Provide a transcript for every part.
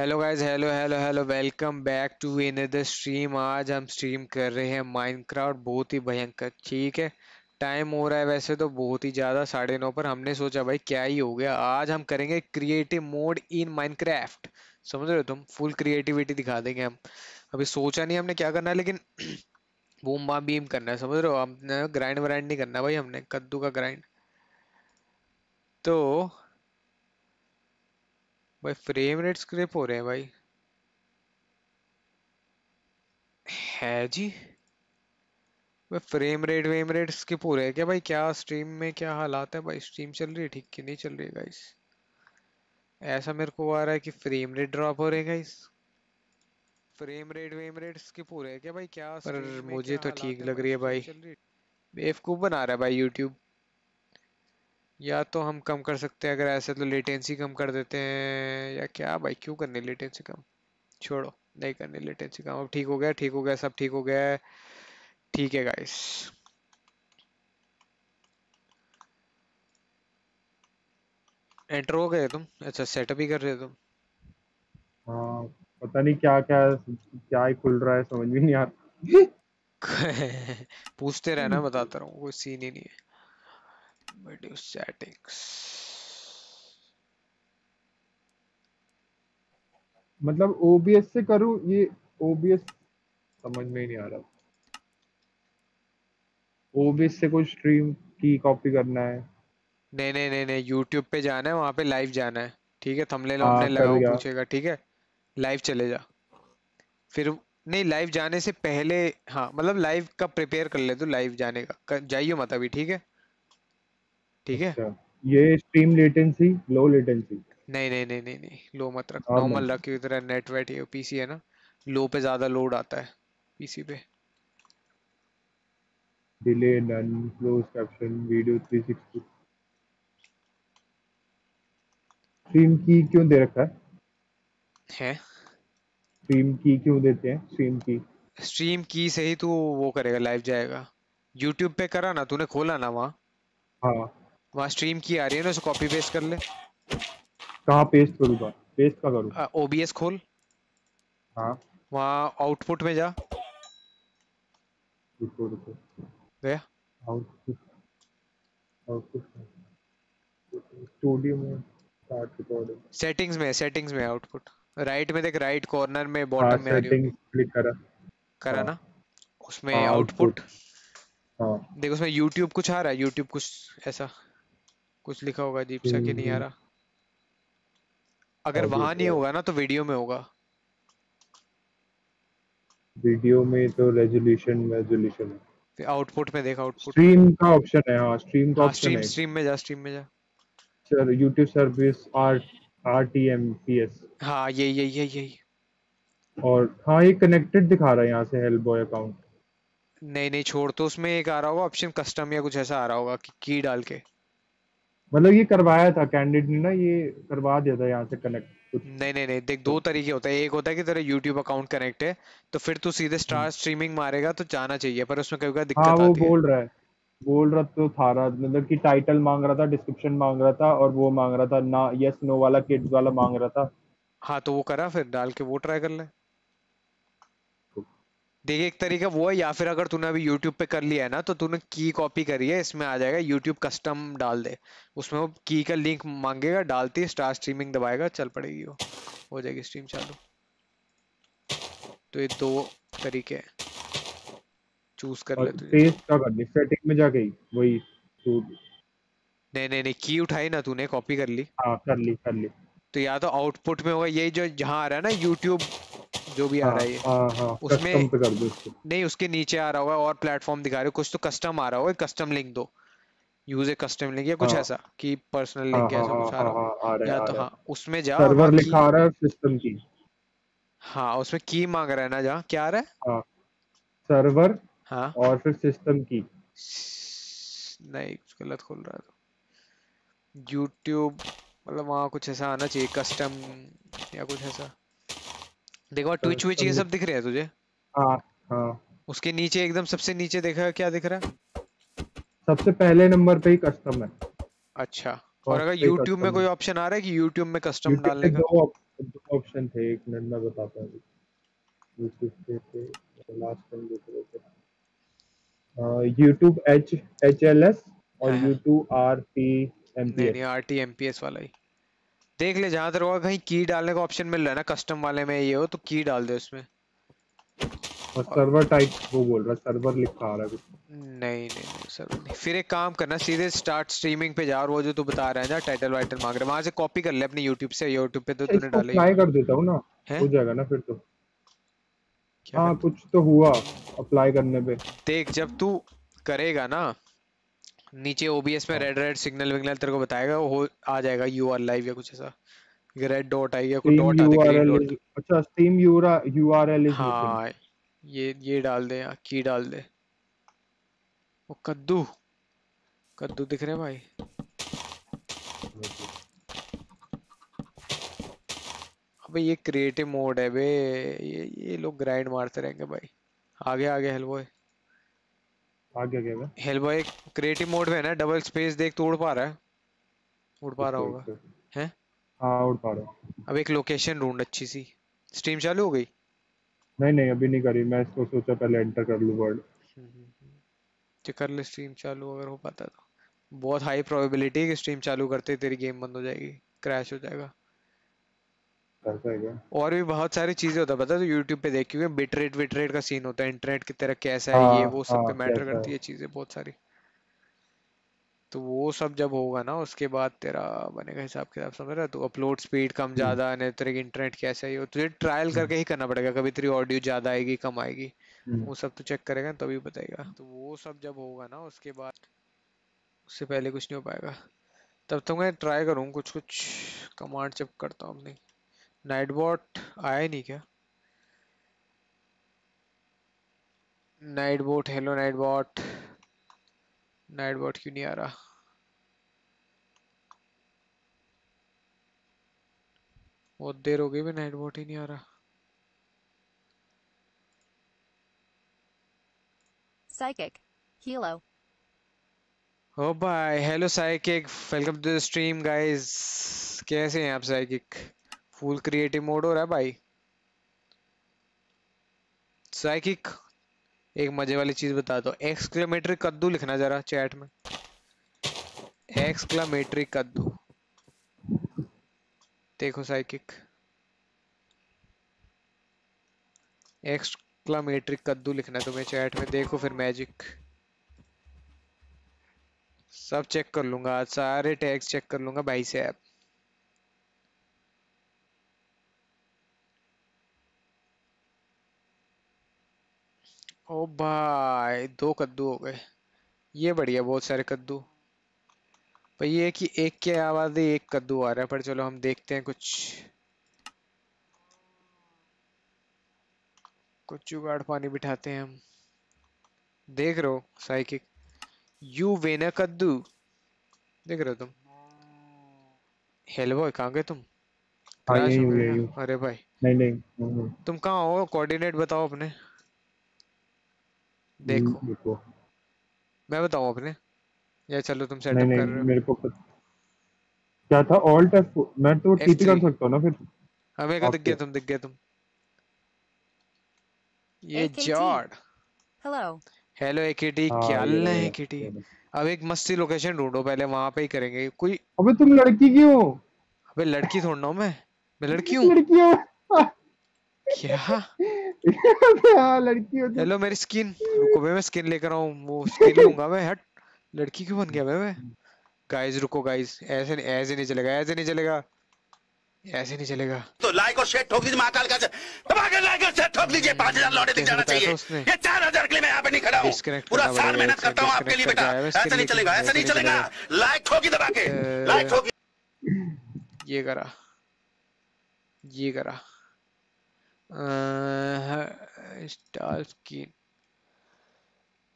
Hello guys hello hello hello welcome back to another stream आज हम stream कर रहे हैं माइनक्राफ्ट बहुत ही भयंकर. ठीक है? टाइम हो रहा है वैसे तो बहुत ही ज़्यादा, साढ़े नौ पर। हमने सोचा, भाई, क्या ही हो गया? आज हम करेंगे क्रिएटिव मोड इन माइनक्राफ्ट समझ रहे हो तुम? फुल क्रिएटिविटी दिखा देंगे हम। अभी सोचा नहीं हमने क्या करना है, लेकिन बूम बाम बीम करना है, समझ रहे हो? हमने ग्राइंड व्राइंड नहीं करना, भाई, हमने कद्दू का ग्राइंड तो भाई फ्रेम रेट स्क्रिप हो रहे हैं भाई। है जी। भाई फ्रेम रेट वेम रेट स्किप हो रहे हैं क्या भाई? क्या स्ट्रीम में क्या हालात है भाई? स्ट्रीम चल रही है? ठीक की नहीं चल रही है गाइस ऐसा मेरे को आ रहा है कि फ्रेम रेट ड्रॉप हो रहे हैं गाइस फ्रेम रेट वेम रेट स्किप हो रहे हैं क्या भाई? क्या पर मुझे तो ठीक लग रही है भाई। बेवकूफ़ बना रहा है भाई यूट्यूब या तो हम कम कर सकते हैं अगर ऐसे तो लेटेंसी कम कर देते हैं या क्या भाई क्यों करनी लेटेंसी कम? छोड़ो नहीं करनी लेटेंसी कम। अब ठीक हो गया ठीक हो गया सब ठीक हो गया ठीक है गाइस एंटर हो गए तुम? अच्छा सेटअप ही कर रहे हो तुम? हाँ पता नहीं क्या क्या क्या ही खुल रहा है समझ में नहीं आ रहा। पूछते रहना बताता रहूँ कोई सीन ही नहीं है। Video settings मतलब OBS से करूँ ये OBS समझ में ही नहीं आ रहा। OBS से कोई स्ट्रीम की कॉपी करना है। नहीं नहीं नहीं नहीं YouTube पे जाना है वहाँ पे लाइव जाना है। ठीक है थंबनेल हमने लगाओ पूछेगा ठीक है? लाइव चले जा। फिर नहीं लाइव जाने से पहले हाँ मतलब लाइव का प्रिपेयर कर ले तू लाइव जाने का जाइयो मत अभी ठीक है? ठीक है? अच्छा, ये स्ट्रीम लेटेंसी लो लेटेंसी नहीं नहीं नहीं नहीं नहीं। लो मत रख। नॉर्मल रख इधर नेट वेट ये पीसी है ना? लो पे ज़्यादा लोड आता है पीसी पे। Delay none close caption video 360 stream की क्यों दे रखा है? है। स्ट्रीम की क्यों देते हैं? स्ट्रीम की स्ट्रीम की से ही तू वो करेगा लाइव जाएगा। YouTube पे करा ना तूने खोला ना वहाँ? हाँ। वहाँ स्ट्रीम की आ रही है ना उसे कॉपी पेस्ट कर ले। कहाँ पेस्ट करूँगा? पेस्ट का करूँ? ओबीएस खोल। हाँ। वहाँ आउटपुट में जा। रुको रुको। गया। आउटपुट आउटपुट स्टूडियो में स्टार्ट रिकॉर्डिंग सेटिंग्स में सेटिंग्स में आउटपुट राइट में देख राइट कॉर्नर में बॉटम हाँ, में सेटिंग क्लिक करा। करा हाँ, ना उसमें आउटपुट हाँ। देख उसमें यूट्यूब कुछ आ रहा है? यूट्यूब कुछ ऐसा। कुछ लिखा होगा अजीब सा कि नहीं आ रहा। अगर वहाँ नहीं होगा ना तो वीडियो में होगा। वीडियो में तो रेजोल्यूशन रेजोल्यूशन है। आउटपुट में देखा आउटपुट स्ट्रीम का ऑप्शन है हाँ स्ट्रीम का ऑप्शन हाँ, है। स्ट्रीम में जा स्ट्रीम में जा। Sir YouTube service R RTMPS हाँ ये ये ये यही। और हाँ ये कनेक्टेड दिखा रहा है यहाँ से हेल्प बॉय अकाउंट नहीं नहीं छोड़ तो उसमें एक आ रहा होगा ऑप्शन कस्टम या कुछ ऐसा आ रहा होगा कि की डाल के। मतलब ये करवाया था कैंडिडेट ने ना ये करवा दिया था यहाँ से कनेक्ट नहीं नहीं नहीं देख दो तरीके होते हैं। एक होता है कि तेरा यूट्यूब अकाउंट कनेक्ट है तो फिर तू सीधे स्टार हम्म। स्ट्रीमिंग मारेगा तो जाना चाहिए पर उसमें कभी दिक्कत हाँ, वो बोल रहा है बोल रहा तो था रहा मतलब कि टाइटल मांग रहा था डिस्क्रिप्शन मांग रहा था और वो मांग रहा था ना यस नो वाला किड्स वाला मांग रहा था। हाँ तो वो करा फिर डाल के वो ट्राई कर ले। देखिए एक तरीका वो है या फिर अगर तूने अभी YouTube पे कर लिया है ना तो तूने की कॉपी करी है इसमें आ जाएगा YouTube कस्टम डाल दे। उसमें वो की का लिंक मांगेगा डालती है स्टार स्ट्रीमिंग दबाएगा चल पड़ेगी वो। हो जाएगी स्ट्रीम चालू। तो ये दो तरीके चूज़ कर ले तुझे पेस्ट का कर सेटिंग में जाके ही वही नहीं नहीं नहीं की उठाई ना तूने कॉपी कर ली। हाँ कर ली कर ली। तो या तो आउटपुट में होगा यही जो जहाँ आ रहा है ना यूट्यूब जो भी आ रहा है हाँ, हाँ, उसमें नहीं उसके नीचे आ रहा होगा और प्लेटफॉर्म दिखा रहे हो कुछ तो कस्टम आ रहा होगा कस्टम लिंक दो। यूज़ ए कस्टम लिंक या कुछ हाँ, ऐसा कि पर्सनल लिंक ऐसा कुछ आ रहा हो या तो हाँ। उसमें जा सर्वर लिखा आ रहा है सिस्टम की। हाँ उसमें की मांग रहा है ना जहाँ क्या आ रहा है? हाँ सर्वर हाँ। और फिर सिस्टम की। नहीं गलत खोल रहा है तो। यूट्यूब मतलब वहाँ कुछ ऐसा आना चाहिए कस्टम या कुछ ऐसा। देखो ट्विच विच ये सब दिख रहे हैं तुझे? हाँ हाँ। उसके नीचे एकदम सबसे नीचे देखा क्या दिख रहा है? सबसे पहले नंबर पे ही कस्टम है। अच्छा। और अगर YouTube में कोई ऑप्शन आ रहा है कि YouTube में कस्टम डालने का? दो ऑप्शन थे एक मिनट मैं बताता हूँ। यूट्यूब पे थे लास्ट टाइम देख रहे थे। एच एल एस और हाँ टी एम पी नहीं नहीं पी एस वाला ही। देख ले जहाँ तेरे को कहीं की डालने का ऑप्शन मिल रहा है ना कस्टम वाले में ये हो तो की डाल दे उसमें। और सर्वर टाइप वो बोल रहा है सर्वर लिखा आ रहा है कुछ। नहीं नहीं नहीं सर नहीं। फिर एक काम करना सीधे स्टार्ट स्ट्रीमिंग पे जा और वो जो तू बता रहा है ना टाइटल वाइटल मांग रहा है वहाँ से कॉपी कर ले अपनी यूट्यूब से यूट्यूब पे तो तूने डाले अप्लाई कर देता हूँ ना हो? जाएगा ना फिर तो। हाँ कुछ तो हुआ अप्लाई करने पे। देख जब तू करेगा ना नीचे ओबीएस में रेड रेड सिग्नल विग्नल तेरे को बताएगा वो आ जाएगा यू आर लाइव या कुछ ऐसा। रेड डॉट आई या कोई डॉट आते ग्रीन डॉट अच्छा स्ट्रीम यूआरएल इज़ हाँ ये ये डाल दे यहाँ की डाल दे। वो कद्दू। कद्दू दिख रहे भाई। अबे ये क्रिएटिव मोड है बे। ये ये लोग ग्राइंड मारते रहेंगे भाई। आगे आगे हेलबॉय आ गया क्या मैं हेलबॉय क्रिएटिव मोड में है ना डबल स्पेस देख तो उड़ पा रहा है। उड़ पा रहा होगा। हैं? हाँ उठ पा रहा हूँ। अब एक लोकेशन ढूंढ अच्छी सी। स्ट्रीम चालू हो गई? नहीं नहीं अभी नहीं करी। मैं इसको सोचा पहले एंटर कर लूँ वर्ड चेक कर ले स्ट्रीम चालू अगर हो पाता तो। बहुत हाई प्रोबेबिलिटी है कि स्ट्रीम चालू करते तेरी गेम बंद हो जाएगी। क्रैश हो जाएगा। और भी बहुत सारी चीज़ें होता है पता है तो यूट्यूब पे देख क्योंकि बिट रेट बिट रेट का सीन होता है इंटरनेट की तरह कैसा है ये हाँ वो सब हाँ पे मैटर करती है। है चीज़ें बहुत सारी। तो वो सब जब होगा ना उसके बाद तेरा बनेगा हिसाब किताब समझ रहा है? तो अपलोड स्पीड कम हम्म। ज़्यादा नहीं तेरे इंटरनेट कैसा है ये तुझे ट्रायल करके ही करना पड़ेगा कभी तेरी ऑडियो ज़्यादा आएगी कम आएगी हम्म। वो सब तो चेक करेगा तभी बताएगा। तो वो सब जब होगा ना उसके बाद उससे पहले कुछ नहीं हो पाएगा। तब तो मैं ट्राई करूँ कुछ कुछ कमांड चेक करता हूँ अपनी। नाइटबॉट आया ही नहीं क्या? नाइटबॉट हेलो नाइटबॉट नाइटबॉट क्यों नहीं आ रहा? बहुत देर हो गई भी नाइटबॉट ही नहीं आ रहा। Psychic. Hilo. Oh bye hello Psychic welcome to the stream guys कैसे हैं आप साइकिक फुल क्रिएटिव मोड हो रहा है भाई। साइकिक, एक मज़े वाली चीज़ बता दो। एक्सक्लेमेटरी कद्दू लिखना जरा चैट में। एक्सक्लेमेटरी कद्दू। देखो साइकिक। एक्सक्लेमेटरी कद्दू लिखना तुम्हें चैट में। देखो फिर मैजिक। सब चेक कर लूँगा। सारे टैग्स चेक कर लूँगा भाई से ऐप ओ भाई दो कद्दू हो गए। ये बढ़िया बहुत सारे कद्दू। पर ये है कि एक के आवाज़ ही एक कद्दू आ रहा है पर चलो हम देखते हैं कुछ। कुछ जुगाड़ पानी बिठाते हैं हम। देख रहे हो साइकिक यू वेना कद्दू। देख रहे हो तुम? हेलो बॉय कहाँ गए तुम? हाँ अरे भाई। नहीं नहीं तुम कहाँ हो? कोऑर्डिनेट बताओ अपने। देखो। हम्म, रुको मैं बताऊँ अपने? या चलो तुम सेटअप कर रहे हो? मेरे को पता क्या था? ऑल्ट एफ़ मैं तो टीपी कर सकता हूँ ना फिर? हमें का दिख गया तुम दिख गया तुम। ये जॉर्ड Hello. हेलो एकेटी हाँ क्या ये है एकेटी अब एक मस्ती लोकेशन ढूंढो पहले वहाँ पे ही करेंगे। कोई अबे तुम लड़की क्यों? अबे लड़की थोड़ना हूँ मैं। मैं लड़की हूँ। लड़की हो। क्या? हाँ लड़की हो तुम हेलो मेरी स्किन रुको बे मैं स्किन लेकर आऊँ। वो स्किन लूँगा मैं हट। लड़की क्यों बन गया बे मैं? गाइस रुको गाइस ऐसे नहीं ऐसे नहीं चलेगा ऐसे नहीं चलेगा। ऐसे नहीं चलेगा। तो लाइक और शेयर ठोक दीजिए महाकाल का दबा के लाइक और शेयर ठोक दीजिए पाँच हज़ार लौटे दिख जाना चाहिए। ये चार हज़ार के लिए मैं यहाँ पे नहीं खड़ा हूँ। पूरा साल मेहनत करता हूँ आपके लिए बेटा। ऐसा नहीं चलेगा ऐसा नहीं चलेगा। लाइक ठोकी दबा के। लाइक ठोकी। ये करा। ये करा। स्टार स्किन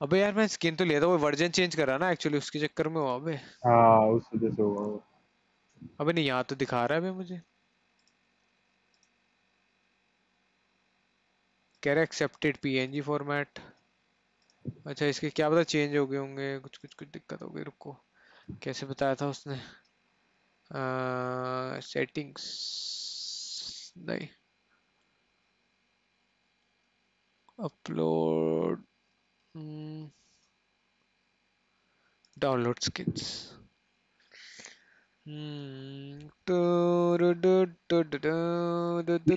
अबे यार मैं स्किन तो लिया था वो वर्जन चेंज करा ना एक्चुअली उसके चक्कर में हुआ अबे। हाँ उस वजह से वो अबे नहीं यहाँ तो दिखा रहा है अबे मुझे। कह रहा एक्सेप्टेड पीएनजी फॉर्मेट अच्छा इसके क्या पता चेंज हो गए होंगे कुछ कुछ कुछ दिक्कत हो गई रुको। कैसे बताया था उसने? सेटिंग्स नहीं। अपलोड डाउनलोड स्किन्स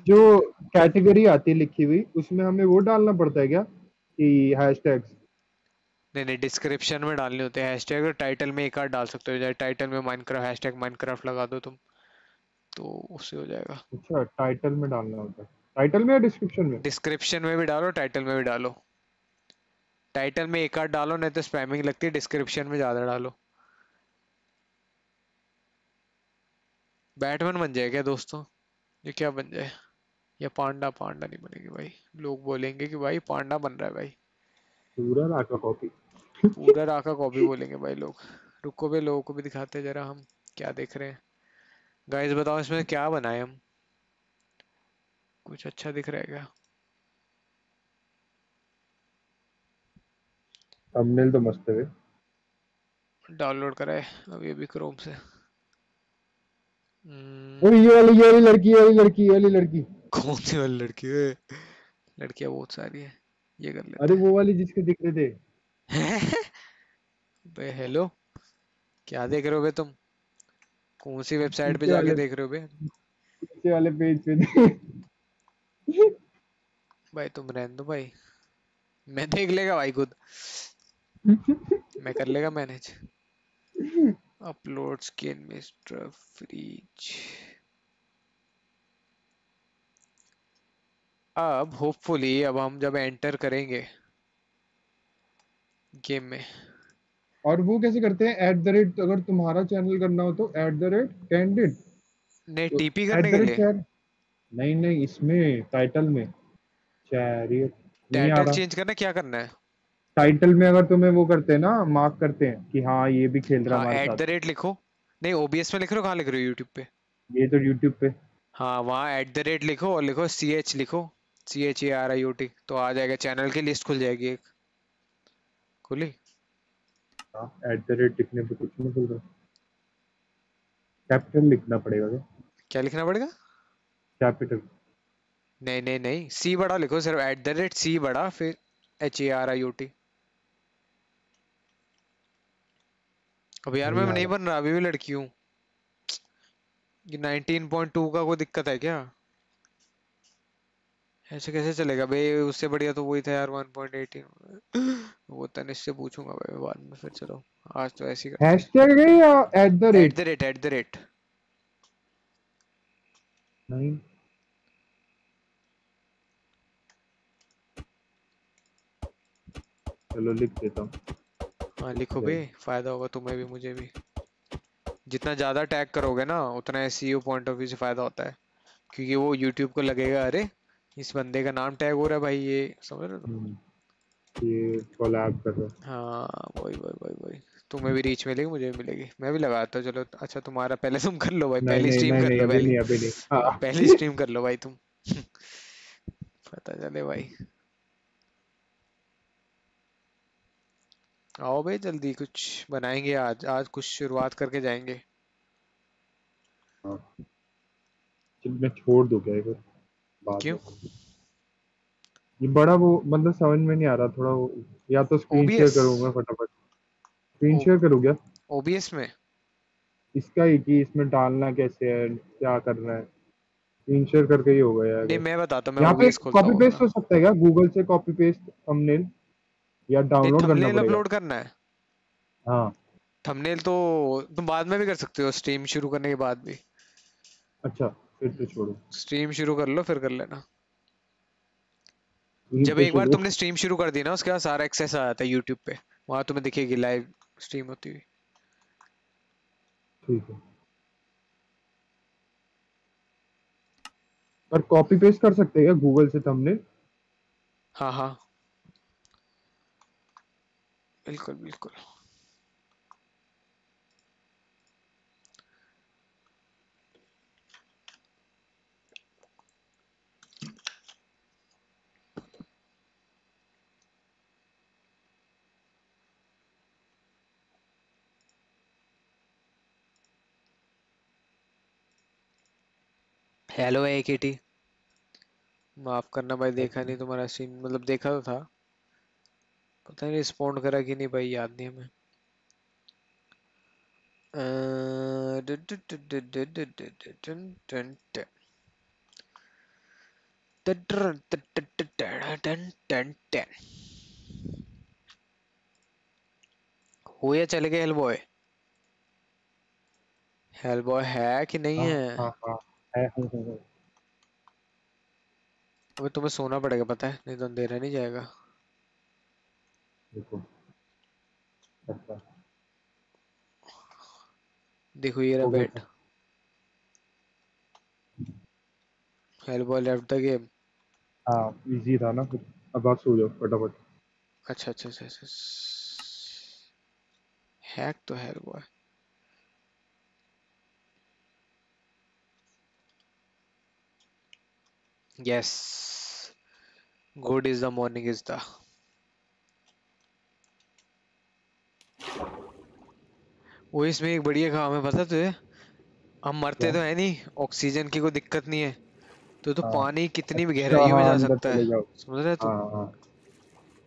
जो कैटेगरी आती है लिखी हुई उसमें हमें वो डालना पड़ता है क्या? कि हैशटैग्स नहीं नहीं डिस्क्रिप्शन में डालने होते हैं हैशटैग और टाइटल में एक आध डाल सकते हो जैसे टाइटल में माइनक्राफ्ट हैशटैग माइनक्राफ्ट लगा दो तुम तो उससे हो जाएगा। अच्छा टाइटल में डालना होता है। टाइटल में या डिस्क्रिप्शन में? डिस्क्रिप्शन में भी डालो टाइटल में भी डालो। टाइटल में एक आध डालो नहीं तो स्पैमिंग लगती है डिस्क्रिप्शन में ज़्यादा डालो। बैटमैन बन जाए क्या दोस्तों? ये क्या बन जाए? या पांडा पांडा नहीं बनेगी भाई। लोग बोलेंगे कि भाई पांडा बन रहा है भाई। पूरा राका कॉपी पूरा राका कॉपी बोलेंगे भाई लोग। रुको भाई लोगों को भी दिखाते हैं जरा हम क्या देख रहे हैं। गाइस बताओ इसमें क्या बनाए हम? कुछ अच्छा दिख रहा है क्या थंबनेल तो मस्त है डाउनलोड करा है अभी अभी क्रोम से। ओ ये वाली ये वाली लड़की ये वाली लड़की ये वाली लड़की। कौन सी वाली लड़की है? लड़कियाँ बहुत सारी है ये कर ले अरे वो वाली जिसके दिख रहे थे। बे हेलो क्या देख रहे हो बे तुम? कौन सी वेबसाइट पे जाके देख रहे हो बे पीछे वाले पेज पे भाई तुम रहने दो भाई। मैं देख लेगा भाई खुद। मैं कर लेगा manage upload skin Mr Freeze अब होपफुली अब हम जब एंटर करेंगे गेम में। और वो कैसे करते हैं? एट द रेट अगर तुम्हारा चैनल करना हो तो एट द रेट कैंडिड नहीं टीपी करने के लिए। नहीं नहीं इसमें टाइटल में। चैरियट टाइटल चेंज करना क्या करना है? टाइटल में अगर तुम्हें वो करते हैं ना मार्क करते हैं कि हाँ ये भी खेल रहा हाँ एट द रेट लिखो। नहीं ओबीएस में लिख रहे हो कहाँ लिख रहे हो यूट्यूब पे? ये तो यूट्यूब पे। हाँ वहाँ एट द रेट लिखो और लिखो सी एच लिखो। C H A R I U T तो आ जाएगा चैनल की लिस्ट खुल जाएगी एक। खुली? एट द रेट लिखने पे कुछ नहीं खुल रहा। कैपिटल लिखना पड़ेगा क्या लिखना पड़ेगा? कैपिटल। नहीं नहीं नहीं सी बड़ा लिखो सिर्फ़ एट द रेट सी बड़ा फिर H A R I U T अब यार मैं नहीं बन रहा अभी भी लड़की हूँ। ये 19.2 का कोई दिक्कत है क्या? ऐसे कैसे चलेगा? भाई उससे बढ़िया तो वही था यार 1.18 वो तनिष से पूछूँगा भाई बाद में फिर चलो आज तो ऐसे ही हैशटैग है या at the rate at the rate at the rate नहीं चलो लिख देता हूँ। हाँ लिखो। भाई फ़ायदा होगा तुम्हें भी मुझे भी। जितना ज़्यादा टैग करोगे ना उतना एसईओ पॉइंट ऑफ़ व्यू से फ़ायदा होता है। क्योंकि वो यूट्यूब को लगेगा अरे इस बंदे का नाम टैग हो रहा है भाई ये समझ रहे हो तुम? हम्म, ये कोलैब कर रहा हाँ वही वही वही वही। तुम्हें भी रीच मिलेगी मुझे भी मिलेगी। मैं भी लगाता हूँ चलो अच्छा तुम्हारा पहले तुम कर लो भाई पहली स्ट्रीम कर लो पहली नहीं हाँ। पहली स्ट्रीम कर लो भाई तुम। पता चले भाई। आओ भाई जल्दी कुछ बनाएँगे आज आज कुछ शुरुआत करके जाएँगे। हाँ। चल मैं छोड़ दूँ क्या बार क्यों? ये बड़ा वो मतलब समझ में नहीं आ रहा थोड़ा वो या तो स्क्रीन शेयर करूँगा फटाफट। स्क्रीन शेयर करूँ क्या? ओबीएस में। इसका ही कि इसमें डालना कैसे है क्या करना है। स्क्रीन शेयर करके ही होगा यार। नहीं मैं बताता हूँ मैं यहाँ पे कॉपी पेस्ट हो। सकता है क्या? गूगल से कॉपी पेस्ट थंबनेल या डाउनलोड करना थंबनेल पड़ेगा। अपलोड करना है। हाँ। थंबनेल तो तुम बाद में भी कर सकते हो स्ट्रीम शुरू करने के बाद भी। अच्छा फिर तो छोड़ो। स्ट्रीम शुरू कर लो फिर कर लेना। जब एक बार तुमने स्ट्रीम शुरू कर दी ना उसके बाद सारा एक्सेस आ जाता है यूट्यूब पे। वहाँ तुम्हें दिखेगी लाइव स्ट्रीम होती हुई। ठीक है। पर कॉपी पेस्ट कर सकते हैं क्या गूगल से तुमने हाँ हाँ। बिल्कुल बिल्कुल। हेलो ए के टी माफ़ करना भाई देखा नहीं तुम्हारा सीन मतलब देखा तो था पता नहीं रिस्पॉन्ड करा कि नहीं भाई याद नहीं हमें हो या चले गए हेलबॉय हेलबॉय है कि नहीं है है हाँ हाँ है अबे तुम्हें सोना पड़ेगा पता है? नहीं तो अंधेरा नहीं जाएगा। देखो। अच्छा। देखो ये रहा bet. Hellboy left the game हाँ इजी था ना फिर। अब आप सो जाओ फटाफट। अच्छा अच्छा अच्छा अच्छा। हैक तो है Hellboy yes good is the morning is the वो इसमें एक बढ़िया काम है पता तुझे? हम मरते तो है नहीं ऑक्सीजन की कोई दिक्कत नहीं है। तो तो हाँ। पानी कितनी भी गहराई में हाँ जा सकता है। समझ रहे तू? हाँ हाँ।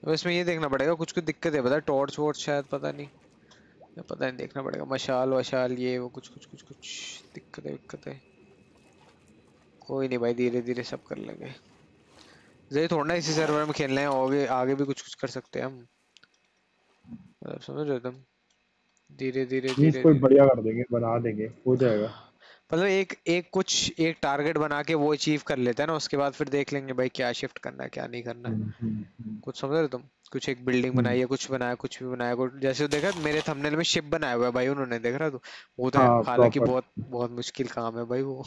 तो इसमें ये देखना पड़ेगा कुछ कुछ दिक्कत है पता टॉर्च वॉर्च शायद पता नहीं। पता नहीं देखना पड़ेगा। मशाल वशाल ये वो कुछ कुछ कुछ कुछ दिक्कत है दिक्कत है कोई नहीं भाई धीरे धीरे सब कर लेंगे। जय थोड़ा इसी सर्वर में खेलना है आगे आगे भी कुछ कुछ कर सकते हैं हम। मतलब समझ रहे हो तुम? धीरे धीरे धीरे इसको बढ़िया कर देंगे बना देंगे हो जाएगा। मतलब एक एक कुछ एक टारगेट बना के वो अचीव कर लेते हैं ना उसके बाद फिर देख लेंगे भाई क्या शिफ्ट करना है क्या नहीं करना है। हम्म हम्म हम्म। कुछ समझ रहे हो तुम? कुछ एक बिल्डिंग बनाई है कुछ बनाया कुछ भी बनाया कुछ जैसे देखा मेरे थंबनेल में शिप बनाया हुआ है भाई उन्होंने देख रहा तू? वो तो हाँ हालाँकि बहुत बहुत मुश्किल काम है भाई वो।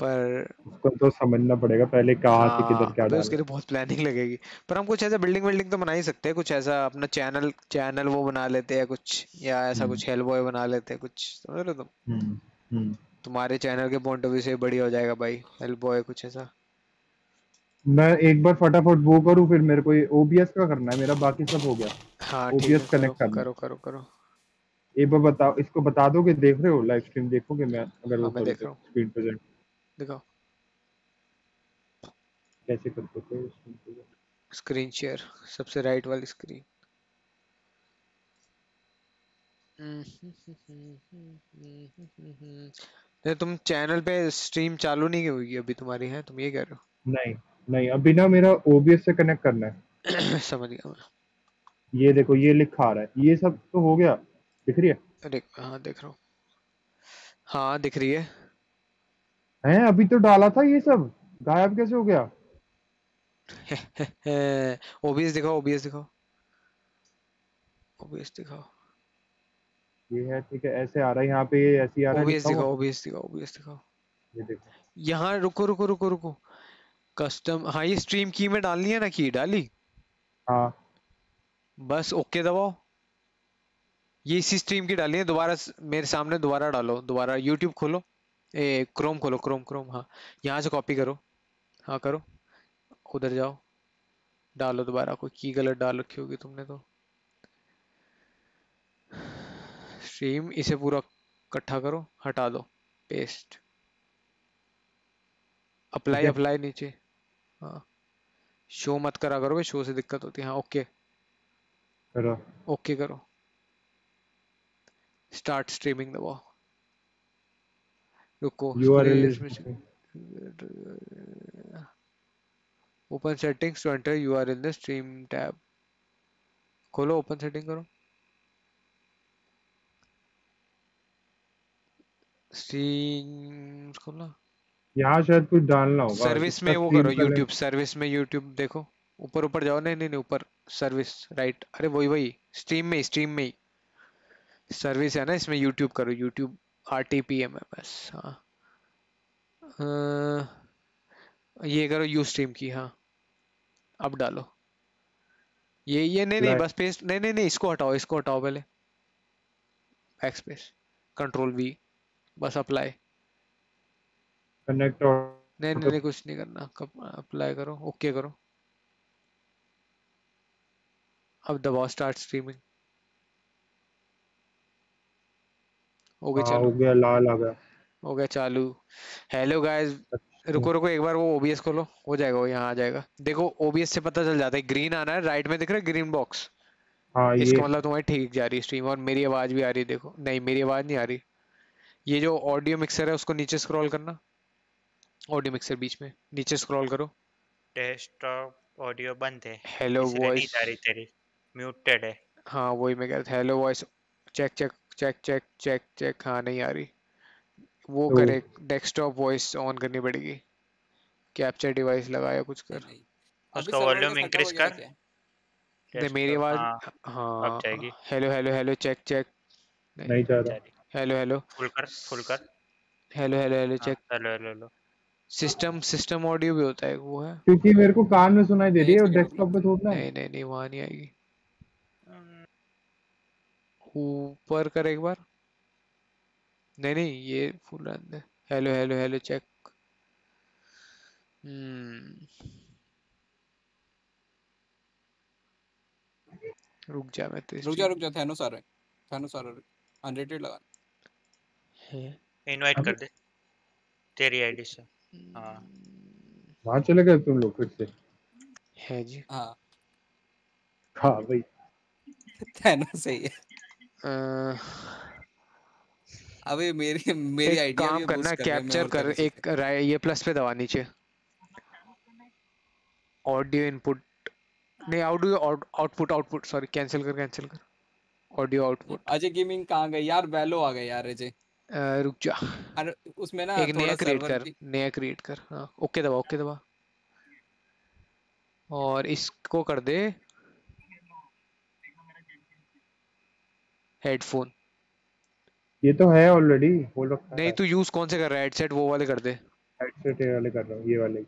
पर उसको तो समझना पड़ेगा पहले कहाँ से किधर हाँ क्या भाई उसके लिए बहुत प्लानिंग लगेगी। पर हम कुछ ऐसा बिल्डिंग बिल्डिंग तो बना ही सकते हैं कुछ ऐसा अपना चैनल चैनल वो बना लेते हैं कुछ या ऐसा हम्म कुछ हेल बॉय बना लेते हैं कुछ समझ रहे हो तुम? हम्म हम्म। तुम्हारे चैनल के पॉइंट ऑफ़ व्यू से बढ़िया हो जाएगा भाई हेल बॉय कुछ ऐसा। मैं एक बार फटाफट वो करूँ फिर मेरे को ये ओबीएस का करना है मेरा बाकी सब हो गया। हाँ ओबीएस कनेक्ट करना। करो करो करो। एक बार बताओ इसको बता दोगे देख रहे हो लाइव स्ट्रीम देखोगे मैं अगर हाँ मैं देख तो रहा हूँ। स्क्रीन प्रेजेंट दिखाओ कैसे करते थे स्क्रीन शेयर सबसे राइट वाली स्क्रीन नहीं तुम चैनल पे स्ट्रीम चालू नहीं हुई अभी तुम्हारी है? तुम ये कह रहे हो? नहीं नहीं अभी ना मेरा ओबीएस से कनेक्ट करना है। समझ गया मैं। ये देखो ये लिखा आ रहा है। ये सब तो हो गया दिख रही है? अरे हाँ देख रहा हूँ। हाँ दिख रही है। हैं अभी तो डाला था ये सब। गायब कैसे हो गया? ओबीएस दिखाओ ओबीएस दिखाओ। ओबीएस दिखाओ। ये है ठीक है ऐसे आ रहा है यहाँ पे ये ऐसे आ रहा है ओबीएस दिखाओ। ओबीएस दिखाओ ओबीएस दिखाओ। ये देखो। यहाँ रुको रुको रुको रुको। कस्टम हाँ ये स्ट्रीम की में डालनी है ना की डाली? हाँ। बस ओके दबाओ। ये इसी स्ट्रीम की डालनी है दोबारा मेरे सामने दोबारा डालो दोबारा यूट्यूब खोलो। ए क्रोम खोलो क्रोम क्रोम हाँ। यहाँ से कॉपी करो। हाँ करो। उधर जाओ। डालो दोबारा। कोई की गलत डाल रखी होगी तुमने तो। स्ट्रीम इसे पूरा इकट्ठा करो। हटा दो। पेस्ट अप्लाई अप्लाई नीचे। हाँ। शो मत करा करो भाई शो से दिक्कत होती है। हाँ ओके करो। ओके करो। स्टार्ट स्ट्रीमिंग दबाओ। रुको open settings to enter you are in the stream tab खोलो ओपन सेटिंग करो। स्ट्रीम खोलो यहाँ शायद कुछ डालना होगा। सर्विस में वो करो यूट्यूब सर्विस में यूट्यूब देखो। ऊपर ऊपर जाओ। नहीं नहीं नहीं ऊपर सर्विस राइट अरे वही वही। स्ट्रीम में स्ट्रीम में ही। सर्विस है ना इसमें यूट्यूब करो। YouTube R T P M है। हाँ ये करो यू स्ट्रीम की हाँ। अब डालो। ये ये नहीं नहीं बस पेस्ट नहीं नहीं नहीं इसको हटाओ इसको हटाओ पहले। बैक स्पेस कंट्रोल वी बस अप्लाई कनेक्ट नहीं नहीं नहीं कुछ नहीं करना कब अप्लाई करो ओके करो। अब दबाओ स्टार्ट स्ट्रीमिंग हो गया हाँ हो गया लाल आ गया। हो गया चालू। हेलो गाइस रुको रुको एक बार वो ओबीएस खोलो। हो जाएगा वो यहाँ आ जाएगा। देखो ओबीएस से पता चल जाता है ग्रीन आना है राइट में दिख रहा है ग्रीन बॉक्स हाँ ये। इसका मतलब तुम्हारी ठीक जा रही है स्ट्रीम और मेरी आवाज़ भी आ रही है देखो। नहीं मेरी आवाज़ नहीं आ रही। ये जो ऑडियो मिक्सर है उसको नीचे स्क्रॉल करना। ऑडियो मिक्सर बीच में नीचे स्क्रॉल करो। डेस्कटॉप ऑडियो बंद है। हेलो वॉइस जा रही तेरी। म्यूटेड है। हाँ वही मैं कह रहा था hello voice check check check check check check हाँ नहीं आ रही। वो तो- करे डेस्कटॉप वॉइस ऑन करनी पड़ेगी। कैप्चर डिवाइस लगाया कुछ कर। उसका वॉल्यूम इंक्रीज कर। नहीं मेरी आवाज़ हाँ हाँ जाएगी। Hello hello hello check check नहीं जा रहा। हेलो हेलो फुल कर फुल कर। Hello hello hello check hello hello hello system system audio भी होता है वो है। क्योंकि मेरे को कान में सुनाई दे रही है और डेस्कटॉप पे थोड़ा नहीं नहीं नहीं वहाँ नहीं आएगी। ऊपर कर एक बार। नहीं नहीं ये फुल रहने hello hello hello check hmm. रुक जा मैं तो रुक जा रुक जा थैनोस आ रहा है। थैनोस आ रहा है। अनरेटेड लगा। है इनवाइट कर दे। तेरी आईडी से। हाँ। वहाँ चले गए तुम लोग फिर से। है जी। हाँ। हाँ भाई। थैनोस सही है। अबे मेरी मेरी एक आईडी काम करना कैप्चर कर एक राइ- ये प्लस पे दबा नीचे। ऑडियो इनपुट नहीं audio output output sorry cancel कर कैंसिल कर। ऑडियो आउटपुट अजय गेमिंग कहाँ गए यार वैलो आ गए यार अजय। रुक जा। अरे उसमें ना एक नया क्रिएट कर नया क्रिएट कर हाँ ओके दबा ओके दबा। और इसको कर दे। हेडफोन। ये तो है ऑलरेडी बोल रखा नहीं तू यूज़ कौन से कर रहा है? हेडसेट वो वाले कर दे। हेडसेट ये वाले कर रहा हूँ ये वाले।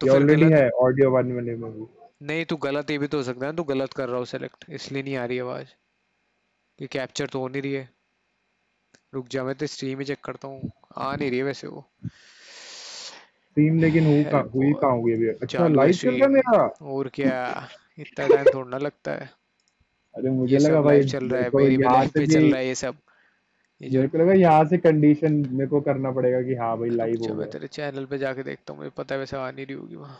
तो ये ऑलरेडी है ऑडियो वन वाले में भी। नहीं तू गलत ये भी तो हो सकता है तू गलत कर रहा हो सेलेक्ट इसलिए नहीं आ रही आवाज़। ये कैप्चर तो हो नहीं रही है। रुक जा मैं तो स्ट्रीम ही चेक करता हूँ। आ नहीं रही है वैसे वो। स्ट्रीम लेकिन हुई कहाँ हुई कहाँ हुई अभी? अच्छा लाइव चल रहा मेरा? और क्या इतना टाइम थोड़ा लगता है। अरे मुझे लगा भाई चल रहा है मेरी यहाँ पे चल रहा है ये सब। ये जो मेरे को लगा यहाँ से कंडीशन मेरे को करना पड़ेगा कि हाँ भाई लाइव हो मैं तेरे चैनल पे जाके देखता हूँ मुझे पता है वैसे आ नहीं रही होगी वहाँ।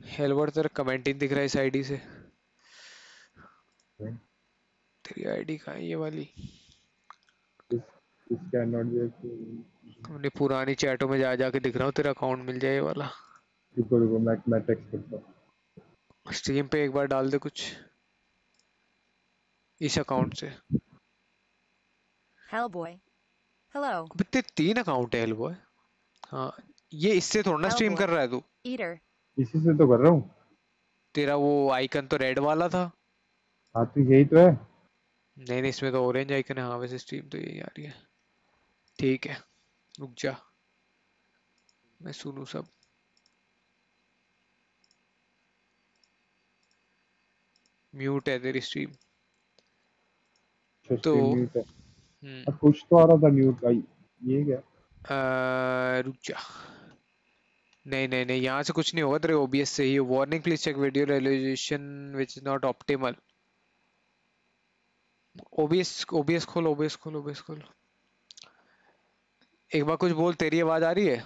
हेलवर्ड तेरा कमेंट ही दिख रहा है इस आईडी से। हम्म। तेरी आईडी कहाँ है ये वाली? अपनी पुरानी चैटों में जा जाके दिख रहा हूँ तेरा अकाउंट मिल जाए ये वाला। रुको रुको मैं मैं टेक्स्ट करता हूँ। स्ट्रीम पे एक बार डाल दे कुछ। इस अकाउंट से। Hellboy. Hello. अबे तेरे तीन अकाउंट है हेलबॉय हाँ ये इससे थोड़ा ना स्ट्रीम कर रहा है तू। Eater. इसी से तो कर रहा हूँ। तेरा वो आइकन तो रेड वाला था। हाँ तो यही तो है। नहीं नहीं इसमें तो ऑरेंज आइकन है। हाँ वैसे स्ट्रीम तो यही आ रही है। ठीक है रुक जा। मैं सुनूं सब। म्यूट है तेरी स्ट्रीम तो- हम्म। अब कुछ तो आ रहा था म्यूट का ये क्या? अह, रुक जा। नहीं नहीं नहीं यहाँ से कुछ नहीं होगा तेरे ओबीएस से ही। Warning please check video resolution which is not optimal OBS OBS खोल ओबीएस खोल ओबीएस खोल। एक बार कुछ बोल तेरी आवाज़ आ रही है?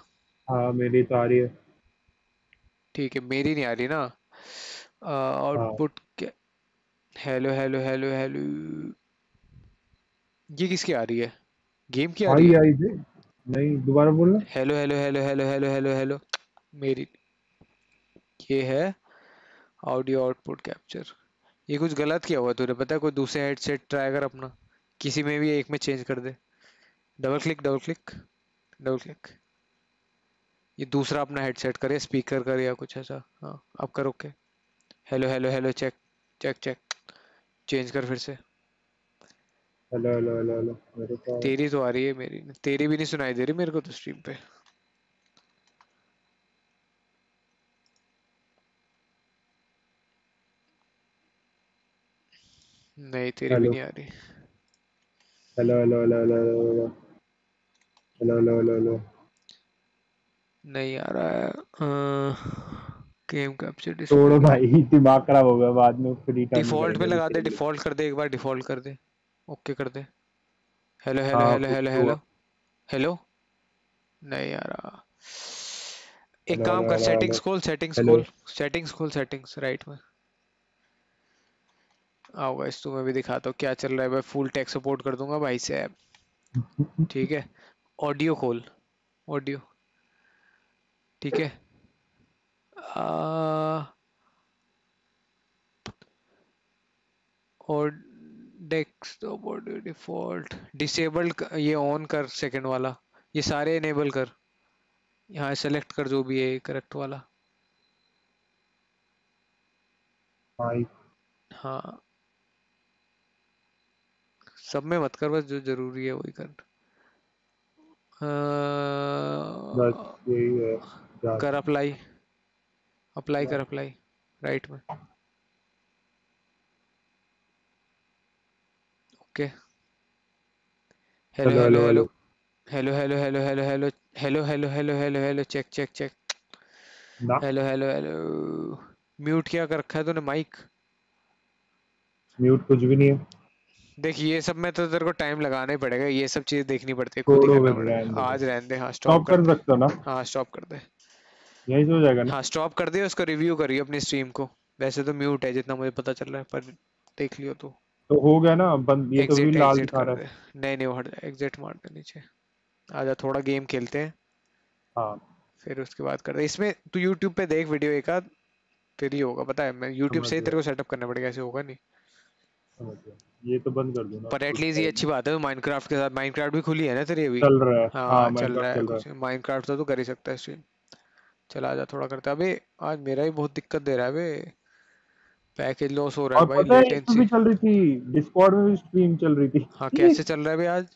हाँ मेरी तो आ रही है। ठीक है मेरी नहीं आ रही ना। Output hello hello hello hello ये किसकी आ रही है? गेम की आ रही है? आई थी नहीं दोबारा बोलना। Hello hello hello hello hello hello hello मेरी ये है ऑडियो आउटपुट कैप्चर ये कुछ गलत किया हुआ तूने पता है? कोई दूसरे हेडसेट ट्राई कर अपना। किसी में भी एक में चेंज कर दे। Double click double click double click ये दूसरा अपना हेडसेट करे स्पीकर कर या कुछ ऐसा। हाँ अब कर okay hello hello hello check check check change कर फिर से। Hello hello hello hello. मेरे को तेरी तो आ रही है मेरी। तेरी भी नहीं सुनाई दे रही मेरे को तो स्ट्रीम पे। नहीं तेरी भी नहीं आ रही। Hello hello hello hello hello hello. Hello hello hello hello. नहीं आ रहा है। गेम कैप्चर छोड़ो भाई दिमाग खराब हो गया बाद में फ्री टाइम डिफ़ॉल्ट पे लगा दे डिफ़ॉल्ट कर दे एक बार डिफ़ॉल्ट कर दे। ओके कर दे। हेलो हेलो हाँ, हेलो हेलो हेलो हेलो नहीं आ रहा एक काम कर सेटिंग्स खोल सेटिंग्स खोल सेटिंग्स खोल सेटिंग्स राइट में। आओ गाइस तुम्हें भी दिखाता हूँ क्या चल रहा है। मैं फुल टेक सपोर्ट कर दूँगा भाई से। ठीक है? ऑडियो खोल ऑडियो ठीक है? आ, और डेस्कटॉप ऑडियो डिफ़ॉल्ट डिसेबल्ड ये ऑन कर सेकंड वाला. ये सारे इनेबल कर. यहाँ सेलेक्ट कर जो भी है करेक्ट वाला. हाँ. सब में मत कर बस जो ज़रूरी है वही कर. जा कर अप्लाई अप्लाई कर अप्लाई राइट में okay hello hello hello hello hello hello hello hello hello hello hello hello hello check check check hello hello hello mute क्या कर रखा है तूने माइक म्यूट कुछ भी नहीं है। देख ये सब में तो तेरे को टाइम लगाना ही पड़ेगा। ये सब चीज़ देखनी पड़ती है खुद ही करना पड़ेगा। आज रहने दे। हाँ स्टॉप कर। सकते हो ना। हाँ स्टॉप कर दे। यहीं से हो जाएगा ना। हाँ स्टॉप कर दिया उसका रिव्यू करिए अपनी स्ट्रीम को। वैसे तो म्यूट है जितना मुझे पता चल रहा है पर देख लियो तो। तो हो गया ना बंद ये तो भी लाल दिखा रहा है। नहीं नहीं वो हट जा एग्जिट मार दे नीचे। आजा थोड़ा गेम खेलते हैं। हाँ। फिर उसके बाद कर दे इसमें तू यूट्यूब पे देख वीडियो एक आध फिर ही होगा पता है? मैं समझ से ही तेरे को सेटअप करना पड़ेगा ऐसे होगा नहीं। ये तो बंद कर दो पर एटलीस्ट ये अच्छी बात है माइनक्राफ्ट के साथ। माइनक्राफ्ट भी खुली है ना तेरी अभी? चल रहा है। हाँ हाँ चल रहा है माइनक्राफ्ट तो तू कर ही सकता है स्ट्रीम चला जा थोड़ा करता। है अबे आज मेरा ही बहुत दिक्कत दे रहा है बे पैकेज लॉस हो रहा है भाई लेटेंसी भी चल रही थी डिस्कॉर्ड में भी स्ट्रीम चल रही थी। हाँ कैसे चल रहा है बे आज?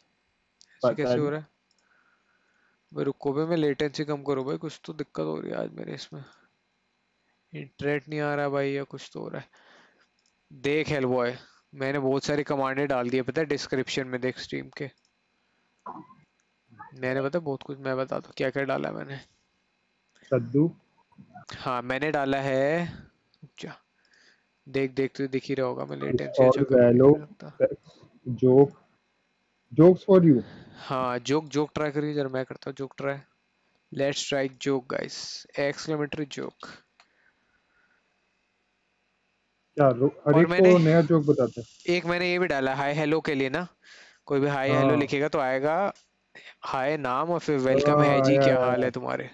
कैसे हो रहा है? भाई रुको बे मैं लेटेंसी कम करूँ भाई कुछ तो दिक्कत हो रही है आज मेरे इसमें। इंटरनेट नहीं आ रहा भाई या कुछ तो हो रहा है। देख हेल बॉय मैंने बहुत सारी कमांडें डाल दी है पता है डिस्क्रिप्शन में देख स्ट्रीम के। मैंने पता बहुत कुछ मैं बताता हूँ क्या क्या डाला मैंने। सद्दू। हाँ मैंने डाला है। जा देख देख तो दिख ही रहा होगा मैं अच्छा नहीं वैलो कर सकता जोक जोक्स फॉर यू हाँ जोक जोक ट्राई करिए जरा मैं करता हूँ joke try let's try joke guys exclamatory joke और एक मैंने नया जोक बताते एक मैंने ये भी डाला हाय हेलो के लिए ना। कोई भी हाय हेलो लिखेगा तो आएगा हाय नाम और फिर वेलकम है हाँ जी क्या हाल है तुम्हारे?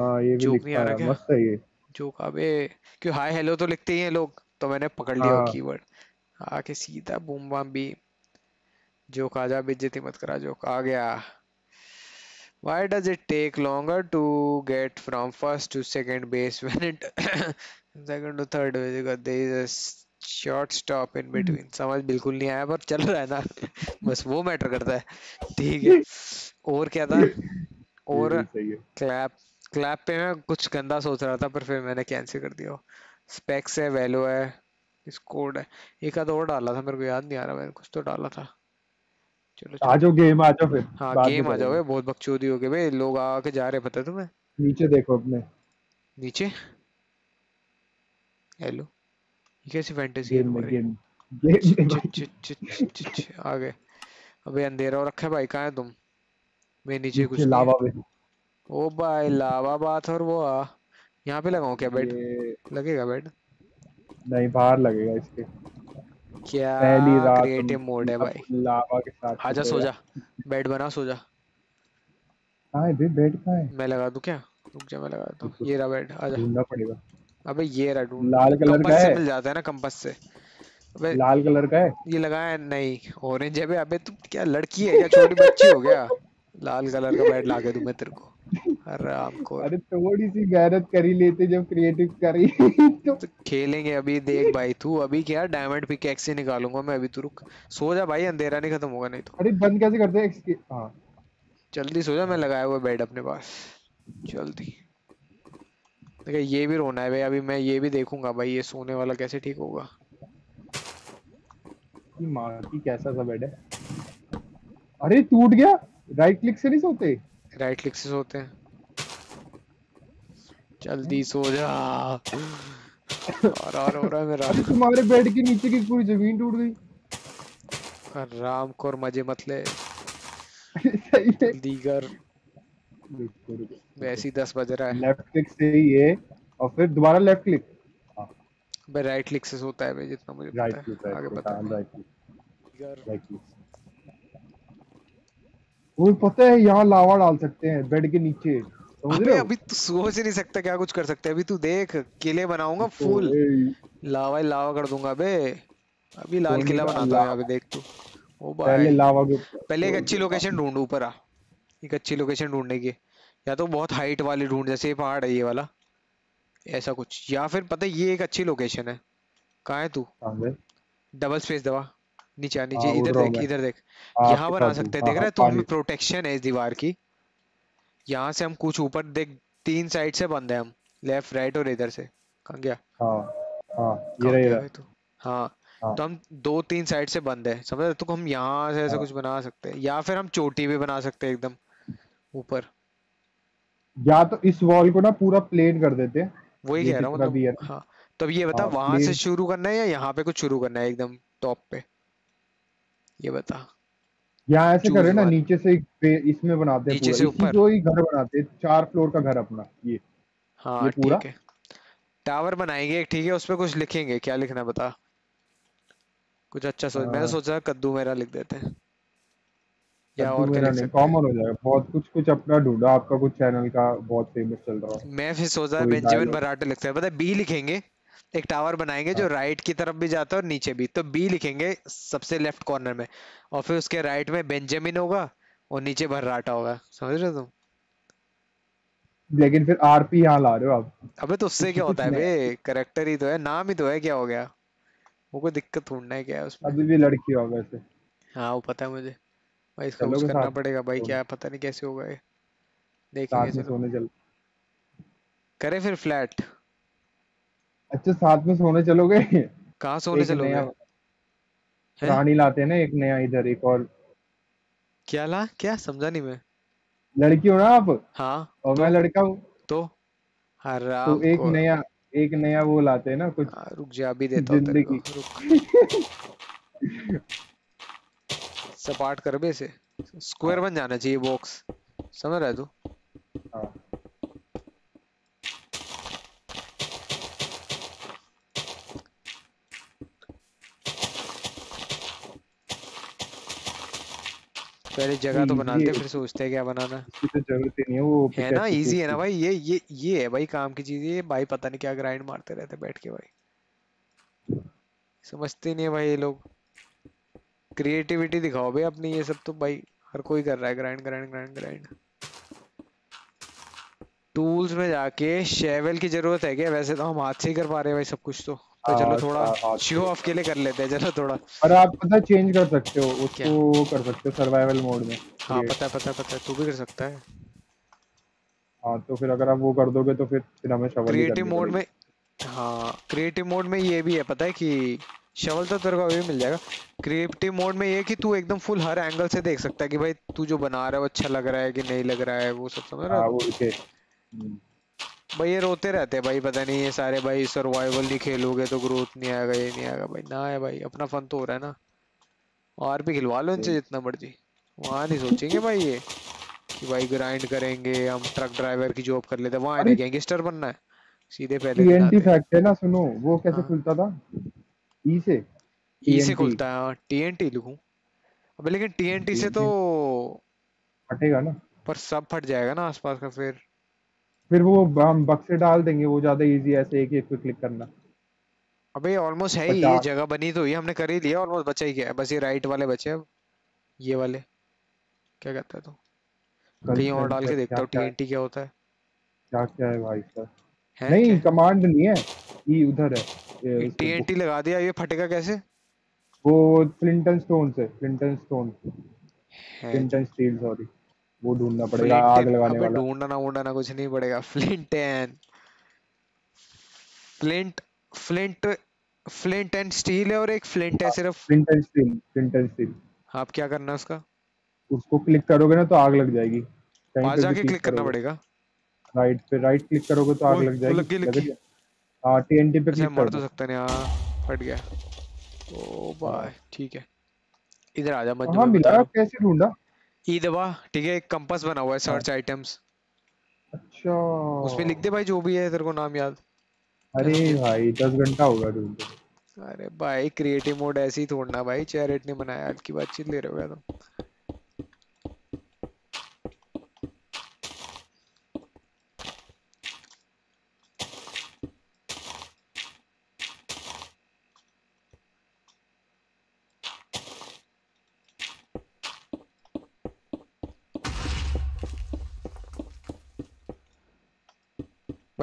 हाँ ये भी जोक नहीं आ रहा है क्या? मस्त है ये। जोक अबे क्यों हाय हेलो तो लिखते ही हैं लोग तो मैंने पकड़ लिया हाँ। कीवर्ड। आके सीधा बूम बाम बी जोक आ जा बेइज्जती मत करा जोक आ गया। Why does it take longer to get from first to second base when it second to third base? Because there is a short stop in between समझ बिल्कुल नहीं आया पर चल रहा है ना। बस वो मैटर करता है। ठीक है। और क्या था? और भी क्लैप क्लैप पे मैं कुछ गंदा सोच रहा था पर फिर मैंने कैंसिल कर दिया। स्पेक्स है वैलो है स्कोड है। एक आध और डाला था मेरे को याद नहीं आ रहा मैंने कुछ तो डाला था। चलो आ जाओ गेम आ जाओ फिर। हाँ गेम आ जाओ बहुत बकचोदी हो गई बे लोग आके जा रहे पता है तुम्हें? नीचे देखो अपने। नीचे? हेलो ये कैसी फैंटेसी गेम तुम्हारी? गेम आ गए। अबे अंधेरा हो रखा है भाई कहाँ है तुम? मैं नीचे नीचे कुछ लावा में। ओ भाई लावा बात और वो आ। यहाँ पे लगाऊँ क्या बेड लगेगा बेड नहीं बाहर लगेगा इसके। क्या पहली रात क्रिएटिव मोड है भाई। लावा के साथ आजा सो जा। बेड बना सो जा। कहाँ है? बेड कहाँ है? मैं लगा दूँ क्या? रुक जा मैं लगा दूँ। ये रहा बेड आजा ढूंढना पड़ेगा। अबे ये रहा ढूंढ। लाल कलर का है? मिल जाता है ना कंपास से। अबे लाल कलर का है? ये लगाया नहीं ऑरेंज है। बे अबे तू क्या लड़की है क्या छोटी बच्ची हो गया? लाल कलर का बैट लाके दूँ मैं तेरे को। आराम को अरे थोड़ी सी मेहनत कर ही लेते जब क्रिएटिव कर ही तो तो खेलेंगे अभी देख भाई तू अभी क्या डायमंड पिकैक्स से निकालूँगा मैं अभी तू रुक। सो जा भाई अंधेरा नहीं खत्म होगा नहीं तो। अरे बंद कैसे करते हैं? इसके हाँ। जल्दी सो जा मैं लगाया हुआ बेड अपने पास। जल्दी। देखिए ये भी रोना है भाई अभी मैं ये भी देखूँगा भाई ये सोने वाला कैसे ठीक होगा। कि माँ की कैसा सा बेड है? अरे टूट गया राइट क्लिक से नहीं सोते? राइट क्लिक से सोते हैं। जल्दी सो जा। और और हो रहा है मेरा। तुम्हारे बेड के नीचे की पूरी ज़मीन टूट गई। राम को और मज़े मत ले। है। जल्दी कर। रुको, वैसे ही दस बज रहा है। लेफ़्ट क्लिक से ये और फिर दोबारा लेफ़्ट क्लिक भाई राइट क्लिक से होता है भाई जितना मुझे पता है। आगे राइट क्लिक राइट क्लिक वो पता है यहाँ लावा डाल सकते हैं बेड के नीचे। अबे अभी तू सोच नहीं सकता क्या कुछ कर सकते अभी तू देख किले बनाऊँगा तो, फुल। लावा ही लावा कर दूँगा बे अभी लाल किला बनाता हूँ पे देख तू। ओ पहले भाई लावा के पहले एक अच्छी लोकेशन ढूंढ ऊपर आ। एक अच्छी लोकेशन ढूँढने की। या तो बहुत हाइट वाली ढूंढ जैसे ये पहाड़ है ये वाला। ऐसा कुछ। या फिर पता है ये एक अच्छी लोकेशन है। कहाँ है तू? डबल स्पेस दबा नीचे आ नीचे हाँ, इधर देख इधर देख। हाँ, यहाँ साथ हूँ। सकते हैं। हाँ, देख रहा हाँ, है तो हमें प्रोटेक्शन है इस दीवार की। यहाँ से हम कुछ ऊपर देख तीन साइड से बंद है हम। लेफ़्ट राइट और इधर से। कहाँ गया? हाँ हाँ ये रहा तू? हाँ हाँ। तो हम दो तीन साइड से बंद है। समझ रहे तो हम यहाँ से ऐसा हाँ। कुछ बना सकते हैं। या फिर हम चोटी भी बना सकते हैं एकदम ऊपर। या तो इस वॉल को ना पूरा प्लेन कर देते वही कह रहा हूँ भी है। हाँ तो अब ये बता हाँ, वहाँ से शुरू करना है या यहाँ पे कुछ शुरू करना है एकदम टॉप पे? ये बता। यहाँ ऐसे करे ना नीचे से एक इसमें बनाते हैं नीचे से ऊपर। को ही घर बनाते हैं चार फ्लोर का घर अपना ये। हाँ ये पूरा। ठीक है। टावर बनाएँगे ठीक है उस पे कुछ लिखेंगे क्या लिखना बता। कुछ अच्छा सोच मैंने हाँ, सोचा कद्दू मेरा लिख देते हैं। या और क्या नहीं कॉमन हो? जाएगा। बहुत कुछ कुछ अपना ढूंढा आपका कुछ चैनल का बहुत फ़ेमस चल रहा है। मैं फिर सोचा बेंजामिन बराटे लिखते हैं। पता है बी लिखेंगे। एक टावर बनाएँगे जो हाँ। राइट की तरफ़ भी जाता है और नीचे भी। तो बी लिखेंगे सबसे लेफ़्ट कॉर्नर में। और फिर उसके राइट में बेंजामिन होगा और नीचे भर्राटा होगा। समझ रहे हो तुम? लेकिन फिर आरपी यहाँ ला रहे हो आप। अबे तो उससे क्या होता है बे? करेक्टर ही तो है। नाम ही तो है क्या हो गया? वो कोई दिक्कत ढूंढना है क्या है उसमें? अभी भी लड़की हो वैसे। हाँ वो पता है मुझे। भाई इसका कुछ करना पड़ेगा भाई क्या? पता नहीं कैसे होगा ये। देखेंगे सोने चल। करे फिर फ्लैट अच्छा साथ में सोने चलोगे? कहाँ सोने चलोगे? प्राणी लाते हैं ना एक नया इधर एक और। क्या ला? क्या? समझा नहीं मैं। लड़की हो ना आप? हाँ। और तो? मैं लड़का हूँ। तो? तो एक नया एक नया वो लाते हैं ना कुछ। हाँ, रुक जा अभी देता हूँ ज़िंदगी। सपाट कर बे इसे। स्क्वायर बन जाना चाहिए बॉक्स समझ रहा है तू? हाँ। पहले जगह तो बनाते इजी लेते है फिर सोचते हैं क्या बनाना तो ज़रूरत ही नहीं है वो है ना इजी है ना भाई ये ये ये है भाई काम की चीज़ ये भाई पता नहीं क्या ग्राइंड मारते रहते बैठ के भाई। समझते नहीं है भाई ये लोग। क्रिएटिविटी दिखाओ भाई अपनी ये सब तो भाई हर कोई कर रहा है grind grind grind grind tools में जाके शेवल की ज़रूरत है क्या? वैसे तो हम हाथ से ही कर पा रहे हैं भाई सब कुछ तो। तो चलो हाँ थोड़ा हाँ, शो ऑफ़ के लिए कर लेते हैं चलो थोड़ा। और आप पता चेंज कर सकते हो उसको वो कर सकते हो सर्वाइवल मोड में। हाँ पता है पता है पता है तू भी कर सकता है। हाँ तो फिर अगर आप वो कर दोगे तो फिर फिर हमें शवल क्रिएटिव मोड में हाँ क्रिएटिव मोड में ये भी है पता है कि शवल तो तेरे को अभी मिल जाएगा। क्रिएटिव मोड में ये है कि तू एकदम फुल हर एंगल से देख सकता है कि भाई तू जो बना रहा है वो अच्छा लग रहा है कि नहीं लग रहा है वो सब समझ रहा हाँ? है भाई ये रोते रहते हैं भाई पता नहीं ये सारे भाई सर्वाइवल नहीं खेलोगे तो ग्रोथ नहीं आएगा ये नहीं आएगा। भाई ना है भाई अपना फन तो हो रहा है ना। और भी खिलवा लो इनसे जितना मर्ज़ी। वहाँ नहीं सोचेंगे भाई ये कि भाई ग्राइंड करेंगे हम ट्रक ड्राइवर की जॉब कर लेते हैं। वहाँ गैंगस्टर बनना है सीधे पहले टीएनटी फैक्ट है। ना सुनो वो कैसे हाँ। खुलता था? ई से। ई से खुलता है हाँ टीएनटी लिखूं। अबे लेकिन टीएनटी से तो फटेगा ना। पर सब फट जाएगा ना आसपास का फिर। फिर वो हम बक्से डाल देंगे वो ज़्यादा इजी है ऐसे एक एक पे क्लिक करना। अबे ऑलमोस्ट है ही ये जगह बनी तो हुई हमने कर ही लिया ऑलमोस्ट बचा ही क्या है बस ये राइट वाले बचे अब ये वाले। क्या कहता है तू? कहीं और डाल के देखता हूँ टीएनटी क्या होता है। क्या क्या है भाई सर नहीं कमांड नहीं है ई उधर है ये ये टीएनटी लगा दिया ये फटेगा कैसे? वो फ्लिंटन स्टोन से flint and stone flint and steel sorry वो ढूंढना पड़ेगा आग लगाने वाला। ढूंढना वूंढना कुछ नहीं पड़ेगा। Flint and flint flint flint and steel है और एक फ्लिंट है सिर्फ़। Flint and steel flint and steel. आप क्या करना है उसका? उसको क्लिक करोगे ना तो आग लग जाएगी। पे जाके क्लिक करना पड़ेगा। राइट पे राइट क्लिक करोगे तो आग लग जाएगी। हाँ टीएनटी पे अच्छा क्लिक मर कर तो दो। सकता नहीं हाँ फट गया। ओ हाँ भाई ठीक है। इधर आ जा मत बता मिला कैसे ढूंढा? ई दबा ठीक है एक कंपास बना हुआ है हाँ। सर्च आइटम्स अच्छा। उसमें लिख दे भाई जो भी है तेरे को नाम याद। अरे भाई दस घंटा होगा ढूंढते अरे भाई क्रिएटिव मोड ऐसे ही तोड़ना भाई चैरेट ने बनाया आज की बातचीत ले रहे हो तुम।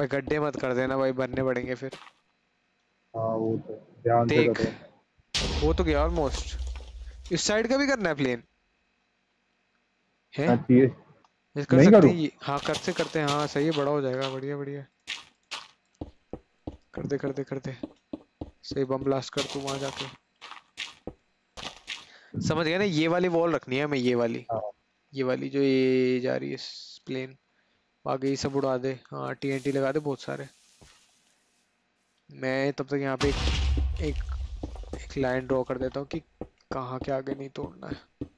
भाई गड्ढे मत कर देना भाई भरने पड़ेंगे फिर। हाँ वो तो ध्यान से देख। करो। वो तो गया ऑलमोस्ट इस साइड का भी करना है प्लेन है? हाँ, ये कर सकते? हैं ये? हाँ करते करते हैं। हाँ सही है बड़ा हो जाएगा। बढ़िया बढ़िया। कर दे कर दे कर दे सही बम ब्लास्ट कर तू वहाँ जाके। समझ गया ना ये वाली वॉल रखनी है हमें ये वाली। हाँ। ये वाली जो ये जा रही है प्लेन बाकी सब उड़ा दे। हाँ टीएनटी लगा दे बहुत सारे। मैं तब तक यहाँ पे एक एक, एक लाइन ड्रॉ कर देता हूँ कि कहाँ के आगे नहीं तोड़ना है।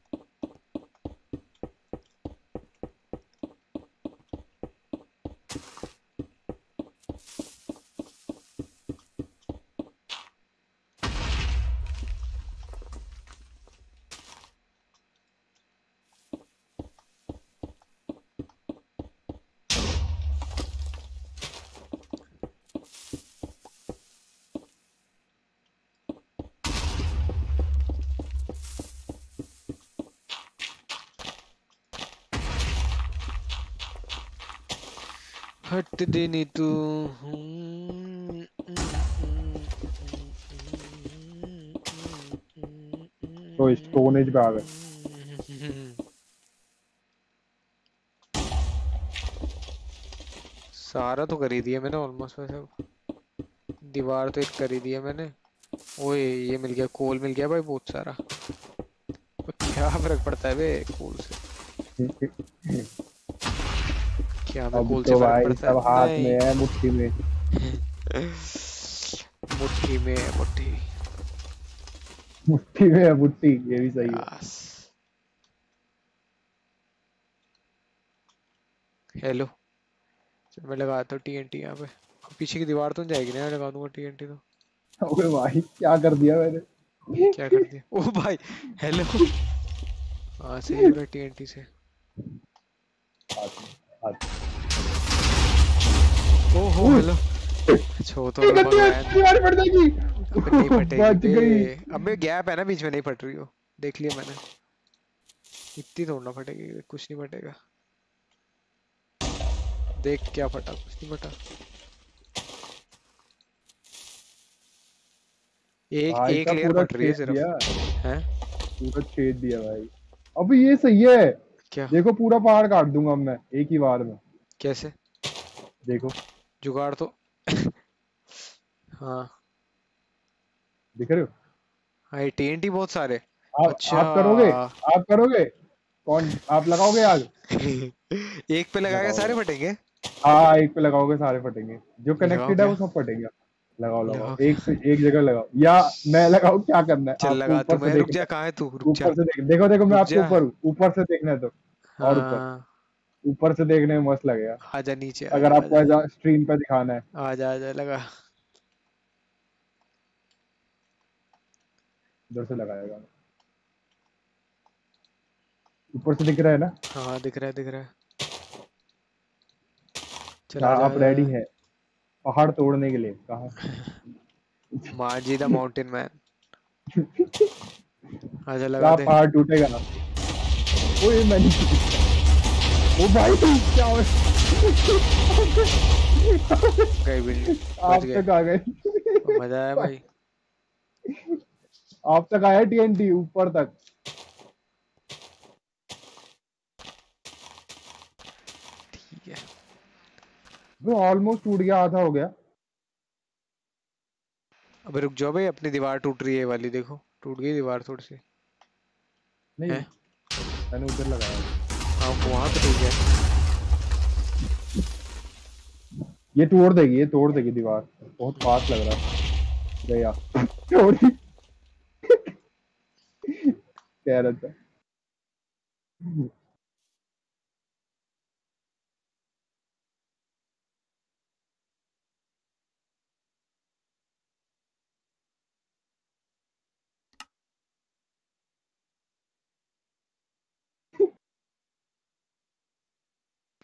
हट देनी तू तो स्टोनेज पे आ गए सारा तो कर ही दिया मैंने ऑलमोस्ट वैसे। दीवार तो एक कर ही दिया मैंने। ओए ये मिल गया कोल मिल गया भाई बहुत सारा। तो क्या फ़र्क पड़ता है बे कोल से? क्या मैं अब कोल से तो फ़र्क भाई पड़ता है। सब हाथ में है मुट्ठी में। मुट्ठी में है, मुट्ठी। मुट्ठी में है मुट्ठी ये भी सही है। हेलो चल मैं लगाता हूँ टीएनटी यहाँ पे। पीछे की दीवार तो नहीं जाएगी ना लगा दूँगा टीएनटी तो। ओए भाई क्या कर दिया मैंने? क्या कर दिया? ओ भाई हेलो हाँ सही है टीएनटी से। हाथ में। ओहो हेलो। अच्छा तो जाएगी। नहीं फटेगी बे अबे गैप है ना बीच में नहीं फट रही हो। देख लिया मैंने। इतनी थोड़ा फटेगी कुछ नहीं फटेगा। देख क्या फटा कुछ नहीं फटा। एक एक लेयर फट रही है सिर्फ़। हैं? पूरा छेद दिया भाई। अबे ये सही है। क्या? देखो पूरा पहाड़ काट दूँगा मैं एक ही बार में। कैसे? देखो। जुगाड़ तो। हाँ। दिख रहे हो? हाँ टीएनटी बहुत सारे। आप अच्छा। आप करोगे? आप करोगे? कौन? आप लगाओगे आग एक पे लगा के सारे फटेंगे? हाँ एक पे लगाओगे सारे फटेंगे। जो कनेक्टेड है वो सब फटेंगे। लगाओ लगाओ। लगाओ एक से एक जगह लगाओ। या मैं लगाऊँ? क्या करना है? चल लगा तू। ऊपर से मैं रुक जा। कहाँ है तू? रुक जा। ऊपर से देख देखो देखो मैं आपके ऊपर हूँ। ऊपर से देखना है तो। और ऊपर। हाँ। ऊपर से देखने में मस्त लगेगा। आजा नीचे अगर आजा आपको ऐसा स्क्रीन पे दिखाना है। आजा आजा लगा। उधर से लगाएगा। ऊपर से दिख रहा है ना? हाँ दिख रहा है दिख रहा है। चल आजा आप रेडी है। पहाड़ तोड़ने के लिए कहा मांझी द माउंटेन मैन आजा लगा दे। पहाड़ टूटेगा? ओए मैंने ओ भाई क्या हो गई बिल्ली आप तक आ गए। मज़ा आया भाई। आप तक आया टीएनटी ऊपर तक। ठीक है। वो ऑलमोस्ट टूट गया आधा हो गया। अबे रुक जाओ भाई अपनी दीवार टूट रही है वाली देखो। टूट गई दीवार थोड़ी सी। नहीं मैंने उधर लगाया। हाँ वहाँ पे टूट गया ये तोड़ देगी, ये तोड़ देगी दीवार। बहुत फास्ट लग रहा है। गया थोड़ी कह रहा था।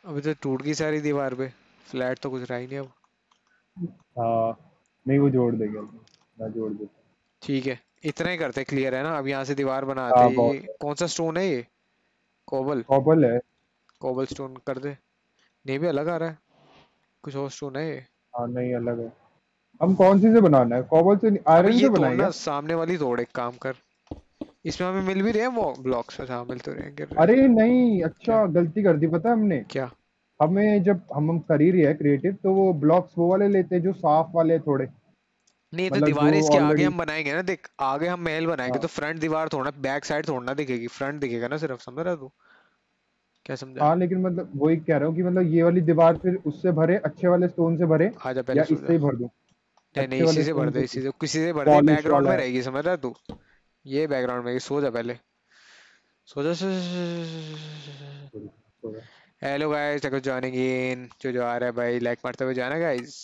अभी तो टूट गई सारी दीवार पे। फ्लैट तो कुछ रहा ही नहीं अब। हाँ नहीं वो जोड़ देगा मैं जोड़ देता ठीक है। इतना ही करते क्लियर है ना? अब यहाँ से दीवार बनाते हैं ये कौन सा स्टोन है ये? कोबल कॉबल है। कोबल स्टोन कर दे। नहीं भी अलग आ रहा है। कुछ और स्टोन है ये? हाँ नहीं अलग है। हम कौन सी से बनाना है? कॉबल से आयरन से बनाएँगे सामने वाली तोड़ एक काम कर। इसमें हमें मिल भी रहे हैं वो ब्लॉक्स अच्छा मिल तो रहे हैं गिर अरे नहीं अच्छा गलती कर दी पता हमने? क्या? हमें जब हम हम कर ही रहे हैं क्रिएटिव तो वो ब्लॉक्स वो वाले लेते हैं जो साफ़ वाले थोड़े। नहीं तो मतलब दीवारें इसके आगे हम बनाएँगे ना देख आगे हम महल बनाएँगे हाँ। तो फ्रंट दीवार थोड़ा बैक साइड थोड़ा दिखेगी फ्रंट दिखेगा ना सिर्फ़ समझ रहा तू? क्या समझा? हाँ लेकिन मतलब वही कह रहा हूँ कि मतलब ये वाली दीवार फिर उससे भरे अच्छे वाले स्टोन से भरे आजा पहले या इससे ही भर दूँ? नहीं नहीं इसी से भर दे इसी से किसी से भर दे बैकग्राउंड में रहेगी समझ रहा तू? ये बैकग्राउंड में सो जा पहले सो जा. हेलो गाइस अगर जॉइनिंग इन जो जो आ रहा है भाई लाइक मारते हुए जाना गाइस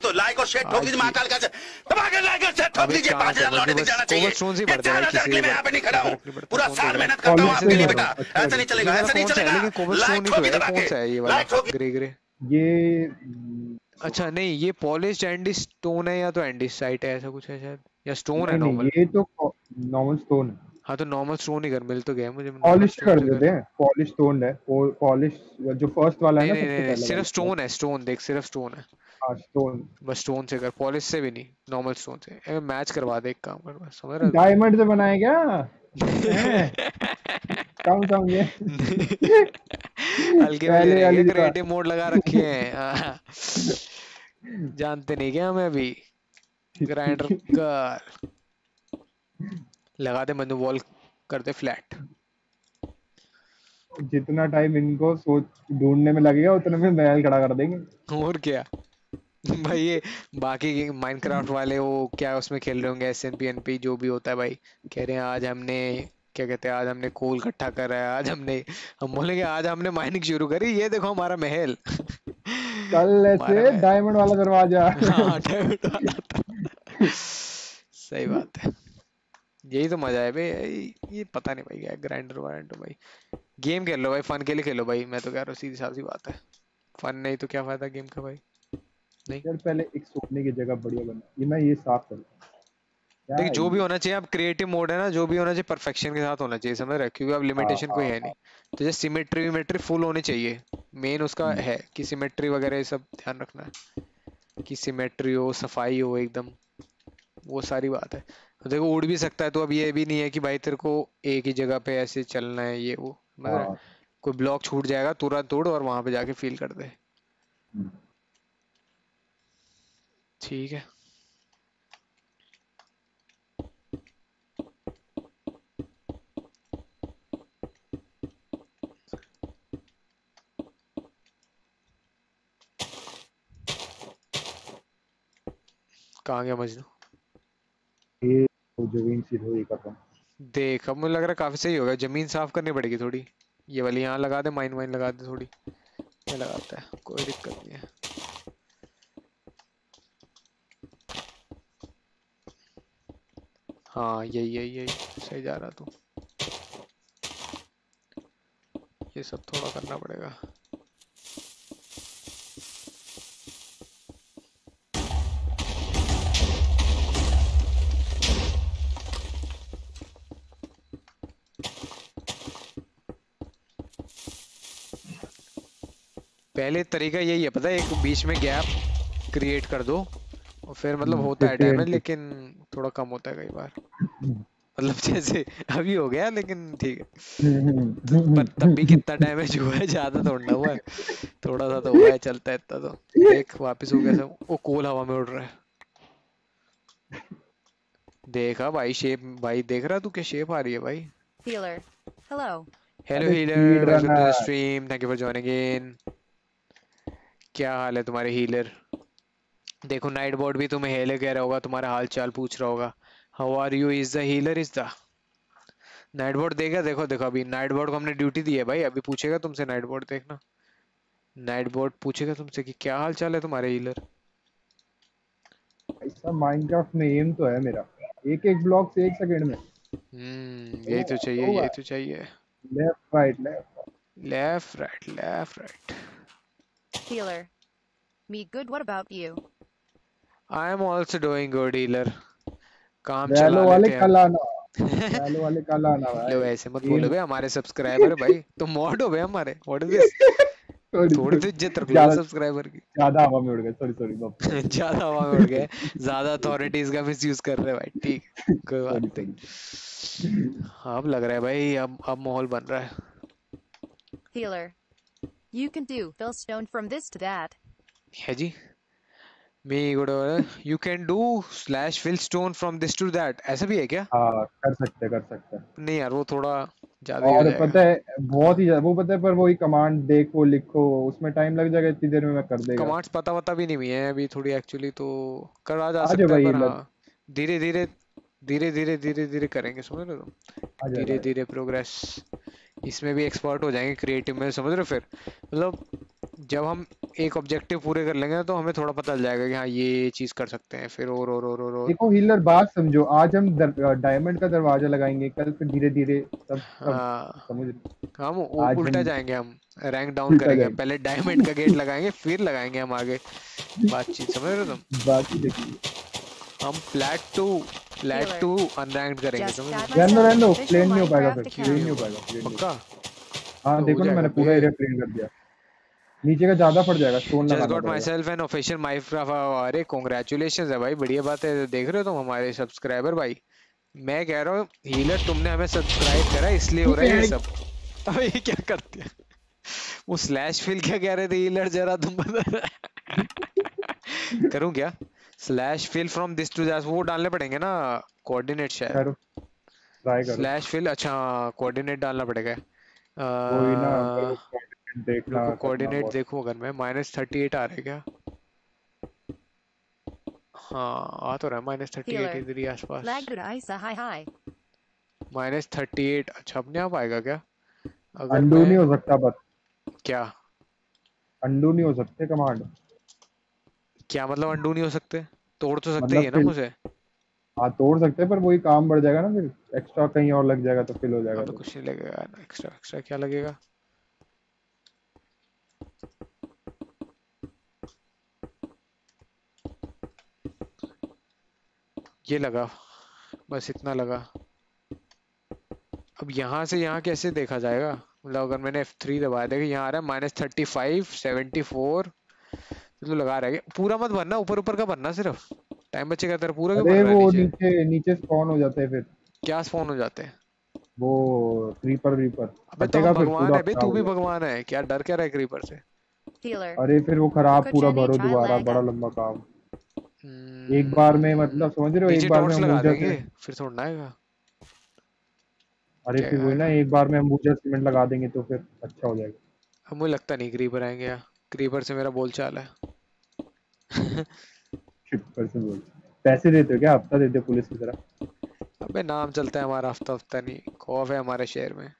तो लाइक और शेयर ठोक दीजिए महाकाल का दबा के लाइक और शेयर ठोक दीजिए काम पाँच कर हज़ार लौटे दिख जाना चाहिए स्टोन चार भाई हज़ार किसी मैं यहाँ पे नहीं खड़ा हूँ पड़ता पूरा साल मेहनत करता हूँ आपके लिए बेटा अच्छा ऐसा नहीं चलेगा ऐसा नहीं है चलेगा लेकिन कोबल स्टोन ही तो है कौन सा है ये वाला ग्रे ग्रे ये हम्म, अच्छा नहीं ये पॉलिश एंडी स्टोन है या तो एंडीसाइट है ऐसा कुछ है शायद या स्टोन है नॉर्मल ये तो नॉर्मल स्टोन है। हाँ तो नॉर्मल स्टोन ही कर मिल तो गया मुझे। पॉलिश कर देते हैं। पॉलिश स्टोन है। पॉलिश जो फ़र्स्ट वाला है नहीं ना नहीं सिर्फ़ स्टोन है स्टोन देख सिर्फ़ स्टोन है। हाँ स्टोन बस स्टोन से कर पॉलिश से भी नहीं नॉर्मल स्टोन से। मैच करवा दे एक काम कर बस समझ रहा डायमंड से बनाए क्या? हैं? कम समझे। हल्के पहले हैं वाली क्रिएटिव मोड लगा रखे हैं। हाँ। जानते नहीं क्या हमें अभी? ग्राइंडर कर लगा दे मनु वॉल कर दे फ्लैट जितना टाइम इनको सोच ढूँढने में लगेगा उतने में महल खड़ा कर देंगे। और क्या? भाई ये बाकी माइनक्राफ्ट वाले वो क्या उसमें खेल रहे होंगे S N P N P जो भी होता है भाई। कह रहे हैं आज हमने क्या कहते हैं आज हमने कोल इकट्ठा करा है आज हमने हम बोलेंगे आज हमने माइनिंग शुरू करी ये देखो हमारा महल। कल ऐसे डायमंड वाला दरवाज़ा। हाँ डायमंड वाला सही बात है। यही तो मज़ा है भाई ये ये पता नहीं भाई क्या ग्राइंडर वाइंडर भाई। गेम खेल लो भाई फन के लिए खेलो भाई। मैं तो कह रहा हूँ सीधी साधी बात है। फन नहीं तो क्या फ़ायदा गेम का भाई? नहीं? यार पहले एक सोने की जगह बढ़िया बना। ये मैं ये साफ़ कर क्या देख जो भी होना चाहिए आप क्रिएटिव मोड है ना जो भी होना चाहिए परफेक्शन के साथ होना चाहिए समझ रहे क्योंकि अब हाँ लिमिटेशन कोई हाँ है नहीं। तो जैसे सिमेट्री विमेट्री फुल होनी चाहिए। मेन उसका हम्म, है कि सिमेट्री वगैरह ये सब ध्यान रखना है। कि सिमेट्री हो सफ़ाई हो एकदम वो सारी बात है। तो देखो उड़ भी सकता है तो अब ये भी नहीं है कि भाई तेरे को एक ही जगह पे ऐसे चलना है ये वो है हाँ। कोई ब्लॉक छूट जाएगा तुरंत उड़ और वहाँ पे जाके फील कर दे। हम्म। ठीक है। कहाँ गया मजनू? ये ज़मीन सी हो कर रहा हूँ। देख अब मुझे लग रहा है काफ़ी सही होगा ज़मीन साफ़ करनी पड़ेगी थोड़ी। ये वाली यहाँ लगा दे माइन वाइन लगा दे थोड़ी। ये लगाता है कोई दिक्कत नहीं है। हाँ यही यही यही। सही जा रहा तू। ये सब थोड़ा करना पड़ेगा। पहले तरीका यही है पता है एक बीच में गैप क्रिएट कर दो। और फिर मतलब हम्म, होता है डैमेज लेकिन थोड़ा कम होता है कई बार। मतलब जैसे अभी हो गया लेकिन ठीक है। पर तब भी कितना डैमेज हुआ है ज़्यादा थोड़ा हुआ है। थोड़ा सा तो हुआ है चलता है इतना तो। देख वापस हो गया सब। वो कोल हवा में उड़ रहा है। देखा भाई शेप भाई देख रहा तू क्या शेप आ रही है भाई? Healer. Hello. Hello Healer welcome to the stream thank you for joining in क्या हाल है तुम्हारे हीलर देखो नाइट बोर्ड भी तुम्हें हेले कह रहा होगा तुम्हारा हाल चाल पूछ रहा होगा। How are you is the Healer is the night board देगा देखो देखो अभी नाइट बोर्ड को हमने ड्यूटी दी है भाई। अभी पूछेगा तुमसे नाइट बोर्ड देखना। नाइट बोर्ड पूछेगा तुमसे कि क्या हाल चाल है तुम्हारे हीलर ऐसा माइनक्राफ्ट में एम तो है मेरा। एक एक ब्लॉक से एक सेकंड में। हम्म यही तो चाहिए यही तो चाहिए। Left right left left right left right Healer. Me good. What about you? I am also doing good Healer काम चला वाले कल आना। वैलो वाले कल आना भाई। लो ऐसे मत बोलो बे हमारे सब्सक्राइबर है भाई। तुम मॉड हो बे हमारे। व्हाट इज़ दिस थोड़ी तो sorry. इज़्ज़त रख लो सब्सक्राइबर की। ज़्यादा हवा में उड़ गए। सॉरी सॉरी बाप ज़्यादा हवा में उड़ गए। ज़्यादा अथॉरिटीज का मिसयूज कर रहे भाई। ठीक कोई बात नहीं। अब लग रहा है भाई अब अब माहौल बन रहा है। Healer. You can do. Fill stone from this to that. है जी me good you can do slash fill stone from this to that ऐसा भी है क्या? हाँ कर सकते कर सकते नहीं यार वो थोड़ा ज़्यादा ही हो और पता है बहुत ही ज़्यादा वो पता है पर वही कमांड देखो लिखो उसमें टाइम लग जाएगा इतनी देर में मैं कर देगा। कमांड्स पता वता भी नहीं हुई है अभी थोड़ी एक्चुअली तो करा जा आ सकता जाओ है पर हाँ धीरे धीरे धीरे धीरे धीरे धीरे करेंगे समझ रहे हो धीरे धीरे प्रोग्रेस इसमें भी एक्सपर्ट हो जाएँगे क्रिएटिव में समझ रहे हो फिर? मतलब जब हम एक ऑब्जेक्टिव पूरे कर लेंगे तो हमें थोड़ा पता चल जाएगा कि हाँ ये चीज़ कर सकते हैं फिर और और और और, और। देखो हीलर बात समझो आज हम डायमंड का दरवाज़ा लगाएँगे कल फिर धीरे धीरे सब सब हाँ। समझ हम उल्टा जाएँगे हम रैंक डाउन करेंगे पहले डायमंड का गेट लगाएँगे फिर लगाएँगे हम आगे। बातचीत समझ रहे हो तुम? देखिए। हम flat to Healer. To unranked करेंगे। समझ रहने दो रहने दो प्लेन नहीं हो पाएगा फिर प्लेन नहीं हो पाएगा पक्का? हाँ देखो ना मैंने पूरा एरिया प्लेन कर दिया। नीचे का ज़्यादा पड़ जाएगा स्टोन लगाना गॉट पड़ेगा। सेल्फ एन ऑफिशियल माइक्रोफॉन अरे कॉन्ग्रेचुलेशन है भाई बढ़िया बात है। देख रहे हो तुम हमारे सब्सक्राइबर भाई। मैं कह रहा हूँ हीलर तुमने हमें सब्सक्राइब करा इसलिए हो रहा है ये सब। अब ये क्या करते हैं? वो स्लैश फिल क्या कह रहे थे हीलर जरा तुम बता करूँ क्या? Slash fill from this to that वो डालने पड़ेंगे ना कोऑर्डिनेट शायद। करो। ट्राई करो। स्लैश फिल अच्छा कोऑर्डिनेट डालना पड़ेगा। कोई ना देखना कोऑर्डिनेट देखूँ अगर मैं। माइनस थर्टी एट आ रहा है क्या? हाँ आ तो रहा है। Minus thirty eight. इधर ही आसपास. माइनस थर्टी एट अच्छा अपने आप आएगा क्या? अगर अंडू नहीं हो सकता बस क्या? अंडू नहीं हो सकते कमांड क्या मतलब अंडू नहीं हो सकते? तोड़ तो सकते मतलब ही है ना मुझे। हाँ तोड़ सकते हैं पर वही काम बढ़ जाएगा ना फिर। एक्स्ट्रा कहीं और लग जाएगा तो फिल हो जाएगा हाँ तो तो कुछ नहीं लगेगा एक्स्ट्रा एक्स्ट्रा क्या लगेगा? ये लगा। बस इतना लगा। अब यहाँ से यहाँ कैसे देखा जाएगा? मतलब अगर मैंने F3 दबाया देखिए यहाँ आ रहा है minus thirty five seventy four तो लगा रहा है पूरा मत भरना ऊपर ऊपर का भरना सिर्फ़। टाइम बचेगा तेरा पूरा क्यों अरे है वो नीचे। नीचे नीचे स्पॉन हो जाते हैं फिर। क्या स्पॉन हो जाते हैं? वो क्रीपर रीपर अबे तो फिर भगवान है बे तू भी भगवान है। क्या डर क्या रहा है क्रीपर से? अरे फिर वो खराब पूरा भरो दोबारा बड़ा लंबा काम। एक बार में मतलब समझ रहे हो एक बार में लगा देंगे फिर थोड़ा आएगा। अरे फिर वही ना एक बार में अंबुजा सीमेंट लगा देंगे तो फिर अच्छा हो जाएगा। अब मुझे लगता नहीं क्रीपर आएँगे यार। क्रीपर से मेरा बोल चाल है। शिट पर से बोल पैसे देते हो क्या? हफ़्ता देते हो पुलिस की तरह? अबे नाम चलता है हमारा हफ़्ता हफ़्ता नहीं। खौफ है हमारे शहर में।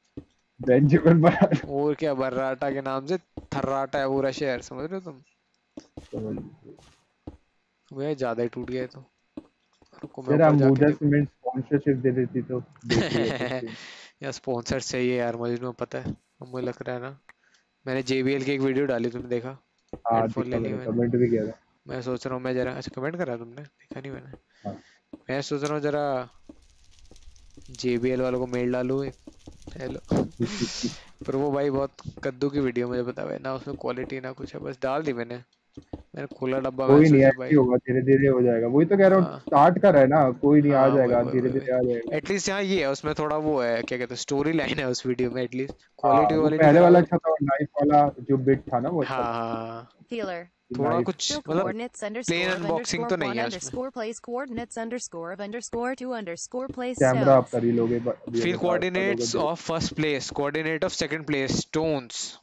बेंजामिन बराट और क्या बर्राटा के नाम से थर्राटा है पूरा शहर समझ रहे हो तुम? वे ज़्यादा ही टूट गए तो। रुको मैं तेरा देखूँ। सीमेंट स्पॉन्सरशिप दे देती तो देती है कुछ या स्पॉन्सर चाहिए यार मुझे पता है। मुझे लग रहा है ना मैंने JBL की एक वीडियो डाली तुमने देखा? हाँ हेडफोन देखा ले ली मैंने मैंने। कमेंट भी किया था। मैं सोच रहा हूँ मैं जरा अच्छा कमेंट करा तुमने? देखा नहीं मैंने। हाँ। मैं सोच रहा हूँ जरा JBL वालों को मेल डालूं हेलो पर वो भाई बहुत कद्दू की वीडियो मुझे बता हुआ ना उसमें क्वालिटी ना कुछ है बस डाल दी मैंने। मैंने खोला डब्बा कोई नहीं भाई। ही होगा धीरे धीरे हो जाएगा। वही तो कह रहा हाँ। हूँ। स्टार्ट कर रहा है ना कोई नहीं आ हाँ, जाएगा धीरे धीरे आ जाएगा। एटलीस्ट यहाँ ये है उसमें थोड़ा वो है क्या कहते हैं स्टोरी लाइन है उस वीडियो में एटलीस्ट हाँ क्वालिटी वो क्वालिटी पहले वाला अच्छा था नाइफ वाला जो बिट था ना वो अच्छा हाँ था। हाँ हाँ। थोड़ा कुछ मतलब प्लेन अनबॉक्सिंग तो नहीं है उसमें। underscore place coordinates underscore of underscore two underscore place camera आप कर ही लोगे fill coordinates of first place coordinate of second place stones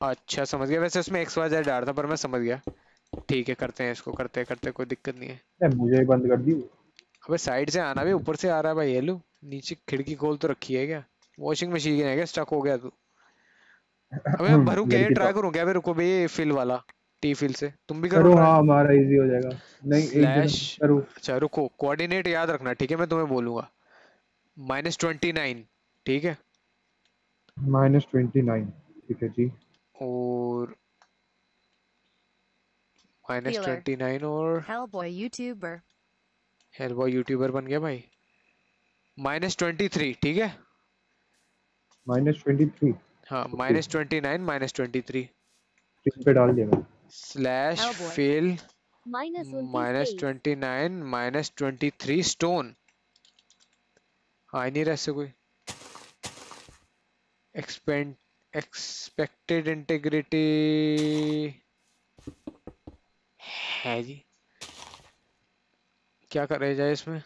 अच्छा समझ गया। वैसे उसमें एक्स वाई जेड आ रहा था पर मैं समझ गया। ठीक है करते हैं इसको करते हैं करते हैं कोई दिक्कत नहीं है। मुझे ही बंद कर दी। अबे साइड से आना भी ऊपर से आ रहा है भाई हेलो। नीचे खिड़की खोल तो रखी है क्या? वॉशिंग मशीन है क्या? स्टक हो गया तू। अबे मैं भरूं क्या ट्राई तो करूँ क्या? रुको बे फिल वाला टी फिल से। तुम भी करो हाँ हमारा इजी हो जाएगा। नहीं स्लैश करो। अच्छा रुको कोऑर्डिनेट याद रखना ठीक है? मैं तुम्हें बोलूँगा। माइनस ट्वेंटी नाइन ठीक है? माइनस ट्वेंटी नाइन ठीक है जी। और माइनस ट्वेंटी नाइन और Hellboy YouTuber. हेलबॉय यूट्यूबर बन गया भाई। माइनस ट्वेंटी थ्री ठीक है? माइनस ट्वेंटी थ्री हाँ minus twenty nine minus twenty three पे डाल दिया slash fail minus twenty nine minus twenty three stone आ नहीं रहा इससे कोई। एक्सपेंड एक्सपेक्टेड इंटीग्रिटी है जी। क्या करे जाए इसमें?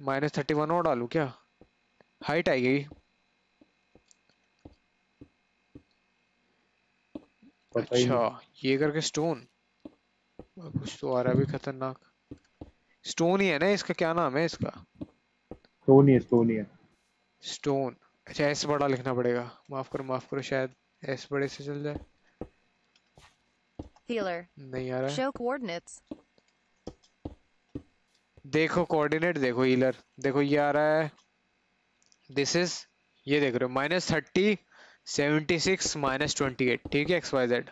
माइनस थर्टी वन और डालू क्या? हाइट आई गई। अच्छा ये करके स्टोन कुछ तो आ रहा भी खतरनाक। स्टोन ही है ना इसका? क्या नाम है इसका? सोनी है सोनी है स्टोन अच्छा एस बड़ा लिखना पड़ेगा। माफ़ करो माफ़ करो शायद एस बड़े से चल जाए। Healer. नहीं आ रहा Show coordinates. देखो कोऑर्डिनेट देखो हीलर देखो ये आ रहा है। दिस इज़ ये देख रहे हो minus thirty seventy six minus twenty eight ठीक है एक्स वाई जेड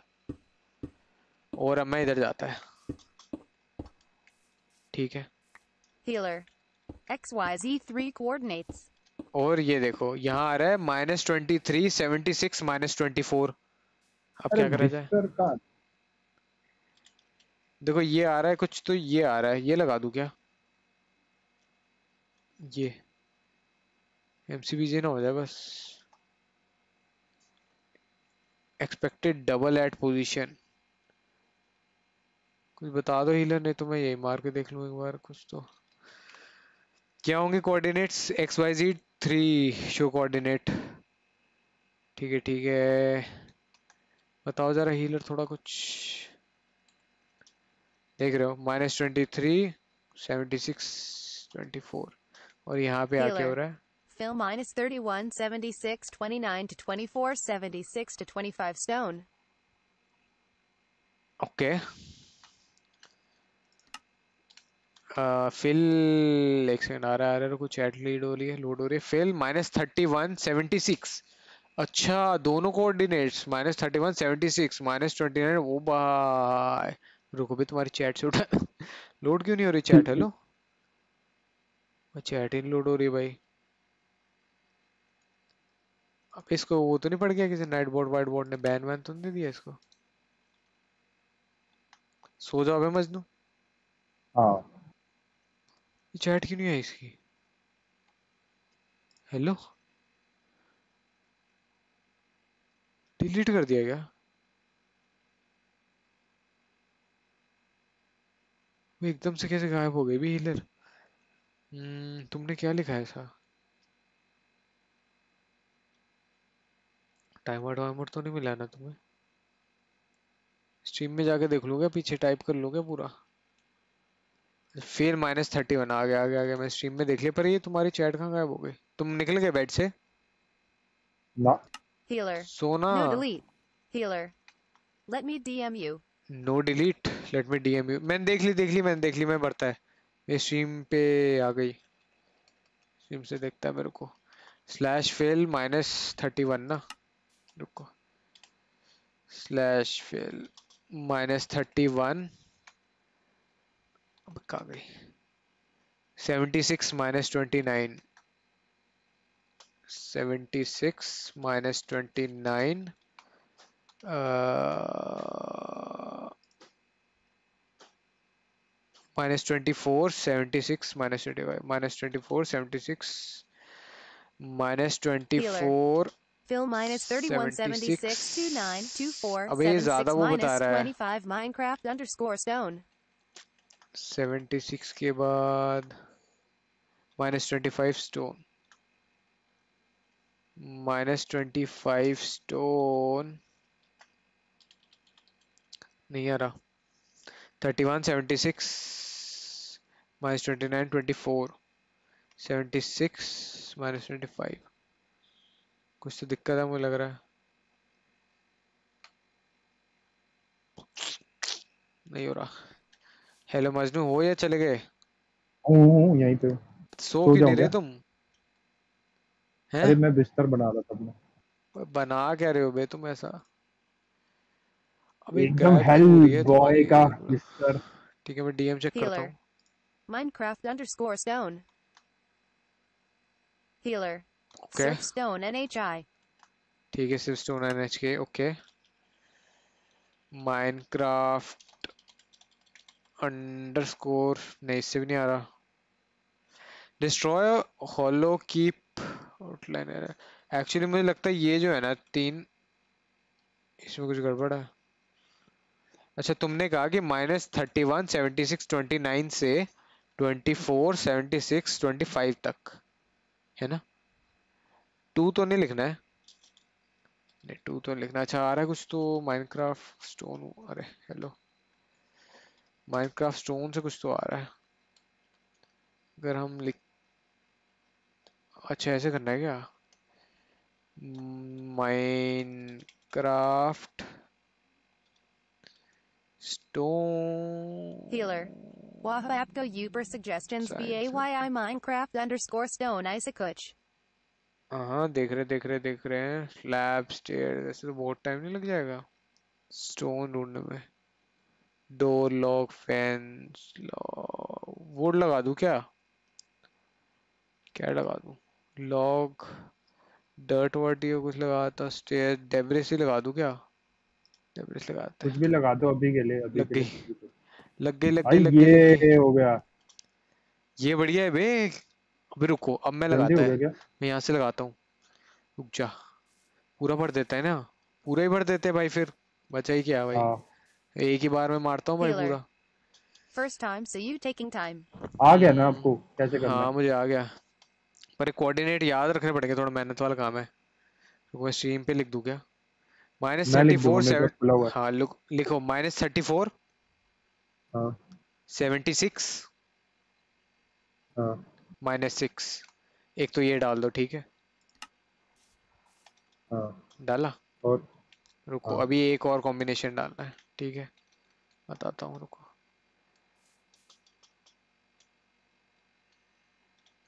और अब मैं इधर जाता है। ठीक है। Healer. XYZ3 coordinates. और ये देखो यहाँ आ रहा है minus twenty three seventy six minus twenty four अब क्या करा जाए? देखो ये आ रहा है कुछ तो ये आ रहा है। ये लगा दू क्या? ये। एमसीबीजे ना हो जाए बस। एक्सपेक्टेड डबल एट पोजीशन कुछ बता दो हीलर नहीं तो मैं यही मार के देख लूँ एक बार कुछ तो। क्या होंगे coordinates X Y Z three show coordinate ठीक है ठीक है। बताओ जरा हीलर थोड़ा कुछ। देख रहे हो minus twenty three seventy six twenty four और यहाँ पे आके हो. रहा है। Phil minus 31, 76, 29 to 24, 76 to 25 stone. Okay fill एक सेकंड आ रहा है, आ रहा है, रुको चैट लीड हो रही है लोड हो रही है। Fill minus thirty one seventy six अच्छा दोनों coordinates minus thirty one seventy six minus twenty nine वो बाय रुको भी तुम्हारी चैट से उठा। लोड क्यों नहीं हो रही चैट हेलो चैट ही लोड हो रही भाई। अब इसको वो तो नहीं पड़ गया किसी नाइट बोर्ड वाइट बोर्ड ने? बैन वैन तो नहीं दिया इसको? सो जाओ मजनू। हाँ। चैट क्यों नहीं आई इसकी? हेलो डिलीट कर दिया क्या? एकदम से कैसे गायब हो गई भी हीलर हम्म तुमने क्या लिखा है ऐसा? टाइमर वाइमर तो नहीं मिला ना तुम्हें? स्ट्रीम में जाके देख लूँगा पीछे टाइप कर लूँगा पूरा? फिर माइनस थर्टी वन आ गया आ गया आ गया मैं स्ट्रीम में देख लिया पर ये तुम्हारी चैट कहाँ गायब हो गई? तुम निकल गए बेड से? ना। Healer. सोना। No delete. Healer. Let me DM you. No delete let me DM you मैंने देख ली देख ली मैंने देख ली मैं बढ़ता है। ये स्ट्रीम पे आ गई। स्ट्रीम से देखता है मेरे को। Slash fill minus thirty one ना। रुको। Slash fill minus thirty one अब गई? Seventy six minus twenty nine seventy six minus twenty nine minus twenty four seventy six minus twenty five minus twenty four seventy six minus twenty four fill minus thirty one seventy six two nine two four अब ज़्यादा वो बता रहा है। Minecraft underscore stone 76 के बाद minus 25 stone. Minus 25 stone. नहीं आ रहा। 31 76 माइनस 29 24 76 माइनस ट्वेंटी फाइव। कुछ तो दिक्कत है मुझे लग रहा है। नहीं हो रहा। हेलो मजनू हो या चले गए? हूँ हूँ यहीं पे सो सो क्यों नहीं रहे? तुम? अरे मैं बिस्तर बना रहा था अपना। बना क्या रहे हो बे तुम ऐसा? अबे एकदम हेल हो है बॉय का मिस्टर ठीक है मैं डीएम चेक करता हूँ। Minecraft underscore stone. Healer. Okay Search stone NHI. ठीक है सिर्फ़ stone N H K okay Minecraft underscore नहीं, इससे भी नहीं आ रहा। Destroy hollow keep outline actually मुझे लगता है ये जो है ना, तीन, इसमें कुछ गड़बड़ है। अच्छा तुमने कहा कि minus thirty one seventy six twenty nine से twenty four seventy six twenty five तक, है ना? टू तो नहीं लिखना है। नहीं टू तो नहीं लिखना। अच्छा आ रहा है कुछ तो माइनक्राफ्ट स्टोन अरे हेलो माइनक्राफ्ट स्टोन से कुछ तो आ रहा है अगर हम लिख अच्छा ऐसे करना है क्या Minecraft stone Healer. Wahapko Uber suggestions Science. BAYI Minecraft underscore stone Isakuch. हाँ देख रहे देख रहे देख रहे हैं स्लैब स्टेयर ऐसे तो बहुत टाइम नहीं लग जाएगा स्टोन ढूँढने में डोर लॉक फेंस वुड लगा दूँ क्या? क्या लगा दूँ? लॉग डर्ट वर्ट ये कुछ लगाता स्टेयर डेब्रिस ही लगा दूँ क्या? डेब्रिस लगाते कुछ भी लगा दो अभी के लिए अभी लग गई। लग गई लग गई लग गई ये हो गया। ये बढ़िया है बे। अबे रुको अब मैं लगाता हो है। मैं यहाँ से लगाता हूँ। रुक जा। पूरा भर देता है ना? पूरा ही भर देते हैं भाई फिर। बचा ही क्या भाई? हाँ। एक ही बार में मारता हूँ भाई पूरा। First time, so you taking time. आ गया ना आपको? कैसे करना हाँ मुझे आ गया। पर कोऑर्डिनेट याद रखने पड़ेंगे थोड़ा मेहनत वाला काम है। तो मैं स्ट्रीम पे लिख दूँ क्या? माइनस थर्टी फोर सेवन है। लुक लिखो माइनस थर्टी फोर हाँ। सेवेंटी सिक्स हाँ। माइनस सिक्स एक तो ये डाल दो ठीक है? हाँ। डाला? और? रुको हाँ। अभी एक और कॉम्बिनेशन डालना है। ठीक है। बताता हूँ रुको।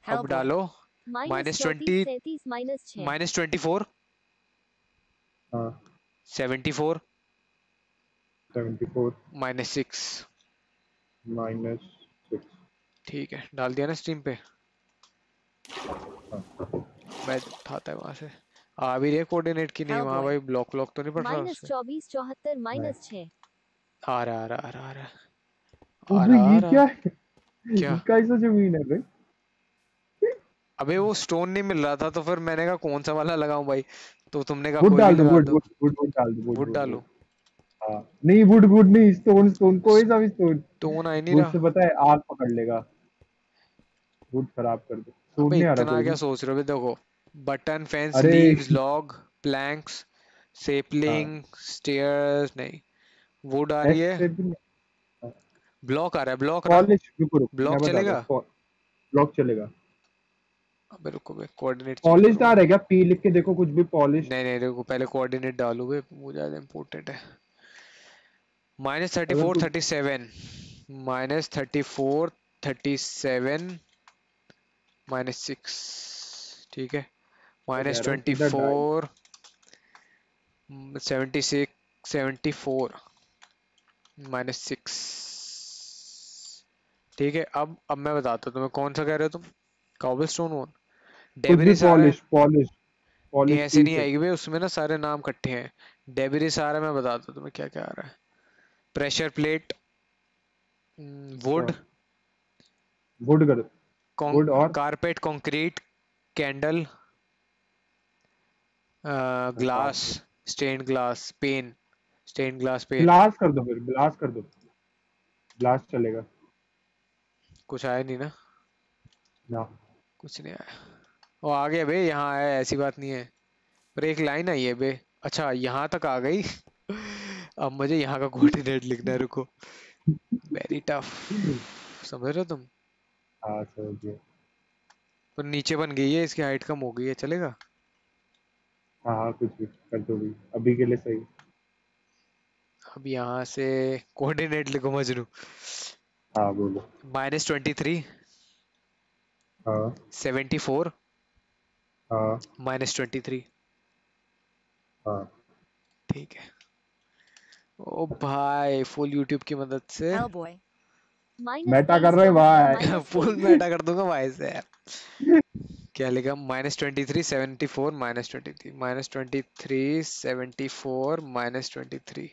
अब डालो। Minus twenty minus minus twenty four हाँ seventy four seventy four minus six minus six ठीक है डाल दिया ना स्ट्रीम पे। हाँ। मैं उठाता है वहाँ से। आ भी रही कोऑर्डिनेट की नहीं वहाँ भाई ब्लॉक ब्लॉक तो नहीं पड़ रहा चौबीस चौहत्तर माइनस छः आ रहा आ रहा आ रहा आ रहा। आ अबे रहा आ ये क्या है? क्या? ऐसा ज़मीन है भाई। अबे वो स्टोन नहीं मिल रहा था तो फिर मैंने कहा कौन सा वाला लगाऊँ भाई? तो तुमने कहा वुड डाल दो वुड वुड वुड डाल दो वुड डालो। हाँ। नहीं वुड वुड नहीं स्टोन स्टोन कोई सा भी स्टोन टोन आ ही नहीं रहा। पता है आग पकड़ लेगा। वुड खराब कर दो। सूट अबे नहीं आ रहा इतना क्या सोच रहे हो? देखो button fence leaves log planks sapling stairs नहीं। वुड आ रही है। ब्लॉक आ रहा है ब्लॉक ब्लॉक चलेगा? ब्लॉक चलेगा। अबे रुको बे कोऑर्डिनेट पॉलिश आ रहा है क्या पी लिख के देखो कुछ भी पॉलिश नहीं नहीं रुको पहले कोऑर्डिनेट डालो बे वो ज़्यादा इम्पोर्टेंट है। Minus thirty four thirty seven minus thirty four thirty seven minus six ठीक है minus twenty four seventy six seventy four minus six ठीक है अब अब मैं बताता हूँ तुम्हें कौन सा कह रहे हो तुम? Cobblestone one debris polish polish नहीं पॉलिश ऐसे नहीं आएगी भाई उसमें ना सारे नाम इकट्ठे हैं। डेबरिस आ रहा है मैं बताता हूँ तुम्हें क्या क्या आ रहा है। प्रेशर प्लेट वुड वुड कर वुड और carpet concrete candle glass stain glass pane stain glass pane glass कर दो फिर ग्लास कर दो। ग्लास चलेगा। कुछ आया नहीं ना? ना। कुछ नहीं आया। वो आ गया बे यहाँ आया ऐसी बात नहीं है। पर एक लाइन आई है बे। अच्छा यहाँ तक आ गई। अब मुझे यहाँ का कोऑर्डिनेट लिखना है रुको। वेरी टफ समझ रहे हो तुम? हाँ समझ गया। पर नीचे बन गई है इसकी हाइट कम हो गई है चलेगा? हाँ हाँ कुछ भी कर दो भी अभी के लिए सही। अब यहाँ से कोऑर्डिनेट लिखो मजनू। हाँ बोलो। माइनस ट्वेंटी थ्री हाँ। सेवेंटी फोर हाँ। माइनस ट्वेंटी थ्री हाँ। ठीक है। ओ भाई फुल यूट्यूब की मदद से। मेटा कर रहे भाई। फुल मेटा कर दूँगा भाई से क्या लिखा? Minus twenty three seventy four minus twenty three minus twenty three seventy four minus twenty three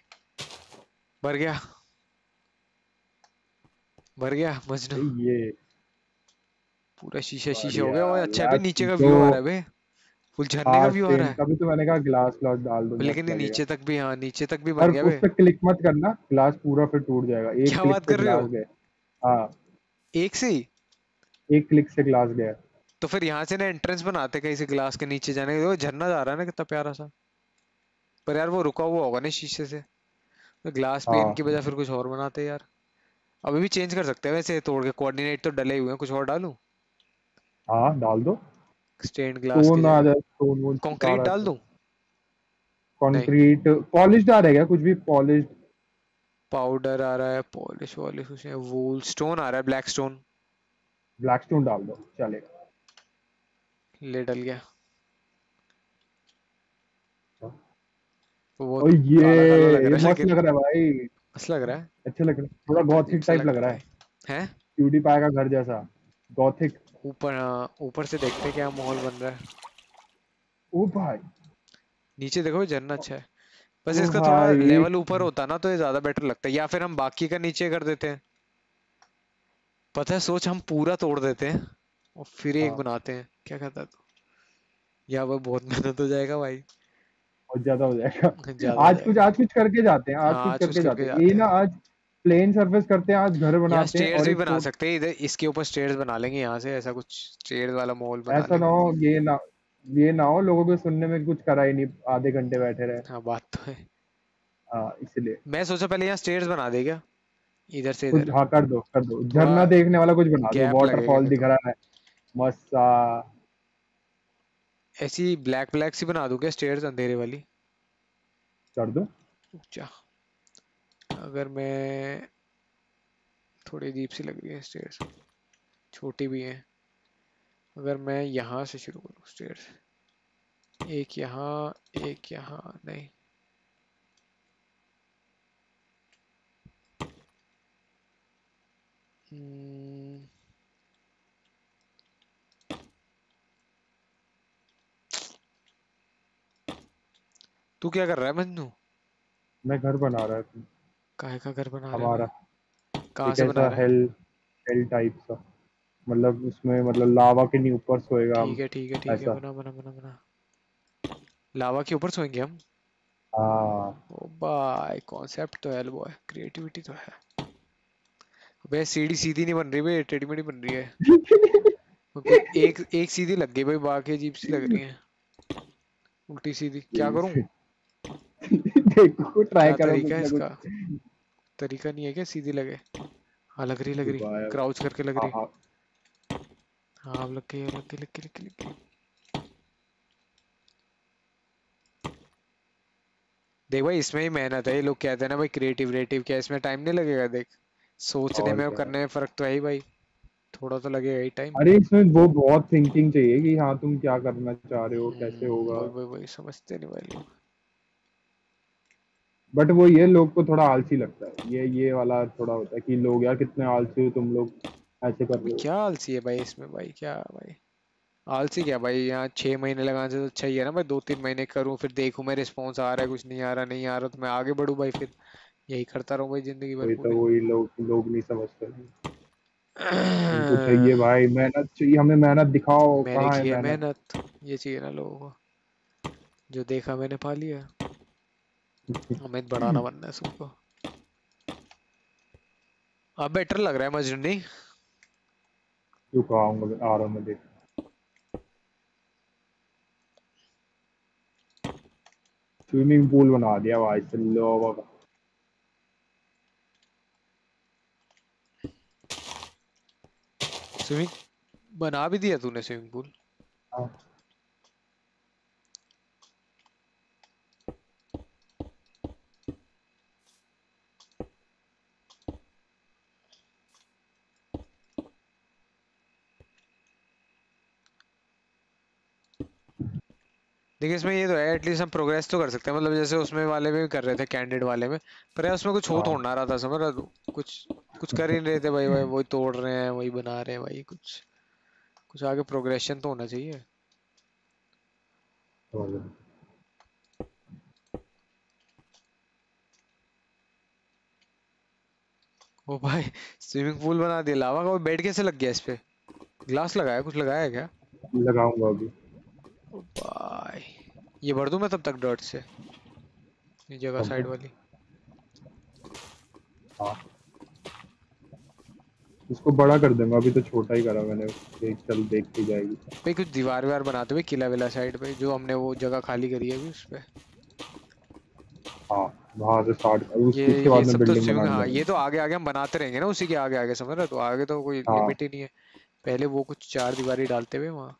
भर गया। भर गया मजनू ये पूरा शीशा शीशा हो गया। और अच्छा यार नीचे का व्यू आ रहा है बे फुल झरने का व्यू आ रहा है। का भी तो मैंने कहा ग्लास ग्लास डाल दो लेकिन ये नीचे तक भी हाँ नीचे तक भी बन गया उस बे पे क्लिक मत करना ग्लास पूरा फिर टूट जाएगा। एक क्या बात कर रहे हो? हाँ। एक से ही? एक क्लिक से ग्लास गया। तो फिर यहाँ से ना एंट्रेंस बनाते कहीं से ग्लास के नीचे जाने के झरना जा रहा है ना कितना प्यारा सा। पर यार वो रुका हुआ होगा ना शीशे से। तो ग्लास पेन हाँ की बजाय फिर कुछ और बनाते यार। अभी भी चेंज कर सकते हैं वैसे तोड़ के कोऑर्डिनेट तो डले हुए हैं कुछ और डालूं? हाँ डाल दो। स्टेन ग्लास स्टोन आ जाए स्टोन वोन कंक्रीट डाल दूँ? कंक्रीट पॉलिश आ रहेगा कुछ भी पॉलिश पाउडर आ रहा है पॉलिश वॉलिश कुछ वूल स्टोन आ रहा है ब्लैक स्टोन ब्लैक स्टोन डाल दो चलेगा ले डल गया। वो और ये मस्त लग रहा है भाई। मस्त लग रहा है? अच्छा लग रहा है। थोड़ा गॉथिक टाइप लग रहा है। है। क्यूडी पाए का घर जैसा। गॉथिक ऊपर ऊपर से देखते क्या माहौल बन रहा है। ओ भाई। नीचे देखो झरना अच्छा है। बस इसका थोड़ा लेवल ऊपर होता ना तो ये ज़्यादा बेटर लगता है। या फिर हम बाकी का नीचे कर देते हैं। पता है सोच हम पूरा तोड़ देते हैं और फिर एक हाँ। बनाते हैं। क्या कहता तू? या वो बहुत मेहनत हो जाएगा भाई। बहुत ज़्यादा हो जाएगा। आज कुछ आज कुछ करके जाते हैं आज हाँ कुछ करके जाते हैं। ये ना आज प्लेन सरफेस करते हैं आज घर बनाते हैं स्टेयर्स और भी बना सकते हैं। इधर इसके ऊपर स्टेयर्स बना लेंगे यहाँ से ऐसा कुछ स्टेयर्स वाला मॉल बना ऐसा ना हो ये ना ये ना हो लोगों के सुनने में कुछ करा ही नहीं आधे घंटे बैठे रहे। हाँ बात तो है। हाँ इसलिए। मैं सोचा पहले यहाँ स्टेयर्स बना दे क्या? इधर से इधर। हाँ कर दो कर दो। झरना देखने वाला कुछ बना दो वाटरफॉल दिख रहा है। मस्त सा ऐसी ब्लैक ब्लैक सी बना दूँ क्या? स्टेयर्स अंधेरे वाली? कर दो? ऊँचा अगर मैं थोड़ी अजीब सी लग रही है स्टेयर्स छोटी भी हैं। अगर मैं यहाँ से शुरू करूँ स्टेयर्स एक यहाँ एक यहाँ नहीं। हम्म, तू क्या कर रहा है मन्नू मैं घर बना रहा था। काहे का घर बना रहा हमारा कहाँ से बना रहा है? हेल हेल टाइप सा। मतलब उसमें मतलब लावा के नहीं ऊपर सोएगा ठीक है ठीक है ठीक है बना बना बना बना। लावा के ऊपर सोएँगे हम? हाँ। ओ भाई कॉन्सेप्ट तो है बॉय क्रिएटिविटी तो है। अबे सीढ़ी सीधी नहीं बन रही बे टेढ़ी मेढ़ी बन रही है। एक एक सीधी लग गई भाई बाकी अजीब सी लग रही है। उल्टी सीधी। क्या करूँ? देखो ट्राई करो तरीका है इसका? तरीका नहीं है क्या? सीधी लगे। हाँ लग रही लग रही। क्राउच करके लग हाँ रही। हाँ हाँ। अब लग गई लग गई लग गई लग गई लग गई। देख भाई इसमें ही मेहनत है। ये लोग कहते हैं ना भाई क्रिएटिव क्रिएटिव क्या इसमें टाइम नहीं लगेगा? देख सोचने में और करने में फ़र्क तो है ही भाई। थोड़ा तो लगेगा ही टाइम अरे इसमें वो बहुत थिंकिंग चाहिए कि हाँ तुम क्या करना चाह रहे हो कैसे होगा? वही वही समझते नहीं भाई लोग। बट वो ये लोग को थोड़ा आलसी लगता है। ये ये वाला थोड़ा होता है कि लोग यार कितने आलसी हो तुम लोग? ऐसे कर रहे हो क्या आलसी है भाई इसमें? भाई क्या भाई? आलसी क्या भाई? यहाँ छह महीने लगाने से तो अच्छा ही है ना भाई। दो तीन महीने करूँ फिर देखूँ मैं रिस्पॉन्स आ रहा है कुछ नहीं आ रहा नहीं आ रहा तो मैं आगे बढ़ूँ भाई फिर। यही करता रहूँ भाई ज़िंदगी भर तो वही लोग लोग नहीं समझते। चाहिए भाई मेहनत चाहिए हमें मेहनत दिखाओ मैंने कहाँ है मेहनत। ये चाहिए ना लोगों को जो देखा मैंने पा लिया। हमें बढ़ाना बनना है सबको अब बेटर लग रहा है मजनू नहीं? रुको आऊँगा आ रहा हूँ मैं देख। स्विमिंग पूल बना दिया भाई चलो का स्विमिंग बना भी दिया तूने स्विमिंग पूल हाँ। देखिए इसमें ये तो है एटलीस्ट हम प्रोग्रेस तो कर सकते हैं। मतलब जैसे उसमें वाले में भी कर रहे थे कैंडिड वाले में। पर यार उसमें कुछ हो हाँ। ना रहा था समझ रहा कुछ कुछ कर ही नहीं रहे थे भाई भाई वही तोड़ रहे हैं वही बना रहे हैं भाई कुछ। कुछ आगे प्रोग्रेशन तो होना चाहिए। हूँ। ओ भाई स्विमिंग पूल बना दिया लावा का बेड कैसे लग गया इस पे? ग्लास लगाया कुछ लगाया क्या? लगाऊँगा अभी। ओ भाई। ये भर दूँ मैं तब तक डॉट से? ये जगह साइड वाली। हाँ। इसको बड़ा कर दूँगा अभी तो छोटा ही करा मैंने देख चल देख के जाएगी। भाई कुछ दीवार विवार बनाते हुए किला विला साइड पे जो हमने वो जगह खाली करी है अभी उस पे। हाँ वहाँ से स्टार्ट ये उसके बाद ये में सब तो बिल्डिंग बना हाँ ये तो आगे आगे हम बनाते रहेंगे ना उसी के आगे आगे समझ रहे हो? तो आगे तो कोई हाँ। लिमिट ही नहीं है। पहले वो कुछ चार दीवारी डालते हुए वहाँ।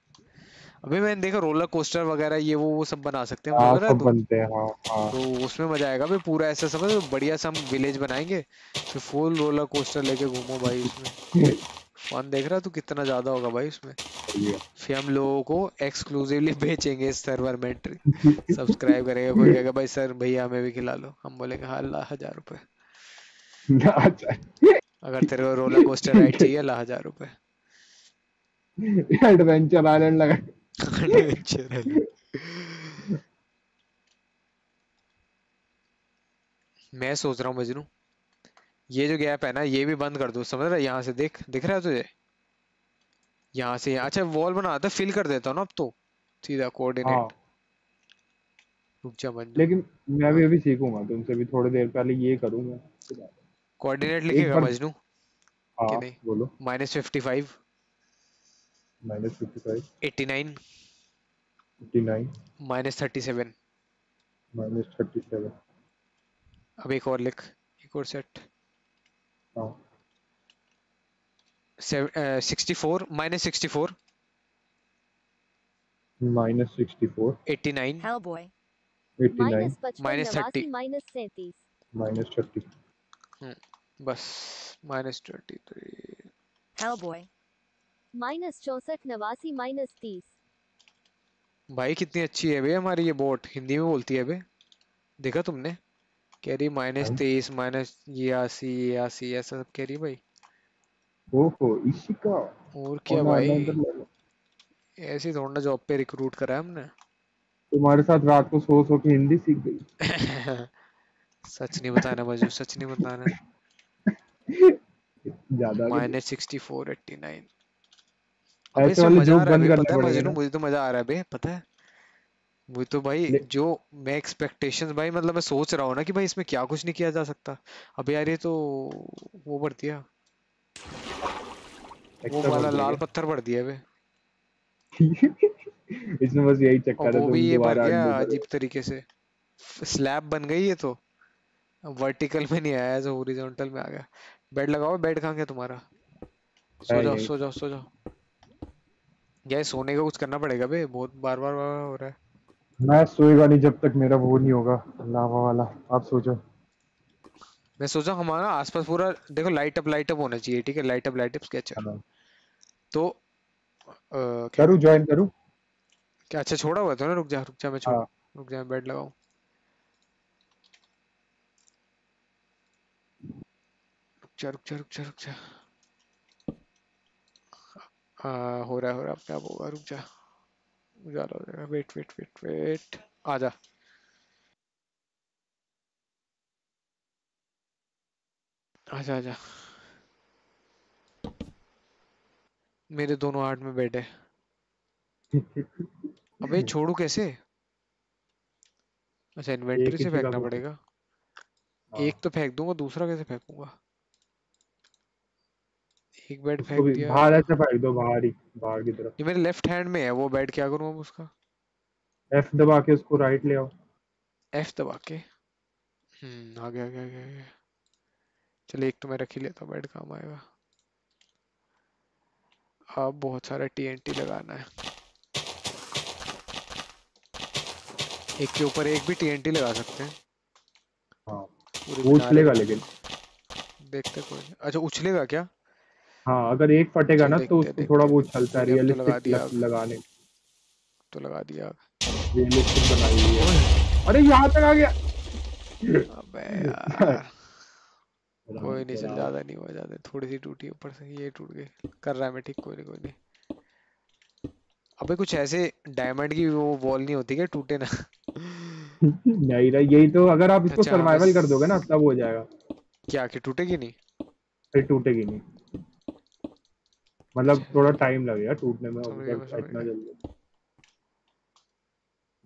अभी मैंने देखा रोलर कोस्टर वगैरह ये वो वो सब बना सकते हैं हाँ समझ सब बनते हैं हाँ हाँ। तो उसमें मज़ा आएगा। भाई पूरा ऐसा समझ तो बढ़िया सा हम विलेज बनाएँगे फिर फुल रोलर कोस्टर लेके घूमो भाई उसमें। फन देख रहा तू कितना ज़्यादा होगा भाई उसमें। फिर हम लोगों को एक्सक्लूसिवली बेचेंगे इस सर्वर में एंट्री सब्सक्राइब करेगा कोई कहेगा भाई सर भैया हमें भी खिला लो। हम बोलेंगे हाँ ला हज़ार रुपए। अगर तेरे को रोलर कोस्टर राइड चाहिए ला हज़ार रुपए। एडवेंचर आइलैंड लगा। Naturally. मैं सोच रहा हूँ मजनू ये जो गैप है ना ये भी बंद कर दो समझ रहा यहाँ से देख दिख रहा है तुझे? यहाँ से अच्छा वॉल बना तो था फिल कर देता हूँ ना अब तो सीधा कोऑर्डिनेट हाँ। रुक जा मंजू लेकिन मैं भी अभी सीखूँगा तुमसे भी थोड़ी देर पहले ये करूँगा। कोऑर्डिनेट लिखेगा मजनू हाँ बोलो। -55 minus 55 89 89 minus 37 minus 37 अब एक और लिख एक और सेट हाँ। Sixty four minus sixty four minus sixty four eighty nine eighty nine minus thirty minus सैंतीस माइनस थर्टी बस माइनस ट्वेंटी थ्री माइनस चौसठ नवासी माइनस तीस। भाई कितनी अच्छी है बे हमारी ये बोट। हिंदी में बोलती है बे। देखा तुमने? कह रही माइनस। तेईस माइनस यासी यासी ऐसा सब कह रही भाई। ओहो इसी का। और क्या भाई? ऐसी थोड़ा जॉब पे रिक्रूट करा है हमने। तुम्हारे साथ रात को सो सो के हिंदी सीख गई। सच नहीं बताना मजू सच नहीं बताना। ज़्यादा minus sixty four eighty nine. अबे ऐसे इसमें मज़ा आ रहा है पता है मजनू ना। मुझे तो मज़ा आ रहा है बे पता है? मुझे तो भाई जो मैं एक्सपेक्टेशंस भाई मतलब मैं सोच रहा हूँ ना कि भाई इसमें क्या कुछ नहीं किया जा सकता। अब यार ये तो वो बढ़ दिया। वो वाला बढ़ लाल पत्थर बढ़ दिया बे इसमें बस यही चक्कर है वो भी ये दोबारा गया अजीब तरीके से। स्लैब बन गई ये तो। वर्टिकल में नहीं आया ऐसा हॉरिजॉन्टल में आ गया। बेड लगाओ बेड कहाँ गया तुम्हारा? सो जाओ सो जाओ सो जाओ। यार सोने का कुछ करना पड़ेगा बे बहुत बार बार बार हो रहा है। मैं सोएगा नहीं जब तक मेरा वो नहीं होगा लावा वाला। आप सोचो। मैं सोचा हमारा आसपास पूरा देखो लाइट अप लाइट अप होना चाहिए ठीक है? लाइट अप लाइट अप स्केचर हाँ। तो करूँ ज्वाइन करूँ? क्या अच्छा छोड़ा हुआ था ना? रुक जा रुक जा मैं छोड़ हाँ। रुक जा बेड लगाऊँ। रुक जा रुक जा रुक जा रुक जा। हाँ हो रहा है हो रहा है। आप होगा रुक जा। उजाला हो जाएगा। वेट वेट वेट वेट आ जा। आजा आजा मेरे दोनों हाथ में है अबे छोड़ू कैसे? अच्छा इन्वेंटरी से फेंकना पड़ेगा। हाँ। एक तो फेंक दूँगा दूसरा कैसे फेंकूँगा? एक बेड फेंक दिया। बाहर ऐसे फेंक दो बाहर ही बाहर की तरफ़। ये मेरे लेफ़्ट हैंड में है वो बेड क्या करूँ अब उसका? एफ़ दबा के उसको राइट ले आओ। एफ़ दबा के? हम्म आ गया आ गया आ गया चल एक तो मैं रख ही लेता हूँ बेड काम आएगा। अब बहुत सारा टीएनटी लगाना है। एक के ऊपर एक भी टीएनटी लगा सकते हैं। हाँ वो उछलेगा लेकिन। देखते कोई अच्छा उछलेगा क्या? हाँ अगर एक फटेगा ना तो उसको थोड़ा वो उछलता है तो रियलिस्टिक आग लगाने। तो लगा दिया। रियलिस्टिक बनाई है। अरे यहाँ तक आ गया। अबे यार। कोई नहीं चल ज़्यादा नहीं हुआ ज़्यादा। थोड़ी सी टूटी ऊपर से ये टूट गई। कर रहा है मैं ठीक कोई नहीं कोई नहीं। अबे कुछ ऐसे डायमंड की वो वॉल नहीं होती क्या? टूटे ना। नहीं रहा यही तो अगर आप इसको अच्छा, सर्वाइवल कर दोगे ना तब हो जाएगा। क्या कि टूटेगी नहीं? फिर टूटेगी नहीं। मतलब थोड़ा टाइम लगेगा टूटने में समझ गया, अगर मैं समझ इतना जल्दी।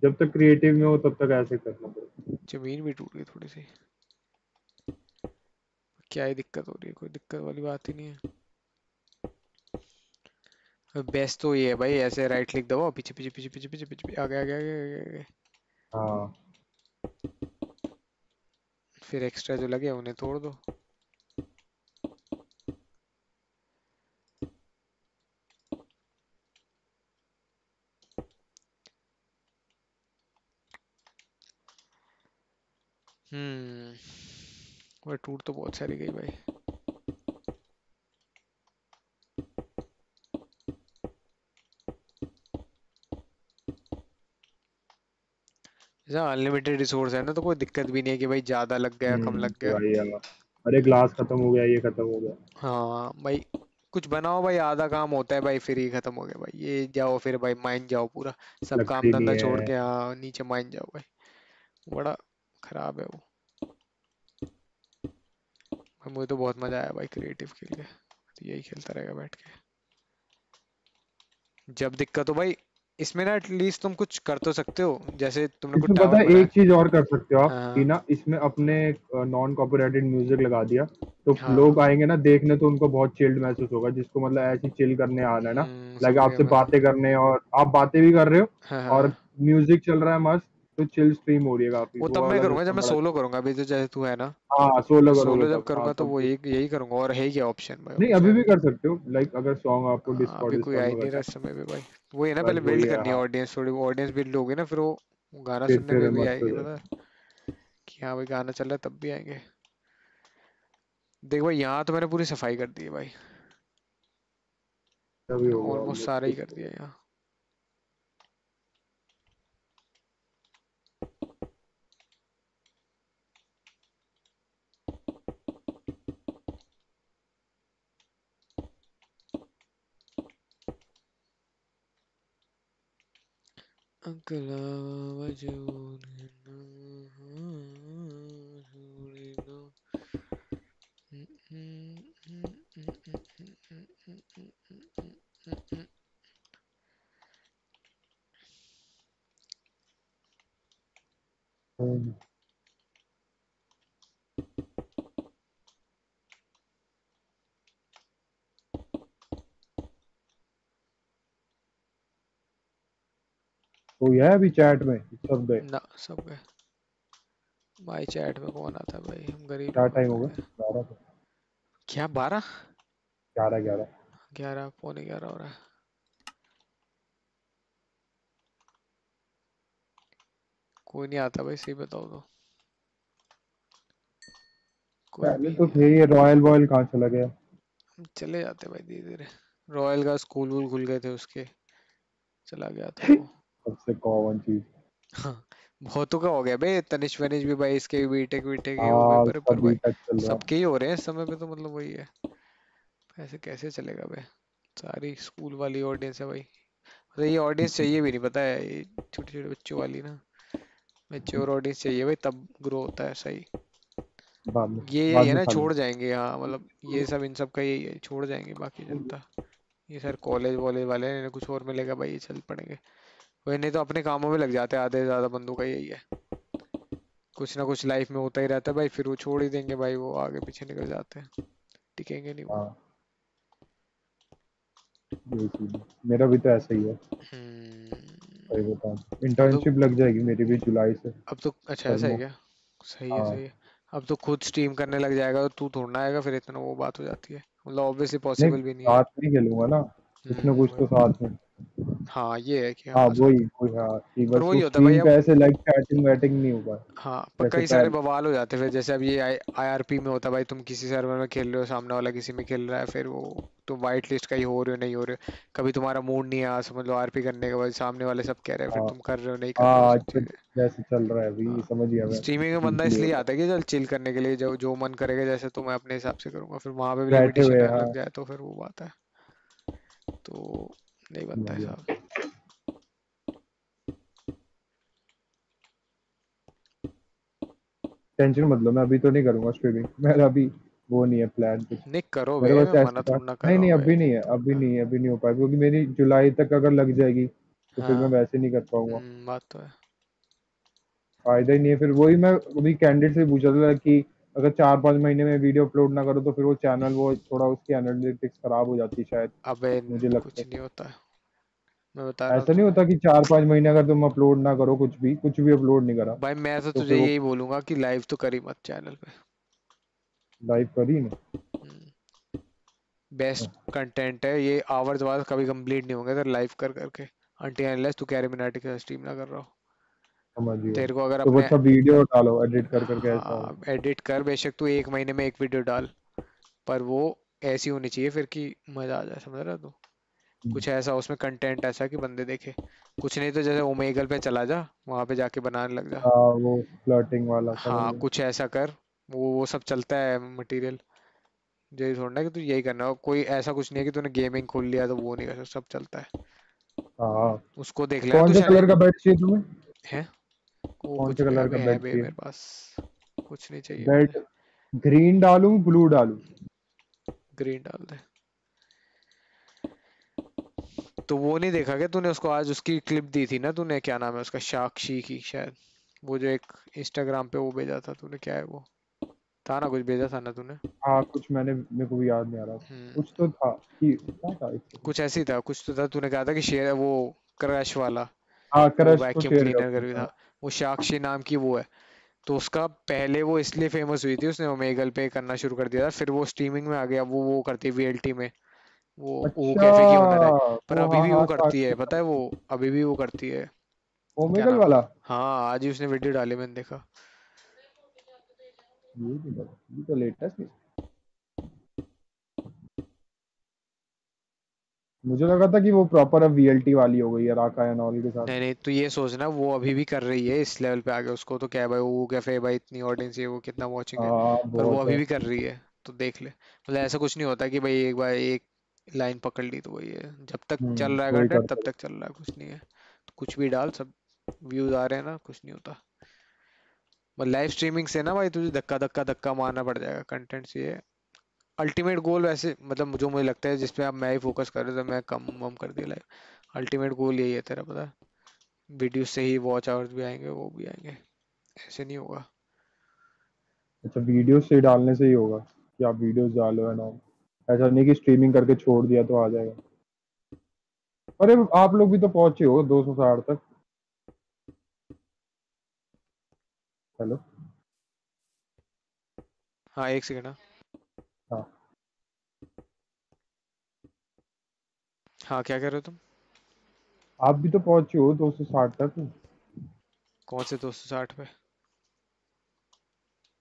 जब तक क्रिएटिव में हो तब तक ऐसे करना पड़ेगा। ज़मीन भी टूट गई थोड़ी सी। क्या ही दिक्कत हो रही है कोई दिक्कत वाली बात ही नहीं है। बेस्ट तो ये है भाई ऐसे राइट क्लिक दबाओ पीछे पीछे पीछे पीछे पीछे पीछे आगे आगे आगे आगे आगे हाँ। फिर एक्स्ट्रा जो लगे उन्हें तोड़ दो। हम्म। वो टूट तो बहुत सारी गई भाई। अनलिमिटेड रिसोर्स है ना तो कोई दिक्कत भी नहीं है कि भाई ज़्यादा लग गया कम हम्म, लग गया अरे ग्लास खत्म हो गया ये खत्म हो गया। हाँ भाई कुछ बनाओ भाई आधा काम होता है भाई फिर ही खत्म हो गया भाई। ये जाओ फिर भाई माइन जाओ पूरा। सब काम धंधा छोड़ के हाँ नीचे माइन जाओ भाई। बड़ा खराब है वो। मुझे तो बहुत मज़ा आया भाई क्रिएटिव के तो यही खेलता रहेगा बैठ के। जब दिक्कत हो भाई इसमें ना एटलीस्ट तुम कुछ कर तो सकते हो। जैसे तुमने कुछ पता है एक चीज़ और कर सकते हो आप हाँ। कि ना इसमें अपने नॉन कॉपीराइटेड म्यूज़िक लगा दिया। तो हाँ। लोग आएँगे ना देखने तो उनको बहुत चिल्ड महसूस होगा जिसको मतलब ऐसी चिल करने आना है ना। हम्म, लाइक आपसे बातें करने और आप बातें भी कर रहे हो हाँ और हाँ म्यूज़िक चल रहा है मस्त। तो चिल स्ट्रीम हो रही है काफ़ी। वो तब मैं करूँगा जब मैं सोलो करूँगा अभी तो जैसे तू है ना। हाँ सोलो करूँगा सोलो जब करूँगा हाँ तो वो तो- यही यही करूँगा और है क्या ऑप्शन भाई? नहीं अभी भी कर सकते हो। लाइक अगर सॉन्ग आपको हाँ, डिस्कॉर्ड अभी कोई आ ही डिस्कॉर्ड नहीं रहा समय पे भाई। वो है ना पहले बिल्ड करनी है हाँ ऑडियंस थोड़ी ऑडियंस बिल्ड होगी ना फिर वो गाना सुनने में भी आएगी पता कि हाँ भाई गाना चल रहा है तब भी आएँगे। देख भाई यहाँ तो मैंने पूरी सफ़ाई कर दी है भाई। ऑलमोस्ट सारा ही कर दिया यहाँ। अगला वजूद है यह है अभी चैट में? सब? गए ना सब। गए भाई चैट में कौन आता है भाई? हम गरीब क्या टाइम हो होते गया? हैं। बारह तो। क्या बारह? ग्यारह ग्यारह। ग्यारह पौने ग्यारह हो रहा है। कोई नहीं आता भाई सही बताओ तो। पहले तो थे ये रॉयल वॉयल कहाँ चला गया हम चले जाते भाई धीरे धीरे रॉयल का स्कूल वूल खुल गए थे उसके। चला गया था वो। सबसे कॉमन चीज़। हाँ बहुतों का हो गया बे तनिष वनिश भी भाई इसके बीटेक बीटेक ये वो हाँ पेपर पर भाई। बीटेक रहा। सबके ही हो रहे हैं इस समय पे तो मतलब वही है। ऐसे कैसे चलेगा बे सारी स्कूल वाली ऑडियंस है भाई। मतलब ये ऑडियंस चाहिए भी नहीं पता है ये छोटे छोटे बच्चों वाली ना। मैच्योर ऑडियंस चाहिए भाई तब ग्रो होता है सही। ये यही है ना छोड़ जाएँगे हाँ मतलब ये सब इन सब का यही है छोड़ जाएँगे बाकी जनता। ये सर कॉलेज वॉलेज वाले कुछ और मिलेगा भाई ये चल पड़ेंगे। वही नहीं तो अपने कामों में लग जाते हैं आधे ज़्यादा बंदों का यही है। कुछ ना कुछ लाइफ में होता ही रहता है भाई फिर वो छोड़ ही देंगे भाई वो आगे पीछे निकल जाते हैं। टिकेंगे नहीं वो। हाँ। मेरा भी तो ऐसा ही है। हम्म। इंटर्नशिप लग जाएगी मेरी भी जुलाई से। अब तो अच्छा ऐसा है क्या? सही है हाँ। सही है। अब तो खुद स्ट्रीम करने लग जाएगा तो तू थोड़ा आएगा फिर इतना वो बात हो जाती है। मतलब ऑब्वियसली पॉसिबल भी नहीं है। साथ में ही खेलूँगा ना। कुछ ना हम्म कुछ तो साथ में। हाँ ये है कि हाँ हाँ वही वही हाँ कि बस वही वो होता है भाई ऐसे लाइक चैटिंग वैटिंग नहीं होगा। हाँ पर कई सारे बवाल हो जाते हैं फिर जैसे अब ये आईआरपी में होता है भाई तुम किसी सर्वर में खेल रहे हो सामने वाला किसी में खेल रहा है फिर वो तुम वाइट लिस्ट का ही हो रहे हो नहीं हो रहे हो। कभी तुम्हारा मूड नहीं है समझ लो आरपी करने के बाद सामने वाले सब कह रहे हैं फिर हाँ। तुम कर रहे हो नहीं कर रहे हो हाँ सब जैसे चल रहा है अभी समझ गया मैं। स्ट्रीमिंग में बंदा इसलिए आता है कि चल चिल करने के लिए जो जो मन करेगा जैसे तो मैं अपने हिसाब से करूँगा फिर वहाँ पे भी लिमिटेशन लग जाए तो फिर वो बात है। तो नहीं बनता है साहब टेंशन मत लो मैं अभी तो नहीं करूँगा स्ट्रीमिंग मेरा अभी वो नहीं है प्लान नहीं करो मेरे मना थोड़ा ना कर नहीं नहीं अभी नहीं है अभी नहीं है अभी नहीं हो पाएगा क्योंकि मेरी जुलाई तक अगर लग जाएगी तो फिर मैं हाँ। वैसे नहीं कर पाऊँगा। हम्म, बात तो है। फ़ायदा ही नहीं है फिर वही मैं अभी कैंडिडेट से पूछा था कि अगर चार पाँच महीने में वीडियो अपलोड ना करो तो फिर वो चैनल वो थोड़ा उसकी एनालिटिक्स खराब हो जाती है शायद अबे मुझे लगता कुछ नहीं होता। मैं बता रहा ऐसा नहीं होता कि चार पाँच महीने अगर तुम अपलोड ना करो कुछ भी कुछ भी अपलोड नहीं करा। भाई मैं तो तो तुझे यही बोलूँगा कि लाइव तो करी मत चैनल पे। लाइव कर नहीं बेस्ट कंटेंट है ये आवर्स बाद कभी कंप्लीट नहीं होंगे अगर लाइव कर करके। अनटिल अनलेस तू कैरिमिनाटी का स्ट्रीम ना कर रहा हो। तेरे को अगर तो अपने सब वीडियो डालो एडिट कर करके ऐसा। हाँ एडिट कर बेशक तू एक महीने में एक वीडियो डाल पर वो ऐसी होनी चाहिए फिर कि मज़ा आ जाए समझ रहा तू? कुछ ऐसा उसमें कंटेंट ऐसा कि बंदे देखे। कुछ नहीं तो जैसे ओमेगल पे चला जा वहाँ पे जाके बनाने लग जा। हाँ वो फ्लर्टिंग वाला हाँ कुछ ऐसा कर वो वो सब चलता है मटेरियल यही थोड़ा ना कि तू यही करना हो कोई ऐसा कुछ नहीं है कि तूने गेमिंग खोल लिया तो वो नहीं कर सकता सब चलता है। हाँ। उसको देख लेना कौन से कलर का बेड चाहिए तुम्हें? है? कौन से कलर का बेड चाहिए? मेरे पास कुछ नहीं चाहिए बेड ग्रीन डालूं ब्लू डालूं? ग्रीन डाल दे। तो वो नहीं देखा क्या तूने उसको? आज उसकी क्लिप दी थी ना तूने क्या नाम है उसका साक्षी की शायद। वो जो एक इंस्टाग्राम पे वो भेजा था तूने क्या है वो? था ना कुछ भेजा था ना तूने? हाँ कुछ मैंने मेरे को भी याद नहीं आ रहा। हम्म। कुछ तो था कि क्या था second। कुछ ऐसे ही था कुछ तो था तूने कहा था कि शेयर वो क्रश वाला। हाँ क्रश वैक्यूम क्लीनर कर सकता था। वो साक्षी नाम की वो है। तो उसका पहले वो इसलिए फ़ेमस हुई थी उसने ओमेगल पे करना शुरू कर दिया था फिर वो स्ट्रीमिंग में आ गया वो वो करती है वीएलटी में। वो वो अच्छा कैफ़े की ओनर है। पर वो अभी हाँ भी वो हाँ करती है पता है वो अभी भी वो करती है। ओमेगल वाला? हाँ आज ही उसने वीडियो डाली मैंने देखा। ये ये तो लेटेस्ट मुझे लगा था कि वो प्रॉपर अब वीएलटी वाली हो गई है राका एंड ऑल के साथ। नहीं नहीं तो ये सोचना वो अभी भी कर रही है इस लेवल पे आ गया उसको तो क्या भाई वो कैफ़े भाई इतनी ऑडियंस है वो कितना वॉचिंग है। हाँ पर वो अभी भी कर रही है तो देख ले। मतलब ऐसा कुछ नहीं होता कि भाई एक बार एक लाइन पकड़ ली तो वही है। जब तक चल हम्म रहा है कंटेंट तब तक चल रहा है कुछ नहीं है। तो कुछ भी डाल सब व्यूज़ आ रहे हैं ना कुछ नहीं होता। लाइव स्ट्रीमिंग से ना भाई तुझे धक्का धक्का धक्का मारना पड़ जाएगा कंटेंट से। अल्टीमेट गोल वैसे मतलब जो मुझे लगता है जिस पे अब मैं ही फोकस कर रहा था मैं कम वम कर दिया लाइव अल्टीमेट गोल यही है तेरा पता वीडियो से ही वॉच आवर्स भी आएँगे वो भी आएँगे. ऐसे नहीं होगा. अच्छा वीडियो से डालने से ही होगा कि आप वीडियोस डालो एंड ऑल ऐसा नहीं कि स्ट्रीमिंग करके छोड़ दिया तो आ जाएगा. अरे आप लोग भी तो पहुँचे हो 260 तक. हेलो हाँ एक सेकंड हाँ. हाँ क्या कह रहे हो तुम? आप भी तो पहुँचे हो 260 तक। कौन से 260 पे?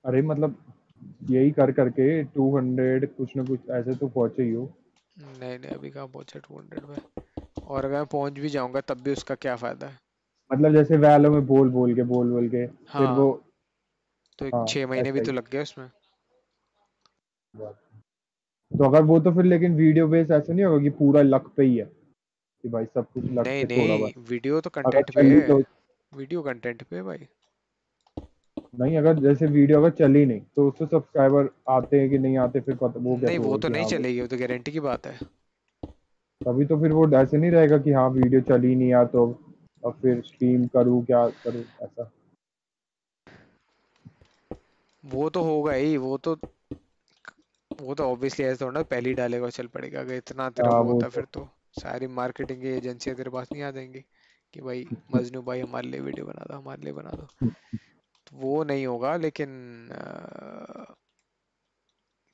अरे मतलब यही कर करके 200 कुछ ना कुछ ऐसे तो पहुँचे ही हो। नहीं नहीं अभी कहाँ पहुँचा 200 पे? और अगर मैं पहुँच भी जाऊँगा तब भी उसका क्या फ़ायदा है? मतलब जैसे वैलो में बोल बोल के बोल बोल के हाँ, फिर हाँ वो तो हाँ छह महीने भी तो लग गए उसमें। तो अगर वो तो फिर लेकिन वीडियो बेस ऐसा नहीं होगा कि पूरा लक पे ही है कि भाई सब कुछ लक नहीं पे नहीं वीडियो तो कंटेंट पे चली है। तो वीडियो कंटेंट पे भाई। नहीं अगर जैसे वीडियो अगर चली नहीं तो उससे सब्सक्राइबर आते हैं कि नहीं आते फिर पता वो नहीं वो तो नहीं चलेगी वो तो गारंटी की बात है। तभी तो फिर वो ऐसे नहीं रहेगा कि हाँ वीडियो चली नहीं या तो अब फिर स्ट्रीम करूँ क्या करूँ ऐसा। वो तो होगा ही वो तो वो तो ऑब्वियसली ऐसा थोड़ा पहले ही डालेगा चल पड़ेगा। अगर इतना तेरा हाँ होता तो। फिर तो सारी मार्केटिंग की एजेंसियाँ तेरे पास नहीं आ जाएँगी कि भाई मजनू भाई हमारे लिए वीडियो बना दो हमारे लिए बना दो। तो वो नहीं होगा लेकिन अ,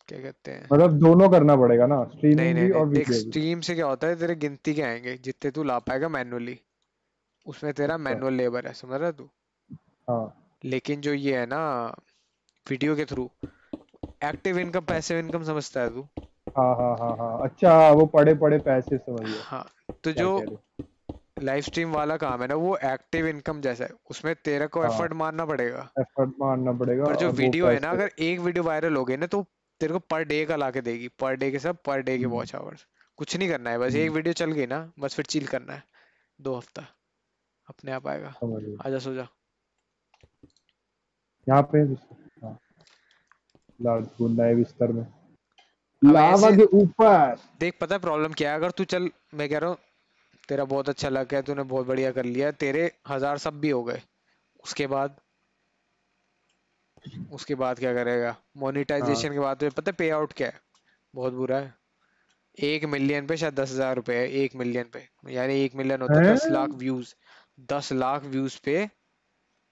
क्या कहते हैं? मतलब दोनों करना पड़ेगा ना नहीं स्ट्रीमिंग नहीं भी और नहीं देख स्ट्रीम से क्या होता है तेरे गिनती के आएँगे जितने तू ला पाएगा मैनुअली उसमें तेरा अच्छा। मैनुअल लेबर है समझ रहा तू? हाँ। लेकिन जो ये है ना वीडियो के through active income passive income समझता है तू? हाँ हाँ हाँ हाँ। अच्छा वो पड़े पड़े पैसे समझ गया। हाँ तो जो लाइव स्ट्रीम वाला काम है ना वो एक्टिव इनकम जैसा है। उसमें तेरे को हाँ। एफर्ट मारना पड़ेगा। एफर्ट मारना पड़ेगा पर जो वीडियो है ना अगर एक वीडियो वायरल हो गई ना तो तेरे को पर डे का ला के देगी। पर डे के सब पर डे के हम्म, वॉच आवर्स कुछ नहीं करना है बस एक हम्म, वीडियो चल गई ना बस फिर चिल करना है। दो हफ़्ता। अपने आप आएगा। आजा सो जा। यहाँ पे लार्ज है बिस्तर में। लावा के ऊपर। देख पता है प्रॉब्लम क्या है? अगर तू चल मैं कह रहा हूँ तेरा बहुत अच्छा लग है तूने बहुत बढ़िया कर लिया तेरे हज़ार सब भी हो गए। उसके बाद उसके बाद क्या करेगा? मोनिटाइजेशन हाँ। के बाद पता है पे आउट क्या है? बहुत बुरा है। एक मिलियन पे शायद दस हज़ार रुपए है एक मिलियन पे। यानी एक मिलियन होता है दस लाख व्यूज़ दस लाख व्यूज़ पे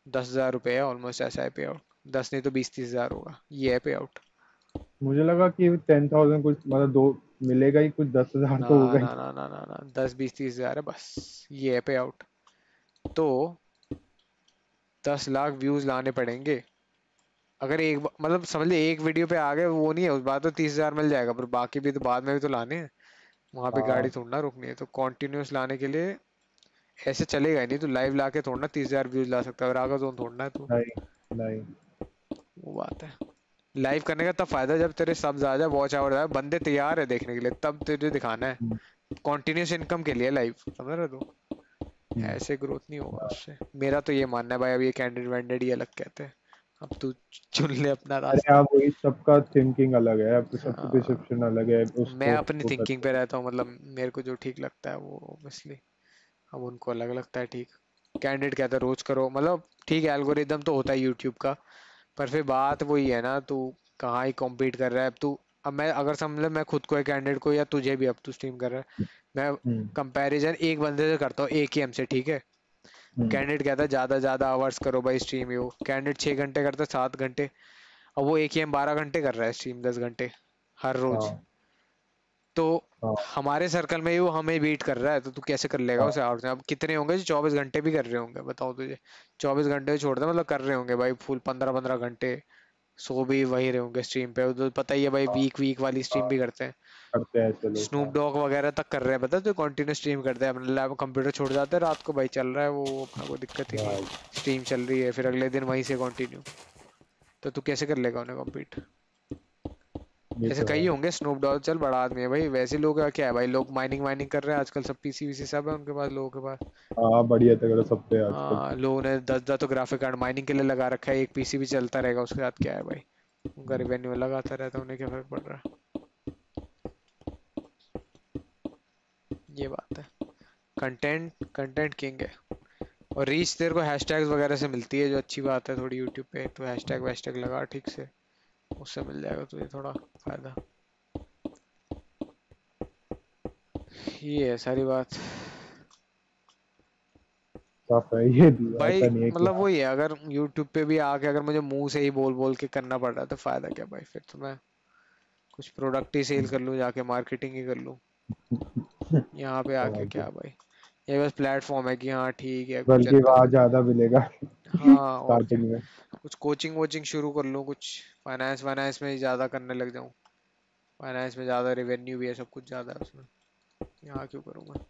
दस हज़ार रुपए है ऑलमोस्ट ऐसा है पे आउट दस नहीं तो बीस तीस हज़ार होगा। ये है पे आउट मुझे लगा कि टेन थाउज़ेंड कुछ मतलब दो मिलेगा ही कुछ दस हज़ार तो होगा ही। ना ना ना ना ना दस बीस तीस हज़ार है बस। ये है पे आउट तो दस लाख व्यूज़ लाने पड़ेंगे। अगर एक मतलब समझ ले एक वीडियो पे आ गए वो नहीं है उस बात तो तीस हज़ार मिल जाएगा पर बाकी भी तो बाद में भी तो लाने हैं। वहाँ पे गाड़ी हाँ। थोड़ी ना रुकनी है तो कॉन्टिन्यूस लाने के लिए ऐसे चलेगा नहीं तो लाइव लाके थोड़ा ना तीस हज़ार व्यूज़ ला सकता है। रागा जोन थोड़ना है तू। नहीं नहीं। वो बात है। लाइव करने का तब फ़ायदा जब तेरे आ जाए वॉच आवर जाए बंदे तैयार है देखने के लिए तब तुझे दिखाना है। हम्म, कॉन्टिन्यूस इनकम के लिए लाइव समझ रहे तू हम्म, ऐसे ग्रोथ नहीं होगा उससे। मेरा तो ये मानना है भाई अब ये कैंडिडेट वैंडिडेट ही अलग कहते हैं। अब तू चुन ले अपना रास्ता। आप वही सबका थिंकिंग अलग है आपकी सबकी हाँ। परसेप्शन अलग है मैं अपनी थिंकिंग पे रहता हूँ मतलब मेरे को जो ठीक लगता है वो ऑब्वियसली अब उनको अलग लगता है ठीक। कैंडिडेट कहता है रोज करो मतलब ठीक है एल्गोरिदम तो होता है यूट्यूब का। पर फिर बात वही है ना तू कहाँ ही कॉम्पीट कर रहा है? अब तू अब मैं अगर समझ लो मैं खुद को एक कैंडिडेट को या तुझे भी अब तू स्ट्रीम कर रहा है। मैं हम्म। कंपैरिजन एक बंदे से करता हूँ एक ही एम से ठीक है? हम्म। कैंडिडेट कहता है ज़्यादा ज़्यादा आवर्स करो भाई स्ट्रीम यो। कैंडिडेट छह घंटे करता है सात घंटे। अब वो एक ही एम बारह घंटे कर रहा है स्ट्रीम दस घंटे हर रोज। हाँ। तो हाँ। हमारे सर्कल में ही वो हमें बीट कर रहा है तो तू कैसे कर लेगा हाँ। उसे आउट अब कितने होंगे? जो चौबीस घंटे भी कर रहे होंगे बताओ तुझे। चौबीस घंटे छोड़ दे मतलब कर रहे होंगे भाई फुल पंद्रह पंद्रह घंटे। सो भी वही रहे होंगे स्ट्रीम पे। तो पता ही है भाई हाँ। वीक वीक वाली स्ट्रीम भी करते हैं। करते हैं स्नूप डॉग वगैरह तक कर रहे हैं पता है तो कंटिन्यू स्ट्रीम करते हैं। अपने लैब कंप्यूटर छोड़ जाते हैं रात को भाई चल रहा है वो अपना कोई दिक्कत ही नहीं स्ट्रीम चल रही है फिर अगले दिन वहीं से कंटिन्यू तो तू कैसे कर लेगा उन्हें कम्पीट ऐसे तो कई होंगे स्नूप डॉग चल बड़ा आदमी है भाई वैसे लोग क्या है भाई लोग माइनिंग वाइनिंग कर रहे हैं आजकल सब पीसी वीसी सब है उनके पास लोगों के पास। हाँ बढ़िया तगड़ा सब पे आजकल। हाँ लोगों ने दस दस तो ग्राफिक कार्ड माइनिंग के लिए लगा रखा है एक पीसी भी चलता रहेगा उसके साथ क्या है भाई? उनका रिवेन्यू लगाता रहता है उन्हें क्या फ़र्क पड़ रहा है? ये बात है। कंटेंट कंटेंट किंग है। और रीच तेरे को हैशटैग्स वगैरह से मिलती है जो अच्छी बात है थोड़ी यूट्यूब पे तो हैशटैग वैशटैग लगा ठीक से। उससे मिल जाएगा तुझे थोड़ा फ़ायदा। ये है सारी बात। है ये भाई मतलब वही है अगर YouTube पे भी आके अगर मुझे मुँह से ही बोल बोल के करना पड़ रहा है तो फ़ायदा क्या भाई? फिर तो मैं कुछ प्रोडक्ट ही सेल कर लूँ जाके मार्केटिंग ही कर लूँ। यहाँ पे आके क्या भाई? ये बस प्लेटफॉर्म है कि हाँ ठीक है बल्कि वहाँ ज़्यादा मिलेगा। हाँ और कुछ कोचिंग वोचिंग शुरू कर लूँ कुछ फाइनेंस वाइनेंस में ज़्यादा करने लग जाऊँ। फाइनेंस में ज़्यादा रेवेन्यू भी है सब कुछ ज़्यादा है उसमें। यहाँ क्यों करूँगा?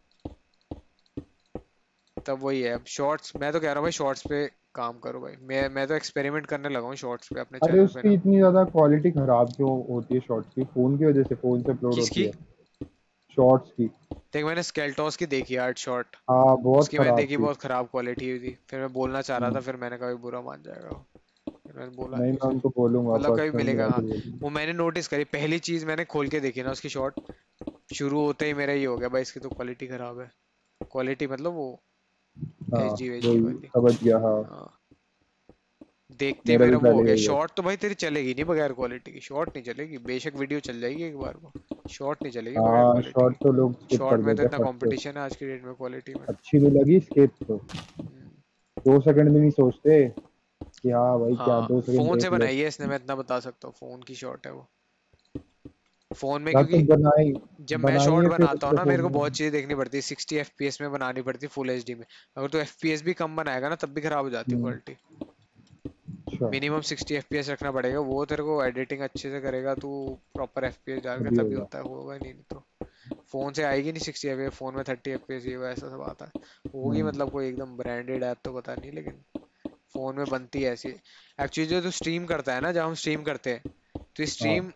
तब वही है अब शॉर्ट्स मैं तो कह रहा हूँ भाई शॉर्ट्स पे काम करो भाई। मैं मैं तो एक्सपेरिमेंट करने लगा हूँ शॉर्ट्स पे अपने चैनल पे उसकी इतनी ज़्यादा क्वालिटी खराब क्यों होती है शॉर्ट्स की? फ़ोन की वजह से फ़ोन से अपलोड होती है। शॉर्ट्स की। देख मैंने स्केल्टॉस की देखी आर्ट शॉर्ट हाँ बहुत उसकी मैंने देखी बहुत खराब क्वालिटी हुई थी। फिर मैं बोलना चाह रहा था हम्म, फिर मैंने कहा बुरा मान जाएगा। मैंने बोला नहीं मैं उनको बोलूँगा मतलब कभी मिलेगा। हाँ वो मैंने नोटिस करी पहली चीज़ मैंने खोल के देखी ना उसकी शॉर्ट शुरू होते ही मेरा ये हो गया भाई इसकी तो क्वालिटी खराब है। क्वालिटी मतलब वो हाँ एच डी वेच डी वही वाली। समझ गया हाँ। हाँ। देखते मेरा वो हो गया। शॉर्ट तो भाई तेरी चलेगी नहीं बगैर क्वालिटी की। शॉर्ट नहीं चलेगी। बेशक वीडियो चल जाएगी एक बार को शॉर्ट नहीं चलेगी हाँ शॉर्ट तो लोग शॉर्ट में तो इतना हैं कंपटीशन है आज की डेट में क्वालिटी में। अच्छी भी लगी स्किप तो। हम्म, दो सेकंड भी नहीं सोचते। हाँ भाई क्या हाँ दो सेकंड फ़ोन से बनाई है इसने मैं इतना बता सकता हूँ फ़ोन की शॉर्ट है वो। फ़ोन में क्योंकि बनाई जब मैं शॉट बनाता हूँ ना मेरे को बहुत चीज़ें देखनी पड़ती है। सिक्सटी एफपीएस में बनानी पड़ती है फुल एचडी में। अगर तो एफपीएस भी कम बनाएगा ना तब भी खराब हो जाती है क्वालिटी मिनिमम सिक्सटी एफपीएस रखना पड़ेगा। वो तेरे को एडिटिंग अच्छे से करेगा तू प्रॉपर एफपीएस डाल के तभी होता है होगा नहीं तो। फ़ोन से आएगी नहीं सिक्सटी एफपीएस फ़ोन में थर्टी एफपीएस ये वो ऐसा सब आता है। होगी हम्म, मतलब कोई एकदम ब्रांडेड ऐप तो पता नहीं लेकिन फ़ोन में बनती है ऐसी। एक्चुअली जो तू स्ट्रीम करता है ना जब हम स्ट्रीम करते हैं तो हाँ। स्ट्रीम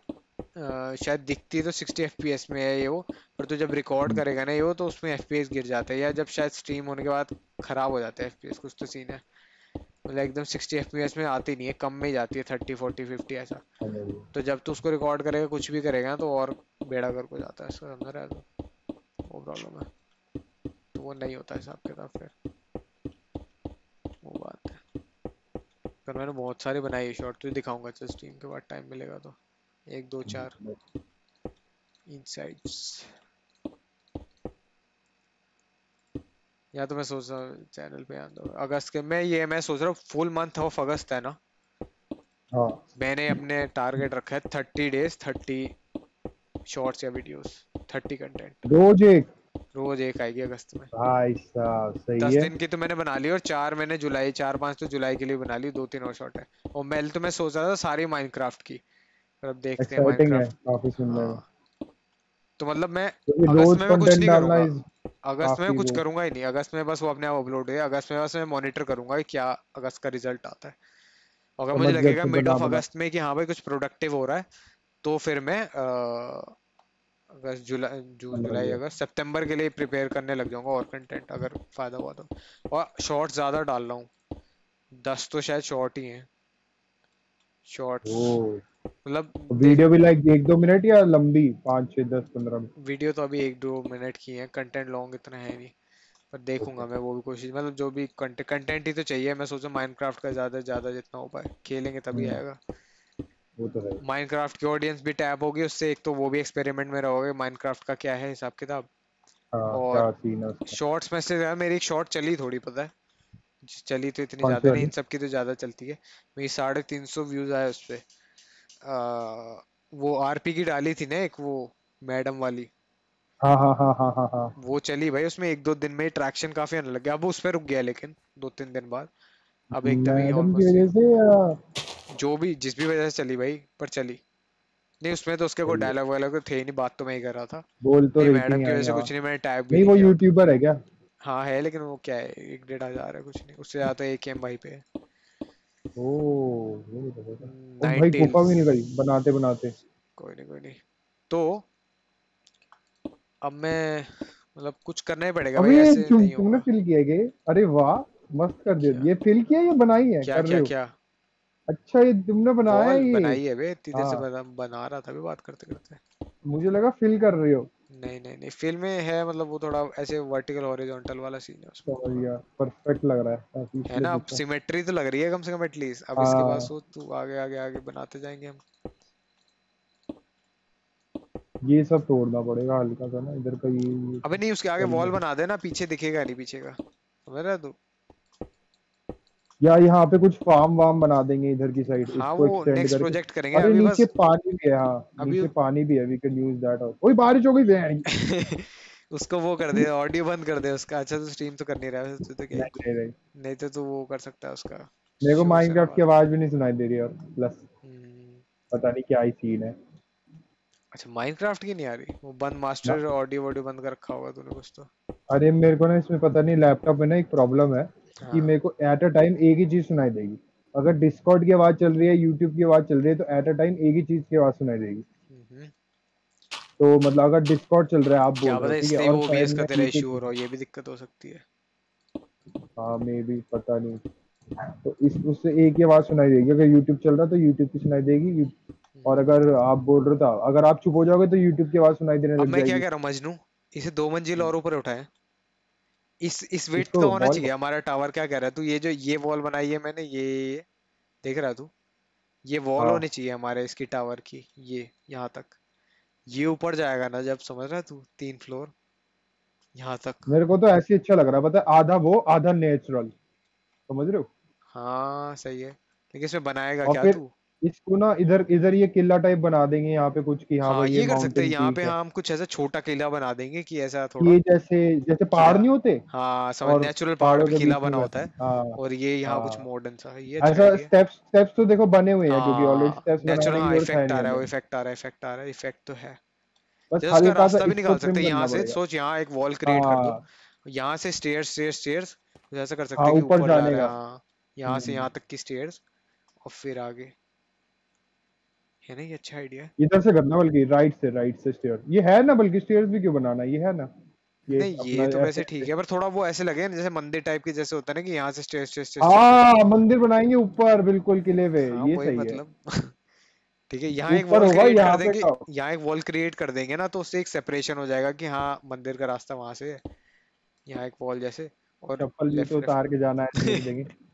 शायद दिखती तो 60 एफपीएस में है ये वो पर तू जब रिकॉर्ड हम्म, करेगा ना ये वो तो उसमें एफपीएस गिर जाता है या जब शायद स्ट्रीम होने के बाद खराब हो जाता है एफपीएस कुछ तो सीन है। मतलब एकदम 60 एफपीएस में आती नहीं है कम में ही जाती है 30 40 50 ऐसा। तो जब तू उसको रिकॉर्ड करेगा कुछ भी करेगा तो और बेड़ा गर्क हो जाता है इसका अंदर है तो वो प्रॉब्लम है। तो वो नहीं होता हिसाब किताब फिर। वो बात है। पर मैंने बहुत सारी बनाई है शॉर्ट तुझे दिखाऊँगा चल स्ट्रीम के बाद टाइम मिलेगा तो। एक दो चार इनसाइट्स या तो मैं सोच रहा हूँ चैनल पे आन दो। अगस्त के मैं ये मैं सोच रहा हूँ फुल मंथ ऑफ़ अगस्त है ना? हाँ। मैंने अपने टारगेट रखा है थर्टी डेज़ थर्टी शॉर्ट्स या वीडियोस थर्टी कंटेंट रोज एक। रोज एक आएगी अगस्त में। भाई साहब सही दस है। दिन की तो मैंने बना ली और चार मैंने जुलाई चार पाँच तो जुलाई के लिए बना ली दो तीन और शॉर्ट है। और मेल तो मैं सोच रहा था सारी माइनक्राफ्ट की पर अब देखते हैं है माइनक्राफ्ट काफ़ी सुनने में हाँ। तो मतलब मैं अगस्त में मैं कुछ नहीं करूँगा। अगस्त में कुछ करूँगा ही नहीं। अगस्त में बस वो अपने आप अपलोड है अगस्त में बस मैं मॉनिटर करूँगा क्या अगस्त का रिज़ल्ट आता है। अगर मुझे लगेगा तो मिड ऑफ़ अगस्त में कि हाँ भाई कुछ प्रोडक्टिव हो रहा है तो फिर मैं अगस्त जुलाई जून जुलाई अगस्त सितंबर के लिए प्रिपेयर करने लग जाऊँगा और कंटेंट अगर फ़ायदा हुआ तो। और शॉर्ट ज़्यादा डाल रहा हूँ। दस तो शायद शॉर्ट ही हैं। शॉर्ट्स मतलब वीडियो भी लाइक एक दो मिनट या लंबी? पाँच छः दस पंद्रह वीडियो तो अभी एक दो मिनट की है। कंटेंट लॉन्ग इतना है नहीं। पर देखूँगा मैं वो भी कोशिश। मतलब जो भी कंटेंट कंटेंट ही तो चाहिए। मैं सोचा माइनक्राफ्ट का ज़्यादा ज़्यादा जितना हो पाए। खेलेंगे तभी हम्म आएगा। वो तो है। माइनक्राफ्ट की ऑडियंस भी टैप होगी उससे एक तो वो भी एक्सपेरिमेंट में रहोगे माइनक्राफ्ट का क्या है हिसाब किताब? हाँ और शॉर्ट्स में से मेरी एक शॉर्ट चली थोड़ी पता है? चली तो इतनी ज़्यादा नहीं इन सब की तो ज़्यादा चलती है। मेरी साढ़े तीन सौ व्यूज़ आए उस पे। आ, वो आरपी की डाली थी ना एक वो मैडम वाली। हाँ हाँ हाँ हाँ हाँ हाँ। वो चली भाई उसमें एक दो दिन में ट्रैक्शन काफ़ी आने लग गया। अब उस पे रुक गया लेकिन दो तीन दिन बाद। अब एकदम ही मैडम की वजह से या जो भी जिस भी वजह से चली भाई पर चली। नहीं उसमें तो उसके कोई डायलॉग वायलॉग तो थे ही नहीं बात तो मैं ही कर रहा था। बोल तो नहीं मैडम की वजह से कुछ नहीं मैंने टैग भी नहीं वो यूट्यूबर है क्या? हाँ है लेकिन वो क्या है एक डेढ़ हज़ार है कुछ नहीं। उससे ज़्यादा एक एम भाई पे है। ओ तो भाई कोपा भी नहीं गई बनाते बनाते। कोई नहीं कोई नहीं। तो अब मैं मतलब कुछ करना ही पड़ेगा भाई ऐसे तुम नहीं तुमने फिल किया अरे वाह मस्त कर दिया। ये फिल किया या बनाई है? क्या कर क्या क्या? अच्छा ये तुमने बनाया है ये? बनाई है बे इतनी देर से हाँ। बना, बना रहा था भी बात करते करते। मुझे लगा फिल कर रहे हो। नहीं नहीं नहीं फ़िल्म में है मतलब वो थोड़ा ऐसे वर्टिकल हॉरिजॉन्टल वाला सीन है उसमें। गया परफेक्ट लग रहा है। है ना अब सिमेट्री तो लग रही है कम से कम एटलीस्ट अब इसके बाद हाँ सोच तू आगे आगे आगे बनाते जाएँगे हम। ये सब तोड़ना पड़ेगा हल्का सा ना इधर का ये अबे नहीं उसके आगे वॉल बना देना पीछे दिखेगा नहीं पीछे का। समझ रहा है तू? या यहाँ पे कुछ फार्म वार्म बना देंगे इधर की साइड हाँ इसको वो एक्सटेंड नेक्स्ट प्रोजेक्ट करेंगे अरे अभी नीचे बस पानी भी है हाँ अभी नीचे पानी भी है वी कैन यूज़ दैट ओए बारिश हो गई बहन उसको वो कर दे ऑडियो बंद कर दे उसका अच्छा तू स्ट्रीम तो कर नहीं रहा है तो क्या नहीं नहीं नहीं। नहीं तो वो कर सकता है उसका। मेरे को माइनक्राफ्ट की आवाज़। भी नहीं सुनाई दे रही और प्लस हम्म, पता नहीं क्या ही सीन है। अच्छा माइनक्राफ्ट की नहीं आ रही? वो बंद मास्टर ऑडियो वॉडियो बंद कर रखा होगा तूने कुछ तो। अरे मेरे को ना इसमें पता नहीं लैपटॉप में ना एक प्रॉब्लम है। कि हाँ मेरे को एट अ टाइम एक ही चीज़ सुनाई देगी। अगर डिस्कॉर्ड की आवाज़ चल रही है यूट्यूब की आवाज़ चल रही है तो एट अ टाइम एक ही चीज़ की आवाज़ सुनाई देगी। हम्म, तो मतलब अगर डिस्कॉर्ड चल रहा है आप बोल रहे हो है और वो OBS का तेरा इशू हो रहा हो ये भी दिक्कत हो सकती है। हाँ मे बी पता नहीं। तो इस उससे एक ही आवाज़ सुनाई देगी। अगर यूट्यूब चल रहा है तो यूट्यूब की सुनाई देगी। और हम्म। अगर आप बोल रहे था अगर आप चुप हो जाओगे तो यूट्यूब की आवाज़ सुनाई देने लग मैं क्या कह रहा हूँ मजनू इसे दो मंजिल और ऊपर उठाएँ। इस इस वेट का होना चाहिए। हमारा टावर क्या कह रहा है? तू ये जो ये वॉल बनाई है मैंने ये देख रहा है तू? ये वॉल हाँ। होनी चाहिए हमारे इसकी टावर की ये यहाँ तक। ये ऊपर जाएगा ना जब समझ रहा है तू? तीन फ्लोर यहाँ तक। मेरे को तो ऐसे ही अच्छा लग रहा है पता आधा वो आधा नेचुरल समझ रहे हो? हाँ सही है। लेकिन इसमें बनाएगा क्या फिर तू? इसको ना इधर इधर ये किला टाइप बना देंगे यहाँ पे कुछ कि हाँ हाँ भाई ये ये कर सकते हैं यहाँ पे है। हम कुछ ऐसा छोटा किला बना देंगे कि ऐसा थोड़ा ये जैसे जैसे पहाड़ नहीं होते? हाँ समझ और नेचुरल पहाड़ पहाड़ों पे के किला बीच में बना होता है। हाँ। और ये यहाँ कुछ हाँ। मॉडर्न सा है ये अच्छा ऐसा है स्टेप्स स्टेप्स तो देखो बने हुए हैं क्योंकि ऑलरेडी हाँ स्टेप्स नेचुरल बनाने की ज़रूरत है इफ़ेक्ट आ नहीं रहा है वो हमें इफ़ेक्ट आ रहा है इफ़ेक्ट आ रहा है इफ़ेक्ट तो है। बस जैसे उसका हल्का सा रास्ता भी इसको निकाल ट्रिम सकते हैं यहाँ करना से पड़ेगा। सोच यहाँ एक वॉल क्रिएट कर दो। हाँ। यहाँ से स्टेयर स्टेयर्स स्टेयर्स ऐसा कर सकते हाँ हैं कि ऊपर ऊपर जा जाने रहा है का। हाँ यहाँ से हम्म। यहाँ तक की स्टेयर्स और फिर आगे। है ना ये अच्छा आइडिया है। इधर से करना बल्कि राइट से राइट से स्टेयर ये है ना बल्कि स्टेयर्स भी क्यों बनाना ये है ना। ये नहीं ये तो वैसे ठीक है पर थोड़ा वो ऐसे लगे ना जैसे मंदिर टाइप के जैसे होता है ना कि यहाँ से स्टेयर्स स्टेयर्स स्टेयर्स हाँ मंदिर बनाएँगे ऊपर बिल्कुल किले पे। हाँ ये सही है। मतलब। ठीक है यहाँ एक वॉल क्रिएट कर देंगे यहाँ एक वॉल क्रिएट कर देंगे ना तो उससे एक सेपरेशन हो जाएगा कि हाँ मंदिर का रास्ता वहाँ से है। यहाँ एक वॉल जैसे और चप्पल भी तो उतार के जाना है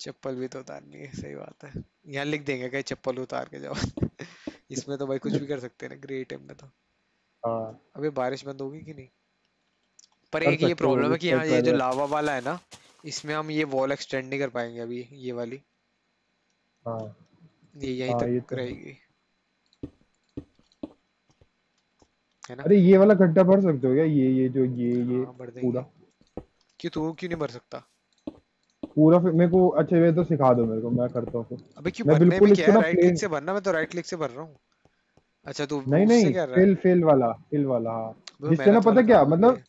चप्पल भी तो उतारनी है सही बात है। यहाँ लिख देंगे कहीं चप्पल उतार के जाओ। इसमें तो भाई कुछ भी कर सकते हैं ना ग्रे में तो। हाँ। अबे बारिश बंद होगी कि नहीं? पर एक ये प्रॉब्लम है कि यहाँ ये जो लावा वाला है ना इसमें हम ये वॉल एक्सटेंड नहीं कर पाएँगे अभी ये वाली। हाँ। ये यहीं हाँ तक तो रहेगी। है ना? अरे ये वाला गड्ढा भर सकते हो क्या? ये ये जो ये ये पूरा। क्यों तू क्यों नहीं भर सकता? पूरा मेरे को अच्छा ये तो सिखा दो मेरे को मैं करता हूँ अबे क्यों मैं भरने बिल्कुल में क्या इसको है ना राइट क्लिक से भरना मैं तो राइट क्लिक से भर रहा हूँ। अच्छा तू नहीं नहीं फिल फिल वाला फिल वाला हाँ। वो जिससे ना पता क्या मतलब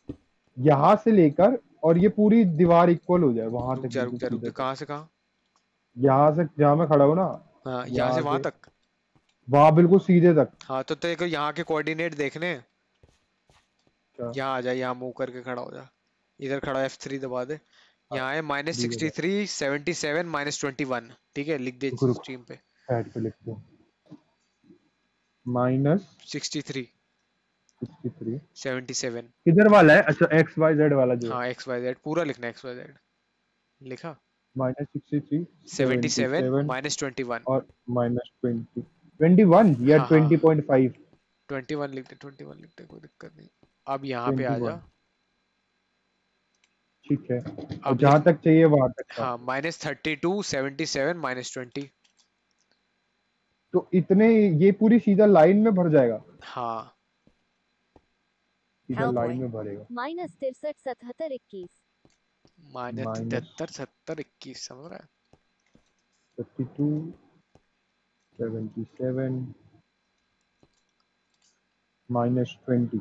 यहाँ से लेकर और ये पूरी दीवार इक्वल हो जाए वहाँ तक रुक जा रुक कहाँ से कहाँ? यहाँ से जहाँ मैं खड़ा हूँ ना हाँ यहाँ से वहाँ तक? वहाँ बिल्कुल सीधे तक। हाँ तो तेरे को यहाँ के कोऑर्डिनेट देखने हैं? अच्छा आ जा यहाँ मूव करके खड़ा हो जा। इधर खड़ा F3 दबा दे। यहाँ है minus sixty three seventy seven minus twenty one ठीक है लिख दे स्ट्रीम पे। हेड पे लिखते हैं minus sixty three seventy seven किधर वाला है अच्छा एक्स वाई जेड वाला जो हाँ। एक्स वाई जेड पूरा लिखना एक्स वाई जेड लिखा? Minus sixty three seventy seven minus twenty one और माइनस ट्वेंटी ट्वेंटी वन या twenty point five twenty one लिख दे ट्वेंटी वन लिख दे कोई दिक्कत नहीं। अब यहाँ पे आ जा। ठीक है। अब जहाँ तक चाहिए वहाँ तक हाँ minus thirty two seventy seven minus twenty तो इतने ये पूरी सीधा लाइन में भर जाएगा। हाँ। सीधा लाइन में भरेगा। माइनस तिरसठ सतहत्तर इक्कीस। माइनस तिहत्तर सत्तर इक्कीस समझ रहा है? Thirty two seventy seven minus twenty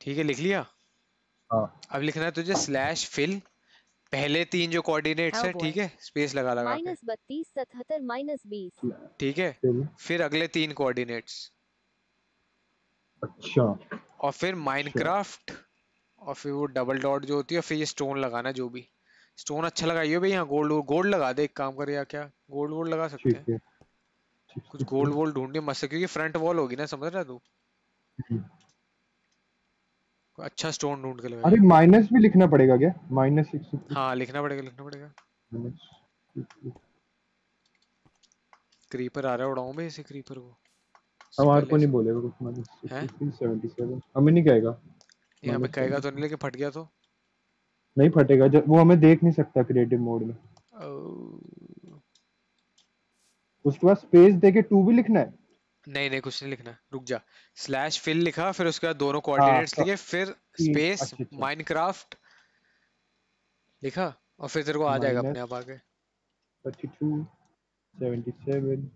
ठीक है लिख लिया? हाँ। अब लिखना है तुझे स्लैश फिल पहले तीन जो कोऑर्डिनेट्स है ठीक है? स्पेस लगा लगा माइनस बत्तीस सतहत्तर माइनस बीस। ठीक है? फिर अगले तीन कोऑर्डिनेट्स अच्छा। और फिर माइनक्राफ्ट और फिर वो डबल डॉट जो होती है फिर ये स्टोन लगाना जो भी। स्टोन अच्छा लगाइए भाई यहाँ गोल्ड गोल्ड लगा दे एक काम कर या क्या? गोल्ड वोल्ड लगा सकते हैं। है। कुछ गोल्ड वोल्ड ढूँढने मस्त क्योंकि फ्रंट वॉल होगी ना समझ रहा तू? हम्म। अच्छा स्टोन ढूंढ के अरे माइनस भी लिखना पड़ेगा क्या? माइनस सिक्सटी थ्री हाँ लिखना पड़ेगा लिखना पड़ेगा। क्रीपर आ रहा है उड़ाऊं मैं इसे क्रीपर को? हमारे को नहीं बोलेगा कुछ माइनस हैं? हमें नहीं कहेगा। यहाँ पे कहेगा तो नहीं लेकिन फट गया तो? नहीं फटेगा जब वो हमें देख नहीं सकता क्रिएटिव मोड में। उसके बाद स्पेस देके टू भी लिखना है? नहीं नहीं कुछ नहीं लिखना रुक जा। स्लैश फिल लिखा फिर उसके बाद दोनों हाँ कोऑर्डिनेट्स तो लिखे फिर स्पेस माइनक्राफ्ट लिखा और फिर तेरे को आ जाएगा अपने आप आगे thirty two seventy seven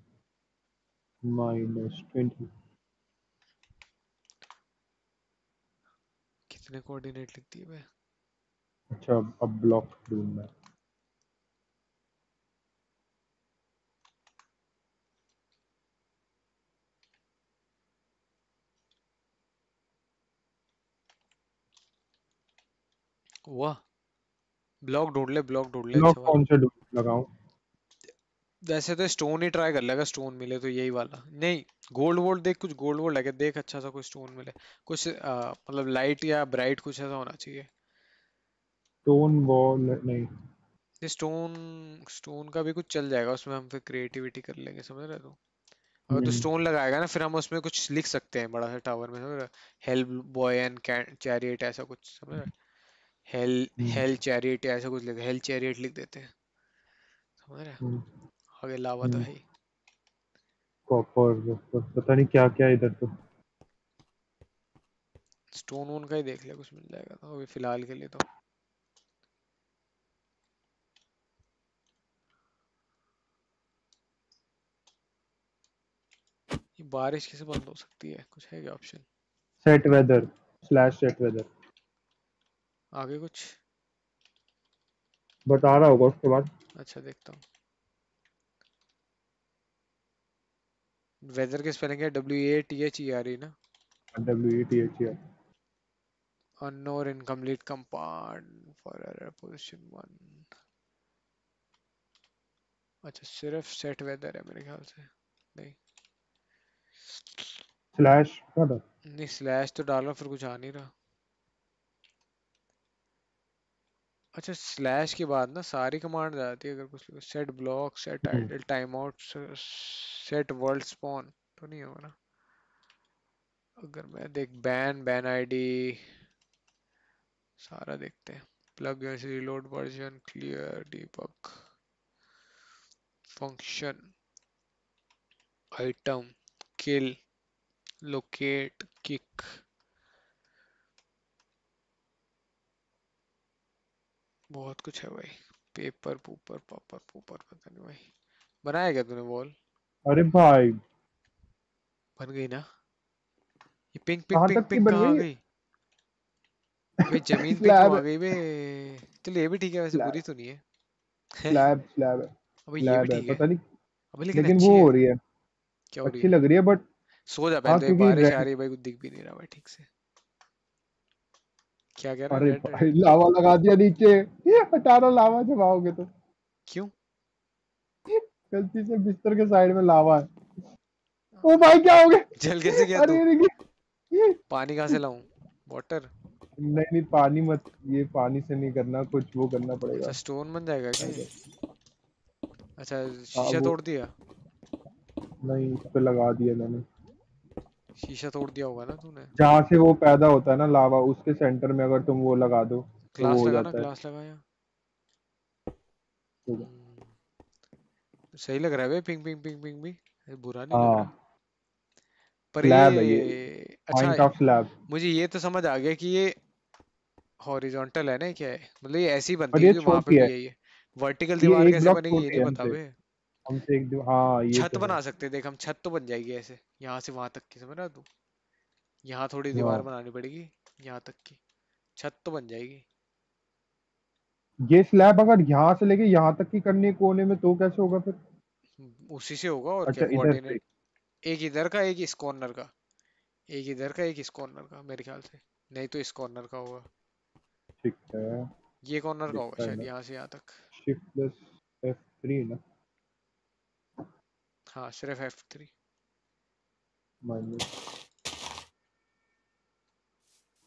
minus twenty कितने कोऑर्डिनेट लिख दिए मैं अच्छा अब अब ब्लॉक ढूंढना हुआ। ब्लॉक ढूंढ ले ब्लॉक ढूंढ ले ब्लॉक अच्छा कौन सा ढूंढ लगाऊँ वैसे तो स्टोन ही ट्राई कर लेगा स्टोन मिले तो यही वाला। नहीं गोल्ड वोल्ड देख कुछ गोल्ड वोल्ड लगे देख अच्छा सा कोई स्टोन मिले। कुछ मतलब लाइट या ब्राइट कुछ ऐसा होना चाहिए। स्टोन वॉल नहीं। ये स्टोन स्टोन का भी कुछ चल जाएगा उसमें हम फिर क्रिएटिविटी कर लेंगे समझ रहे हो अगर तो हम्म। स्टोन लगाएगा ना फिर हम उसमें कुछ लिख सकते हैं बड़ा सा टावर में समझ रहे हेल्प बॉय एंड चैरियट ऐसा कुछ समझ रहे हेल हेल चैरियट या ऐसा कुछ लिख हेल चैरियट लिख देते हैं। समझ रहे हम्म। आगे लावा तो हम्म। है ही। कॉपर पता नहीं क्या क्या इधर तो। स्टोन वोन का ही देख ले कुछ मिल जाएगा तो। अभी फ़िलहाल के लिए तो। ये बारिश कैसे बंद हो सकती है? कुछ है क्या option set weather slash set weather आगे कुछ? बता रहा होगा उसके बाद। अच्छा देखता हूँ। वेदर के स्पेलिंग है W A T H E R E ना? W E T H E unknown incomplete command for error position one अच्छा सिर्फ़ सेट वेदर है मेरे ख्याल से। नहीं। स्लैश था? नहीं स्लैश तो डालो फिर कुछ आ नहीं रहा। अच्छा स्लैश के बाद ना सारी कमांड आती है अगर कुछ set block set. Idle time out set world spawn तो नहीं होगा ना? अगर मैं देख बैन बैन आईडी सारा देखते हैं। Plug reload version clear debug function item kill locate kick बहुत कुछ है भाई। पेपर पूपर पापर पूपर पता नहीं भाई। बनाया क्या तूने वॉल अरे भाई। बन गई ना? ये पिंक पिंक पिंक पिंक बन कहाँ आ गई? भाई ज़मीन पे क्यों आ गई बे? चल ये भी ठीक है वैसे बुरी तो नहीं है। स्लैब स्लैब अबे ये भी ठीक है। पता नहीं। अबे लेकिन लेकिन वो है। रही है। क्या हो रही है? अच्छी लग रही है बट सो जा हाँ पहले बारिश आ रही है भाई कुछ दिख भी नहीं रहा भाई ठीक से। क्या कह रहा है? अरे लावा लगा दिया नीचे। हटाना लावा जमाओगे तो। क्यों? गलती से बिस्तर के साइड में लावा है। ओ भाई क्या हो गया? जल कैसे गया अरे तू? अरे ये- पानी कहाँ से लाऊं? वाटर नहीं नहीं पानी मत ये पानी से नहीं करना कुछ वो करना पड़ेगा। अच्छा स्टोन बन जाएगा क्या अच्छा हाँ शीशा तोड़ दिया? नहीं इस पे लगा दिया मैंने। शीशा तोड़ दिया होगा ना तूने? जहाँ से वो पैदा होता है ना लावा उसके सेंटर में अगर तुम वो लगा दो तो वो ग्लास हो लगा ना? जाता है। ग्लास लगाया। हम्म, सही लग रहा है बे पिंक पिंक पिंक पिंक भी बुरा नहीं लग हाँ। रहा। पर है ये। ये अच्छा मुझे ये तो समझ आ गया कि ये हॉरिजॉन्टल है ना क्या है? मतलब ये ऐसी बनती है ये वहाँ पे छोटी भी यही है। वर्टिकल दीवार कैसे बनेगी ये नहीं पता बे हमसे एक दो हाँ ये छत तो है। बना सकते हैं देख हम छत तो बन जाएगी ऐसे। यहाँ से वहाँ तक की समझ रहा तू? यहाँ थोड़ी दीवार हाँ बनानी पड़ेगी यहाँ तक की। छत तो बन जाएगी। ये स्लैब अगर यहाँ से लेके यहाँ तक की करनी है कोने में तो कैसे होगा फिर? उसी से होगा और अच्छा क्या इधर से। एक इधर का एक इस कॉर्नर का। एक इधर का एक इस कॉर्नर का मेरे ख्याल से। नहीं तो इस कॉर्नर का होगा। ठीक है। ये कॉर्नर का होगा शायद यहाँ से यहाँ तक। शिफ्ट प्लस एफ़ थ्री ना? हाँ सिर्फ़ एफ़ थ्री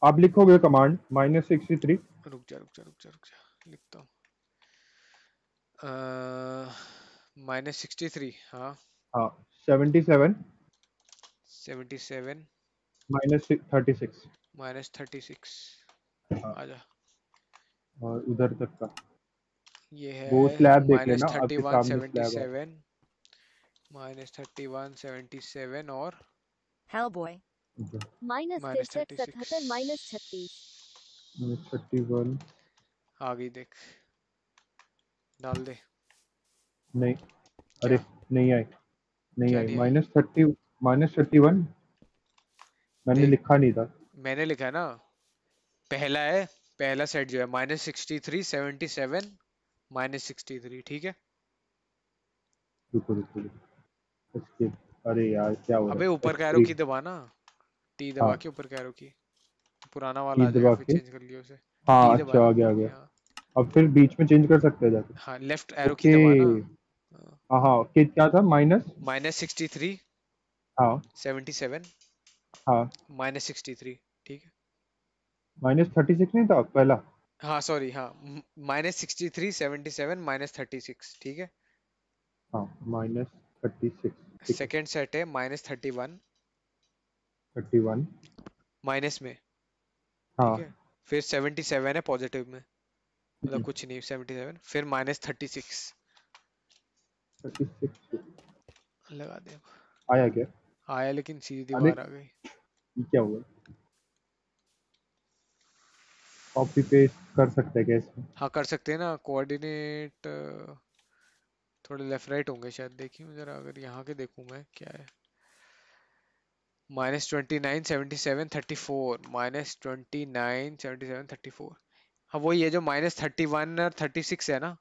आप लिखोगे कमांड माइनस सिक्सटी थ्री रुक जा रुक जा रुक जा रुक जा लिखता हूँ। माइनस सिक्सटी थ्री हाँ। हाँ seventy seven seventy seven minus thirty six minus thirty six आजा। और उधर तक का। ये वो है स्लैब देख माइनस लेना आपके सामने स्लैब है। Minus thirty one seventy seven और Hellboy. माइनस माइनस तिरसठ थर्टी सतहत्तर सिक्स माइनस छत्तीस। Thirty one. आ गई देख। डाल दे। नहीं। अरे क्या? नहीं आई। नहीं आई। नहीं आई minus thirty minus thirty one? मैंने लिखा नहीं था। मैंने लिखा है ना? पहला है पहला सेट जो है minus sixty three seventy seven minus sixty three ठीक है? रुको रुको रुको। Escape. अरे यार क्या हो अबे ऊपर का एरो F3 की दबाना टी दबा हाँ। के ऊपर का एरो की पुराना वाला आ जाएगा फिर चेंज कर लियो उसे। हाँ दबा अच्छा आ गया आ गया। हाँ। अब फिर बीच में चेंज कर सकते हैं जाके। हाँ लेफ़्ट एरो की दबाना हाँ हाँ कि क्या था? माइनस माइनस सिक्सटी थ्री हाँ। सेवेंटी सेवन हाँ। माइनस सिक्सटी थ्री ठीक है। माइनस थर्टी सिक्स नहीं था पहला? हाँ सॉरी हाँ। Minus sixty three seventy seven minus thirty six ठीक है। हाँ minus thirty six second set है minus thirty one thirty one minus में हाँ? फिर सेवेंटी सेवन है पॉजिटिव में। मतलब कुछ नहीं सेवेंटी सेवन फिर minus thirty six thirty six लगा दे आया क्या? आया लेकिन सीधी दीवार आ गई। ये क्या हुआ? कॉपी पेस्ट कर सकते हैं क्या इसमें? हाँ कर सकते हैं ना। कोऑर्डिनेट थोड़े लेफ़्ट राइट होंगे शायद देखिए मैं जरा अगर यहाँ के देखूँ मैं क्या है? Minus twenty nine seventy seven thirty four minus twenty nine seventy seven thirty four हाँ वही है जो माइनस थर्टी वन और थर्टी सिक्स है ना?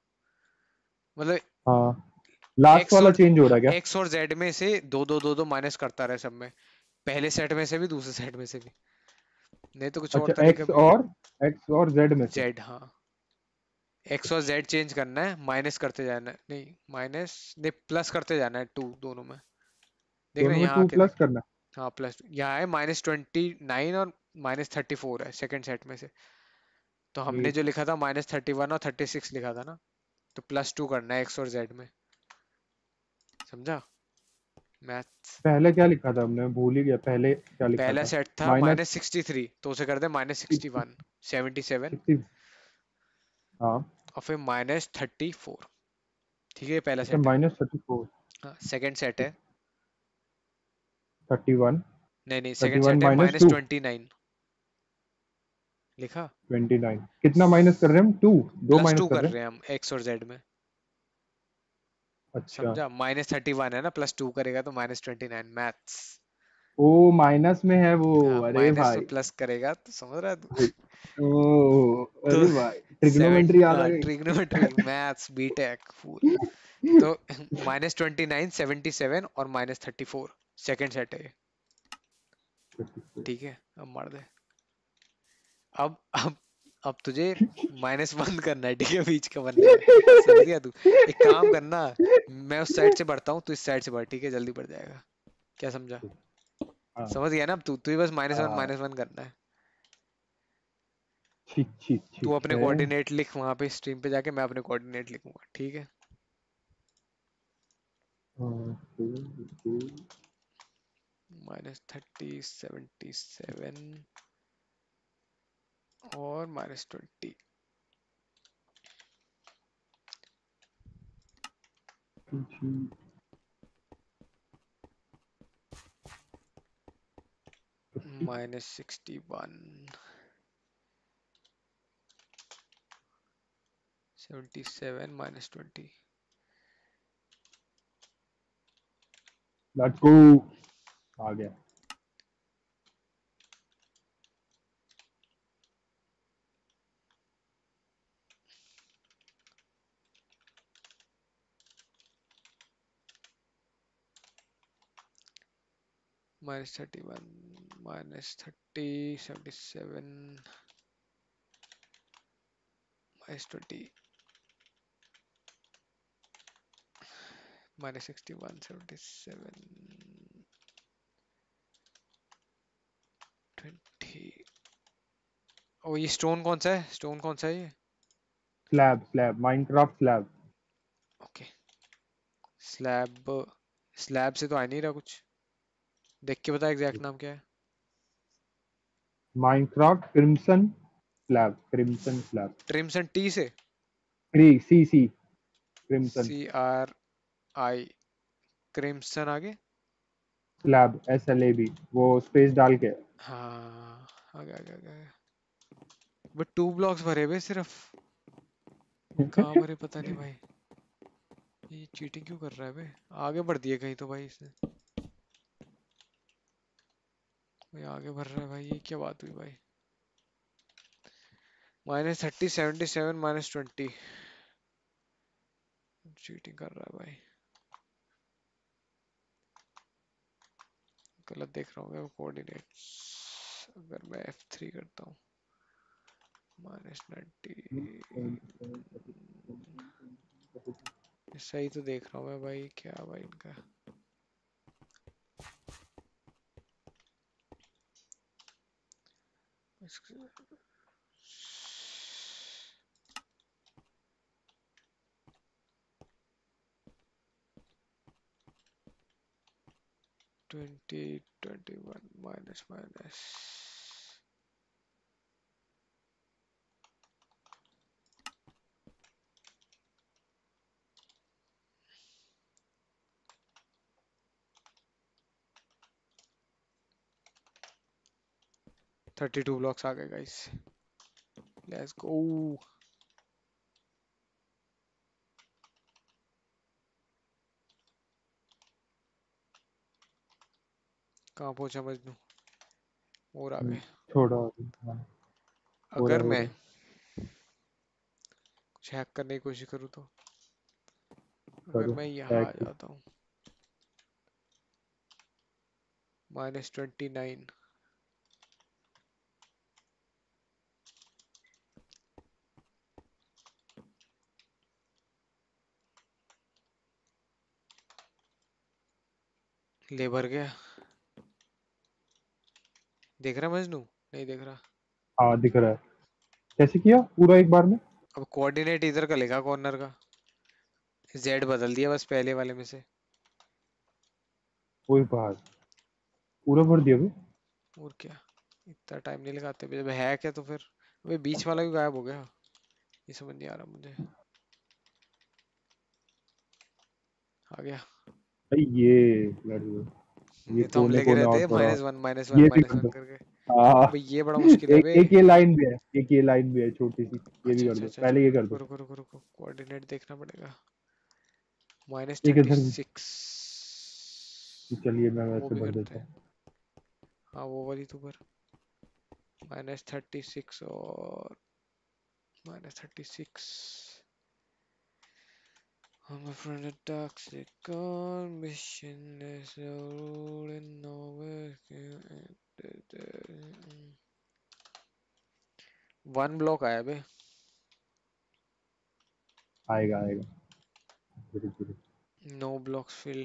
मतलब हाँ। लास्ट वाला चेंज हो रहा है क्या? एक्स और जेड में से दो दो दो दो माइनस करता रहे सब में। पहले सेट में से भी दूसरे सेट में से भी। नहीं तो कुछ और अच्छा तरीका एक्स और एक्स और जेड में से? जेड हाँ। एक्स और जेड चेंज करना है माइनस करते जाना है। नहीं माइनस नहीं प्लस करते जाना है टू दोनों में। देख रहे हैं यहाँ प्लस करना हाँ। प्लस यहाँ है माइनस ट्वेंटी नाइन और माइनस थर्टी फोर है सेकंड सेट में से। तो हमने जो लिखा था माइनस थर्टी वन और थर्टी सिक्स लिखा था ना तो प्लस टू करना है एक्स और जेड में। समझा? मैथ्स पहले क्या लिखा था हमने? भूल ही गया पहले क्या लिखा पहला सेट था माइनस सिक्सटी थ्री तो उसे कर दे minus sixty one seventy seven हाँ। और फिर माइनस थर्टी फोर ठीक है पहला सेट माइनस थर्टी फोर हाँ सेकंड सेट है। थर्टी वन नहीं नहीं थर्टी सेकंड सेट है माइनस ट्वेंटी नाइन लिखा? ट्वेंटी नाइन कितना माइनस कर रहे हैं हम? टू दो माइनस कर कर रहे हैं हैं हम एक्स और जेड में। अच्छा। समझा? माइनस थर्टी वन है ना प्लस टू करेगा तो माइनस ट्वेंटी नाइन मैथ्स ओ माइनस में है वो। हाँ अरे भाई। प्लस करेगा तो समझ रहा है ओ तो अरे भाई ट्रिग्नोमेट्री याद आ गई ट्रिग्नोमेट्री मैथ्स बीटेक तो minus twenty nine seventy seven और minus thirty four second set है ठीक है अब मार दे। अब अब अब तुझे माइनस वन करना है ठीक है बीच का बनना है। समझ गया तू? एक काम करना मैं उस साइड से बढ़ता हूँ तू इस साइड से बढ़ ठीक है जल्दी बढ़ जाएगा। क्या समझा? हाँ। समझ गया ना? तू तू ही बस माइनस वन माइनस वन करना है। ठीक ठीक तू अपने कोऑर्डिनेट लिख वहाँ पे स्ट्रीम पे जाके मैं अपने कोऑर्डिनेट लिखूँगा ठीक है? माइनस थर्टी सेवेंटी सेवन और minus twenty two, fifty. Minus sixty one seventy seven minus twenty Let's go आ गया minus thirty one minus thirty seventy seven minus twenty minus sixty one seventy seven twenty ओ ये stone कौन सा है? Stone कौन सा है ये? Slab slab Minecraft slab okay slab slab से तो आ नहीं रहा कुछ. देख के बता एग्जैक्ट नाम क्या है। Minecraft crimson slab crimson slab ट्रिम्सन T से? क्री C C crimson C R I crimson आगे? Slab S L A B वो स्पेस डाल के। हाँ आगे आगे आगे बट टू ब्लॉक्स भरे हुए सिर्फ़। कहाँ भरे पता नहीं भाई। ये चीटिंग क्यों कर रहा है बे? आगे बढ़ दिए कहीं तो भाई इसने। भाई, आगे बढ़ रहा भाई, ये क्या बात हुई भाई? Minus thirty seventy seven minus twenty cheating कर रहा है भाई। गलत देख रहा हूँ मैं कोऑर्डिनेट्स अगर मैं F3 करता हूँ। माइनस नाइन्टी सही तो देख रहा हूँ मैं भाई, क्या भाई इनका? इसके- twenty twenty one minus thirty two blocks आ गए गाइस लेट्स गो कहाँ पहुँचा मजनू? और आ गए छोड़ा अगर मैं कुछ हैक करने की कोशिश करूँ तो? अगर मैं यहाँ आ जाता हूँ। माइनस ट्वेंटी नाइन ले भर गया। देख रहा मजनू? नहीं देख रहा। हाँ दिख रहा है। कैसे किया? पूरा एक बार में? अब कोऑर्डिनेट इधर का लिखा कॉर्नर का। जेड बदल दिया बस पहले वाले में से। कोई बात। पूरा भर दिया भाई। और क्या? इतना टाइम नहीं लगाते। जब है क्या तो फिर? अबे बीच वाला भी गायब हो गया। ये समझ नहीं आ रहा मुझे। आ गया। ये ये तो हम लेके रहते हैं minus one minus one minus one करके। हाँ। ये बड़ा मुश्किल है एक एक ये लाइन भी है एक ये लाइन भी है छोटी सी। ये भी अच्छा कर अच्छा दो। अच्छा। पहले ये कर दो। रुको रुको रुको। कोऑर्डिनेट देखना पड़ेगा। माइनस सिक्स चलिए मैं वैसे भर देता हूँ। हाँ। वो वाली तो पर माइनस थर्टी सिक्स और minus thirty six I'm a friend of toxic mission is rolling over one block आया बे आएगा आएगा धीरे धीरे नो ब्लॉक्स फिल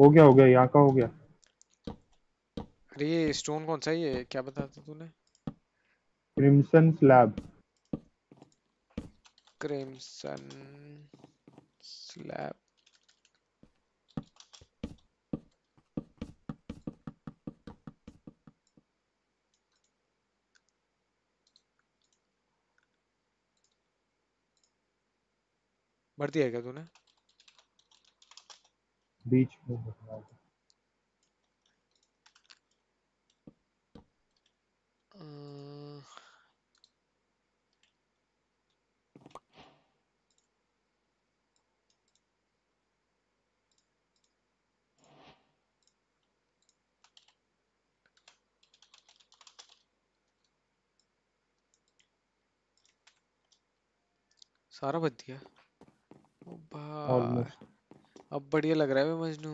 हो गया हो गया यहाँ का हो गया। अरे ये स्टोन कौन सा ये? क्या बताता था तूने? क्रिम्सन स्लैब क्रिम्सन स्लैब भर दिया है क्या तूने? बीच में सारा बच दिया अब बढ़िया लग रहा है Majnu.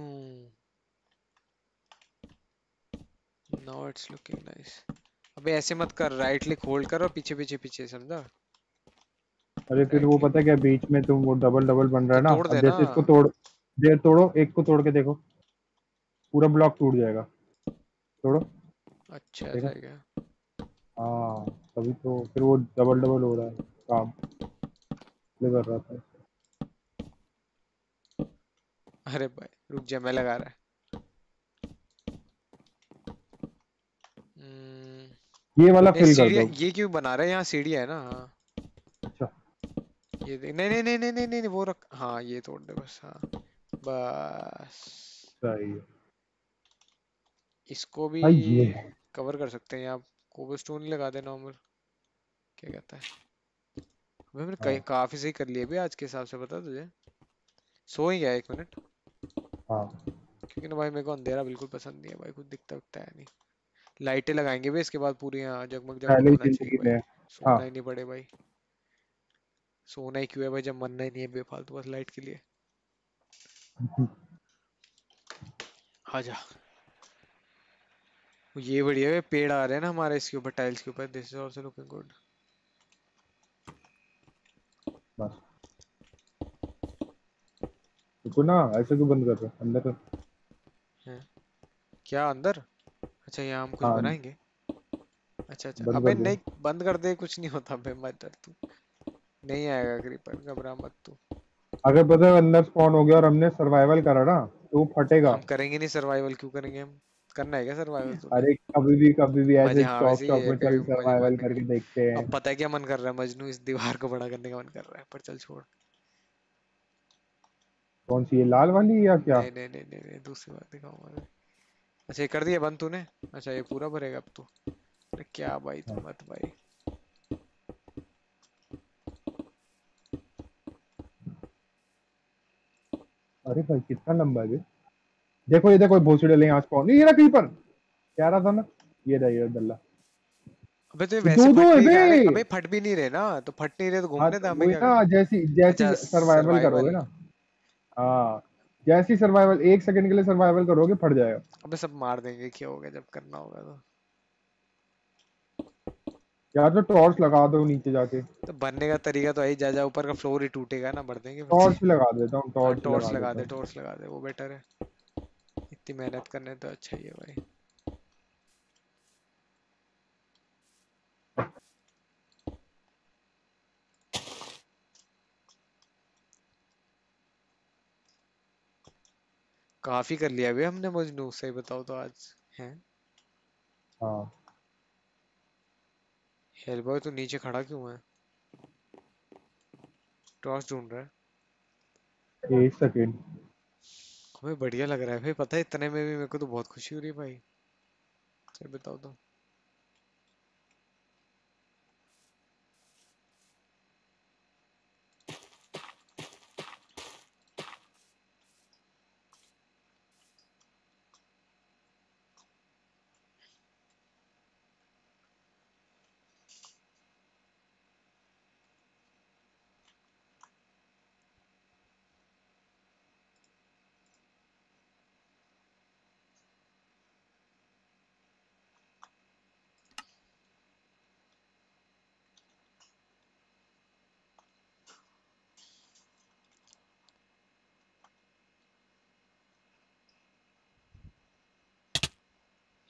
Now it's looking nice अबे ऐसे मत कर राइट क्लिक होल्ड कर और पीछे पीछे पीछे समझा? अरे फिर वो पता क्या बीच में तुम वो डबल डबल बन रहा है ना? जैसे इसको तोड़ दे तोड़ो एक को तोड़ के देखो। पूरा ब्लॉक टूट जाएगा। तोड़ो। अच्छा ऐसा है क्या? हाँ तभी तो फिर वो डबल डबल हो रहा है। काम। इसलिए कर रहा था। अरे भाई रुक जा मैं लगा रहा है। हम्म, ये वाला फिल कर दो। ये क्यों बना रहा है? यहाँ सीढ़ियाँ है ना हाँ। अच्छा। ये देख नहीं नहीं नहीं नहीं नहीं नहीं वो रख हाँ ये तोड़ दे बस हाँ। बस। सही इसको भी ये कवर कर सकते हैं यहाँ कोबलस्टोन ही लगा देना नॉर्मल क्या कहता है? अबे मैंने हाँ। काफ़ी सही कर लिया भी आज के हिसाब से पता तुझे? सो ही गया एक मिनट हाँ। क्योंकि ना भाई मेरे को अंधेरा बिल्कुल पसंद नहीं है भाई कुछ दिखता उगता है नहीं। लाइटें लगाएँगे भी इसके बाद पूरी यहाँ जगमग जगमग होना चाहिए भाई। सोना हाँ। ही नहीं पड़े भाई। सोना ही क्यों है भाई जब मरना ही नहीं है बेफालतू बस लाइट के लिए। आजा। ये बढ़िया है पेड़ आ रहे हैं ना हमारे इसके ऊपर टाइल्स के ऊपर। This is also looking good बस। रुको ना ऐसे क्यों बंद कर रहे हो? अंदर रहो। क्या अंदर? अच्छा यहाँ हम कुछ हाँ। बनाएँगे? अच्छा अच्छा। अबे कर नहीं बंद कर दे कुछ नहीं होता। बे मत डर तू। नहीं आएगा क्रीपर घबरा मत तू। अगर पता है अंदर स्पॉन हो गया और हमने सर्वाइवल करा ना तो फटेगा। हम करेंगे नहीं सर्वाइवल क्यों करेंगे हम? करना है क्या सर्वाइवल तो? अरे कभी भी कभी भी ऐसे चौक वैसे ही में कभी चल सर्वाइवल करके देखते हैं। अब पता है क्या मन कर रहा है मजनू? इस दीवार को बड़ा करने का मन कर रहा है पर चल छोड़। कौन सी ये लाल वाली या क्या? नहीं नहीं नहीं नहीं, नहीं दूसरी बात दिखाऊँगा मैं। अच्छा ये कर दिया बंद तूने? अच्छा ये पूरा भरेगा अब तू। अरे क्या भाई तू मत भाई। अरे भाई कितना लंबा है देखो ये देखो भोसड़ी डले यहाँ स्पॉन ये रहा कहीं पर। क्या रहा था ना ये रहा ये दल्ला। अबे तो दो वैसे दो फट है बे। अबे फट भी नहीं रहे ना तो फट नहीं रहे तो हाँ घूमने दे हमें क्या जैसी जैसी अच्छा सर्वाइवल करोगे ना। हाँ। जैसी सर्वाइवल एक सेकंड के लिए सर्वाइवल करोगे फट जाएगा। अबे सब मार देंगे क्या होगा जब करना होगा तो। या तो टॉर्च लगा दो नीचे जाके। तो बनने का तरीका तो यही जा जा ऊपर का फ्लोर ही टूटेगा ना बढ़ देंगे टॉर्च लगा देता हूँ हाँ टॉर्च टॉर्च लगा लगा दे टॉर्च लगा दे वो बेटर है। इतनी मेहनत करने तो अच्छा ही है भाई। काफ़ी कर लिया अभी हमने मजनू सही बताओ तो आज हैं? हाँ। हेल बॉय तू नीचे खड़ा क्यों है? टॉर्च ढूंढ रहा है। एक सेकंड हमें बढ़िया लग रहा है भाई पता है इतने में भी मेरे को तो बहुत खुशी हो रही है भाई। सही बताओ तो।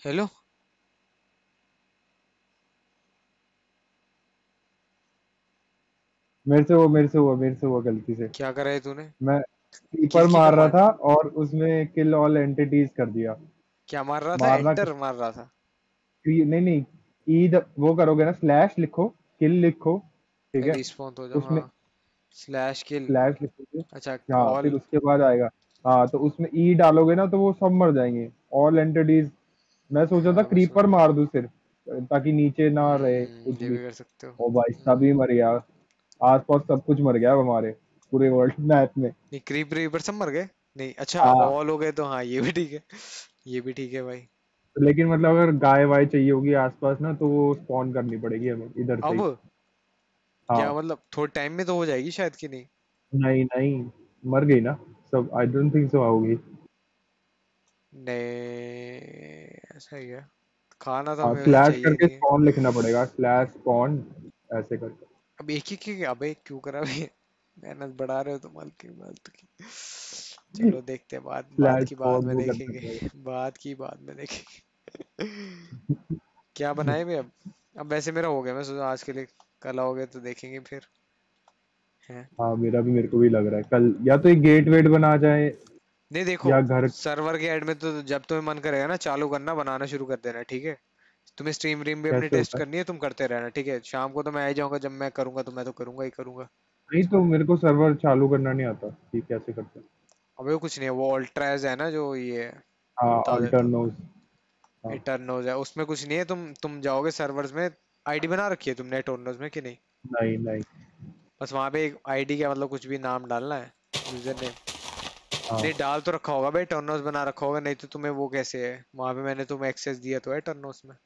हेलो मेरे से वो मेरे से हुआ मेरे से हुआ गलती से। क्या करा है तूने? मैं कीपर मार रहा था और उसमें किल ऑल एंटिटीज कर दिया। क्या मार रहा था? एंटर मार रहा था। नहीं नहीं ई वो करोगे ना स्लैश लिखो किल लिखो ठीक है? रिस्पॉन्स हो जाओ उसमें हाँ। स्लैश किल स्लैश लिखोगे। अच्छा हाँ फिर उसके बाद आएगा। हाँ तो उसमें ई डालोगे ना तो वो सब मर जाएँगे। ऑल एंटिटीज मैं सोचा था हाँ क्रीपर मार दूँ सिर्फ़ ताकि नीचे ना रहे हम्म कुछ ये भी। कर सकते हो। ओ भाई हम्म सभी मर गया। आसपास सब कुछ मर गया हमारे पूरे वर्ल्ड मैप में। नहीं क्रीप रीपर सब मर गए? नहीं अच्छा हाँ। ऑल हो गए तो हाँ ये भी ठीक है। ये भी ठीक है भाई। लेकिन मतलब अगर गाय वाय चाहिए होगी आसपास ना तो वो स्पॉन करनी पड़ेगी हमें इधर से अब? ही। क्या हाँ मतलब थोड़े टाइम में तो हो जाएगी शायद कि नहीं? नहीं नहीं मर गई ना सब आई डोंट थिंक सो होगी। नहीं ऐसा ही है। खाना तो हाँ हमें स्लैश करके स्पॉन लिखना पड़ेगा स्लैश स्पॉन ऐसे करके। अब एक ही की अबे क्यों करा भाई? मेहनत बढ़ा रहे हो तुम हल्की फालतू की। चलो देखते हैं बाद बाद की बाद में देखेंगे। बाद की बाद में देखेंगे। क्या बनाए मैं अब अब वैसे मेरा हो गया मैं सोचा आज के लिए कल आओगे तो देखेंगे फिर। हाँ? मेरा भी मेरे को भी लग रहा है। कल या तो एक गेट वेट बना जाए नहीं देखो या घर सर्वर के ऐड में तो जब तुम्हें मन करेगा ना चालू करना बनाना शुरू कर देना ठीक है? तुम्हें स्ट्रीम रीम भी अपनी टेस्ट करनी है तुम करते रहना ठीक है? शाम को तो मैं आ जाऊँगा जब मैं करूँगा तो मैं तो करूँगा ही करूँगा। नहीं तो मेरे को सर्वर चालू करना नहीं आता कि कैसे करते हैं? अबे कुछ नहीं है वो अल्ट्राज है ना जो ये हाँ बता देता अल्टरनोज हाँ। है। उसमें कुछ नहीं है तुम तुम जाओगे सर्वर्स में आईडी बना रखी है तुमने इटर्नोज में कि नहीं? नहीं नहीं। बस वहाँ पे एक आईडी का मतलब कुछ भी नाम डालना है यूज़र नेम हाँ नहीं डाल तो रखा होगा भाई टर्नोस बना रखा होगा नहीं तो तुम्हें वो कैसे है? वहाँ पे मैंने तुम्हें एक्सेस दिया तो है टर्नोस में।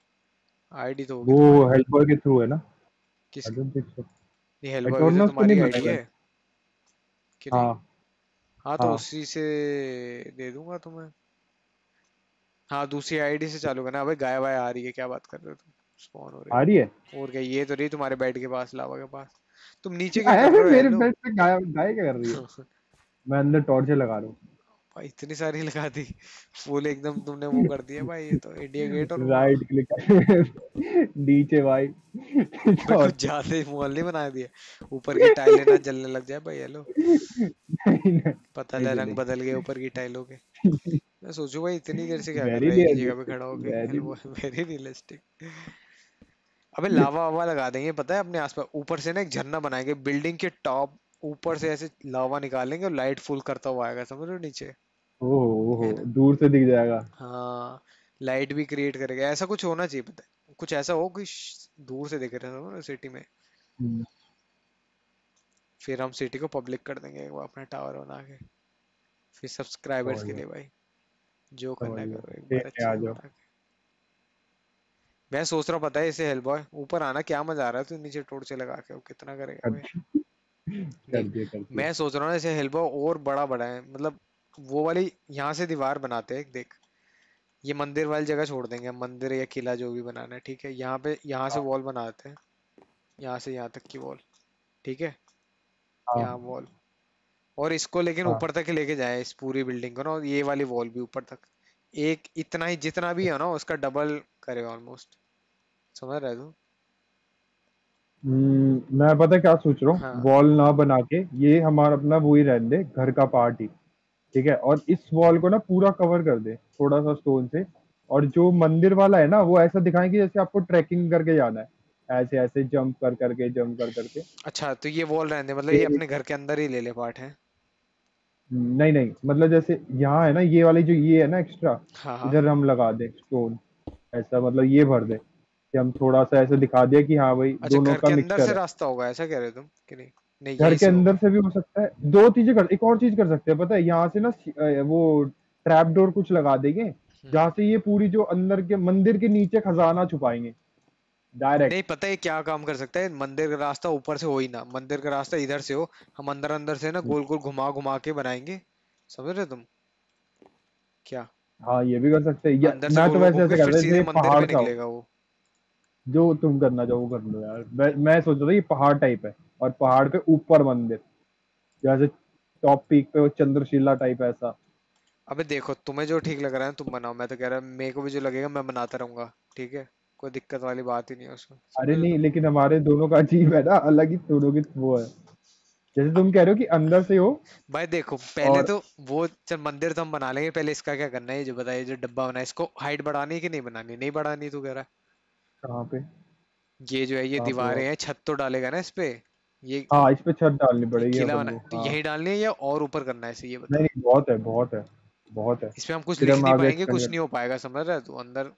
आईडी तो वो हेल्प बॉय के थ्रू है ना? आई किसकी डोंट थिंक सो नहीं हेल्प बॉय तो तुम्हारी आईडी है कि नहीं? हाँ। हाँ तो हाँ। उसी से दे दूँगा तुम्हें। हाँ दूसरी आईडी से चालू करना। अबे गाय वाय आ रही है क्या बात कर रहे हो तुम? स्पॉन हो रही है। आ रही है? है और क्या ये तो रही तुम्हारे बेड के पास लावा के पास। तुम नीचे क्या कर रहे हो मेरे बेड पे गाय गाय क्या कर रही है? मैं अंदर टॉर्च लगा रहा हूँ। भाई इतनी सारी लगा दी। फुल एकदम तुमने वो कर दिया भाई ये तो इंडिया गेट और राइट क्लिक नीचे भाई। और कुछ ज़्यादा ही मोहल्ले बना दिया। ऊपर की टाइलें ना जलने लग जाए भाई हेलो पता नहीं रंग बदल गए ऊपर की टाइलों के। मैं सोचू भाई इतनी देर से क्या कर रहा है जगह पे खड़ा होके। वेरी हेलो वेरी रियलिस्टिक अबे लावा वावा लगा देंगे पता है अपने आसपास ऊपर से ना एक झरना बनाएँगे बिल्डिंग के टॉप ऊपर से ऐसे लावा निकालेंगे और लाइट फुल करता हुआ आएगा समझ रहे हो नीचे? ओहो ओहो है दूर से दिख जाएगा। हाँ लाइट भी क्रिएट करेगा। ऐसा कुछ होना चाहिए पता है? कुछ ऐसा हो कि दूर से दिख रहा हो सिटी में? हम्म, फिर हम सिटी को पब्लिक कर देंगे वो अपना टावर बना के फिर सब्सक्राइबर्स के लिए भाई जो करना है करो एक बार अच्छे बना के मैं सोच रहा हूँ पता है इसे हेल बॉय ऊपर आना क्या मज़ा आ रहा है तू नीचे टोर्च लगा के? वो कितना करेगा कर भाई मैं सोच रहा हूँ जैसे हेल और बड़ा बड़ा है मतलब वो वाली यहाँ से दीवार बनाते हैं देख। ये मंदिर वाली जगह छोड़ देंगे मंदिर या किला जो भी बनाना है ठीक है? यहाँ पे यहाँ से हाँ। वॉल बनाते हैं। यहाँ से यहाँ तक की वॉल ठीक है? हाँ। यहाँ वॉल और इसको लेकिन हाँ। ऊपर तक लेके जाए इस पूरी बिल्डिंग को ना ये वाली वॉल भी ऊपर तक। एक इतना ही जितना भी है ना उसका डबल करे ऑलमोस्ट समझ रहे तू मैं पता क्या सोच रहा हूँ? हाँ। वॉल ना बना के ये हमारा अपना वो ही रहने दे घर का पार्ट ही। ठीक है? और इस वॉल को ना पूरा कवर कर दे थोड़ा सा स्टोन से। और जो मंदिर वाला है ना वो ऐसा दिखाएँ कि जैसे आपको ट्रैकिंग करके जाना है। ऐसे ऐसे जंप कर करके जंप कर करके। अच्छा तो ये वॉल रहने दे मतलब ये ये अपने घर के अंदर ही ले ले पार्ट है? नहीं नहीं मतलब जैसे यहाँ है ना ये वाली जो ये है ना एक्स्ट्रा हाँ हाँ। इधर हम लगा दे स्टोन ऐसा मतलब ये भर दे। कि हम थोड़ा सा ऐसे दिखा दिया कि हाँ भाई अच्छा दोनों घर का के अंदर मिक्सचर से है। रास्ता होगा ऐसा कह रहे तुम कि नहीं नहीं घर के अंदर से भी हो सकता है। दो चीज़ें कर एक और चीज़ कर सकते हैं पता है यहाँ से ना वो ट्रैप डोर कुछ लगा देंगे हम्म। जहाँ से ये पूरी जो अंदर के मंदिर के नीचे खजाना छुपाएँगे। डायरेक्ट नहीं पता है क्या काम कर सकता है? मंदिर का रास्ता ऊपर से हो ही ना। मंदिर का रास्ता इधर से हो हम अंदर अंदर से ना गोल गोल घुमा घुमा के बनाएँगे। समझ रहे तुम? क्या? हाँ ये भी कर सकते हैं। या अंदर से मैं तो वैसे ऐसे के कर रहा पहाड़ हो। निकलेगा वो। जो तुम करना चाहो वो कर लो यार। मैं मैं सोच रहा था ये पहाड़ टाइप है और पहाड़ के ऊपर मंदिर। जैसे टॉप पीक पे वो चंद्रशिला टाइप ऐसा। अबे देखो तुम्हें जो ठीक लग रहा है तुम बनाओ। मैं तो कह रहा हूँ मेरे को भी जो लगेगा मैं बनाता रहूँगा। ठीक है? कोई दिक्कत वाली बात ही नहीं है उसमें। अरे नहीं लेकिन हमारे दोनों का अजीब है ना अलग ही दोनों की वो है। जैसे तुम कह रहे हो कि अंदर से हो भाई देखो पहले और तो वो चल मंदिर तो हम बना लेंगे। पहले इसका क्या करना है? ये जो बताइए जो डब्बा बना है इसको हाइट बढ़ानी है कि नहीं बनानी नहीं बढ़ानी तू कह रहा है। कहाँ पे? ये जो है ये दीवारें हैं? छत तो डालेगा ना इस पे? ये हाँ इस पे छत डालनी पड़ेगी किला बना तो हाँ। यही डालनी है या और ऊपर करना है इसे ये बता नहीं बहुत है बहुत है बहुत है। इस पे हम कुछ लिख नहीं पाएँगे कुछ नहीं हो पाएगा समझ रहा है? तू अंदर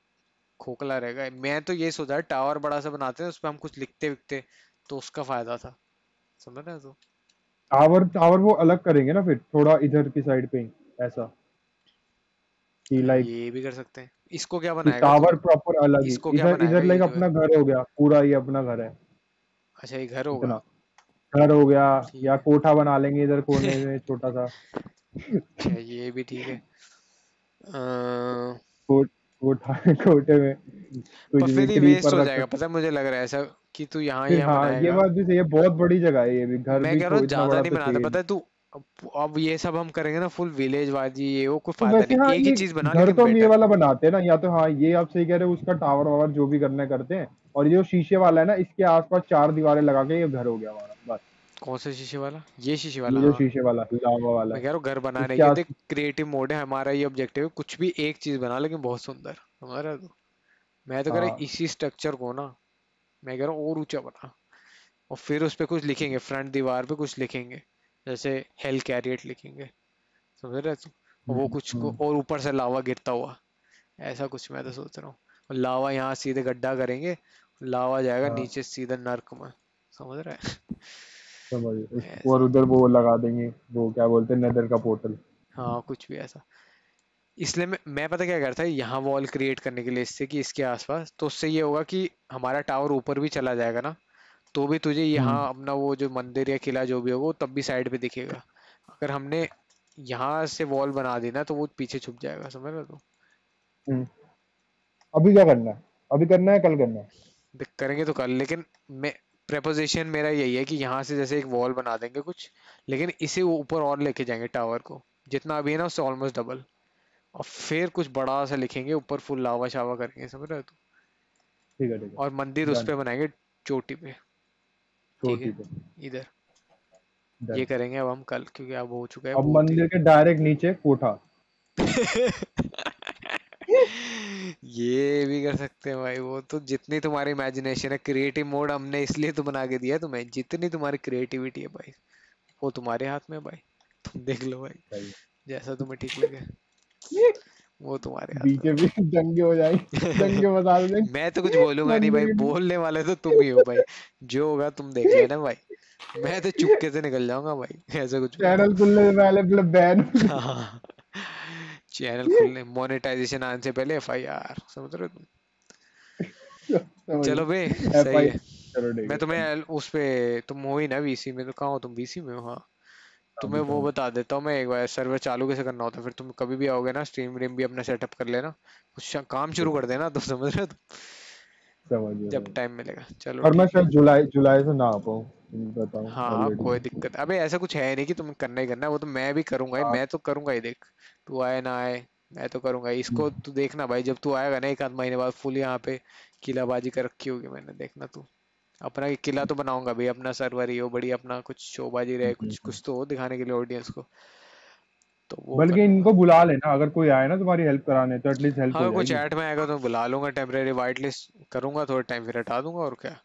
खोखला रहेगा। मैं तो ये सोचा टावर बड़ा सा बनाते हैं उस पे हम कुछ लिखते विखते तो उसका फ़ायदा था समझ रहे है तू? टावर टावर वो अलग करेंगे ना फिर थोड़ा इधर की साइड पे ऐसा। कि लाइक ये भी कर सकते हैं। इसको क्या बनाएगा? टावर प्रॉपर अलग ही। इसको क्या इधर बनाएगा? इधर लाइक अपना घर हो गया पूरा ये अपना घर है। अच्छा ये घर होगा? घर हो गया या कोठा बना लेंगे इधर कोने में छोटा सा। अच्छा ये भी ठीक है। कोट कोठा कोठे में पर फिर ये वेस्ट हो जाएगा। पता मुझे लग रहा है ऐसा कि तू यहाँ यहाँ हाँ ये बात भी सही है बहुत बड़ी जगह है ये भी। घर मैं कह रहा हूँ ज़्यादा नहीं तो बनाता। पता है तू अब ये सब हम करेंगे ना फुल विलेज वाली ये वो कोई तो फ़ायदा नहीं। हाँ एक ही चीज़ बना घर तो हम ये वाला बनाते हैं ना या तो हाँ ये आप सही कह रहे हो उसका टावर वावर जो भी करना करते हैं। और ये जो शीशे वाला है ना इसके आसपास चार दीवारें लगा के ये घर हो गया हमारा बस। कौन सा शीशे वाला? ये शीशे वाला जो हाँ। शीशे वाला लावा वाला। मैं कह रहा हूँ घर बनाने के देख क्रिएटिव मोड है हमारा ये ऑब्जेक्टिव है कुछ भी एक चीज़ बना लेकिन बहुत सुंदर समझ रहा है तू? मैं तो कह रहा हाँ इसी स्ट्रक्चर को ना मैं कह रहा हूँ और ऊँचा बना। और फिर उस पर कुछ लिखेंगे फ्रंट दीवार पे कुछ लिखेंगे। जैसे हेल कैरियट लिखेंगे। समझ रहे वो हम्म, कुछ को हम्म, और ऊपर से लावा गिरता हुआ। ऐसा कुछ मैं तो सोच रहा हूँ। लावा यहाँ सीधे गड्ढा करेंगे लावा जाएगा हाँ। नीचे सीधा नर्क में। समझ रहे समझ और उधर वो लगा देंगे वो क्या बोलते हैं नेदर का पोर्टल हाँ कुछ भी ऐसा। इसलिए मैं मैं पता क्या करता है यहाँ वॉल क्रिएट करने के लिए इससे कि इसके आसपास तो उससे ये होगा कि हमारा टावर ऊपर भी चला जाएगा ना। तो भी तुझे यहाँ हम्म। अपना वो जो मंदिर या किला जो भी होगा वो तब भी साइड पे दिखेगा। अगर हमने यहाँ से वॉल बना दी ना तो वो पीछे छुप जाएगा समझ रहे हो तू हम्म। अभी क्या करना है? अभी करना है कल करना है? करेंगे तो कल लेकिन मैं प्रेपोजिशन मेरा यही है कि यहाँ से जैसे एक वॉल बना देंगे कुछ लेकिन इसे वो ऊपर और लेके जाएँगे टावर को। जितना अभी है ना उससे ऑलमोस्ट डबल और फिर कुछ बड़ा सा लिखेंगे ऊपर फुल लावा शावा करेंगे समझ रहे हो तू ठीक है ठीक है। और मंदिर उस पर बनाएँगे चोटी पे। ठीक है। इधर। ये करेंगे अब हम कल क्योंकि अब हो चुका है अब मंदिर के डायरेक्ट नीचे कोठा। ये भी कर सकते हैं भाई वो तो जितनी तुम्हारी इमेजिनेशन है क्रिएटिव मोड हमने इसलिए तो बना के दिया तुम्हें जितनी तुम्हारी क्रिएटिविटी है भाई वो तुम्हारे हाथ में है भाई। तुम देख लो भाई जैसा तुम्हें ठीक लगे। वो तुम्हारे भी दंगे हो जाएँगे दंगे बता देंगे। मैं तो कुछ बोलूँगा नहीं भाई बोलने वाले तो तुम ही हो भाई। जो होगा तुम देख लेना भाई। मैं तो चुपके से निकल जाऊँगा भाई ऐसा कुछ चैनल खुलने से पहले मतलब बैन चैनल खुलने मोनेटाइजेशन आने से पहले एफआईआर समझ रहे हो तुम? चलो बे सही है। मैं तुम्हें उस पे तुम हो ही ना वीसी में तो कहाँ हो तुम वीसी में हो हाँ। तुम्हें वो तो- बता देता हूँ मैं एक बार सर्वर चालू कैसे करना होता है फिर तुम कभी भी आओगे ना स्ट्रीम व्रीम भी अपना सेटअप कर लेना। कुछ काम शुरू कर देना तुम समझ रहे हो तुम। जब टाइम मिलेगा चलो और मैं शायद जुलाई जुलाई से ना आ पाऊँ तुम हाँ कोई दिक्कत अबे ऐसा कुछ है नहीं कि तुम्हें करना ही करना है वो तो मैं भी करूँगा ही हाँ। मैं तो करूँगा ही देख। तू आए ना आए मैं तो करूँगा इसको तू देखना भाई जब तू आएगा ना एक आध महीने बाद फुल यहाँ पे किलाबाजी कर रखी होगी मैंने देखना तू। अपना एक किला तो बनाऊँगा भाई अपना सर्वर ही हो बड़ी अपना कुछ शोबाजी रहे कुछ कुछ तो हो दिखाने के लिए ऑडियंस को। तो वो बल्कि इनको बुला लेना अगर कोई आए ना तुम्हारी हेल्प कराने तो एटलीस्ट हेल्प हाँ कुछ कोई चैट में आएगा तो बुला लूँगा टेम्परेरी वाइट लिस्ट करूँगा थोड़ा टाइम फिर हटा दूँगा और क्या?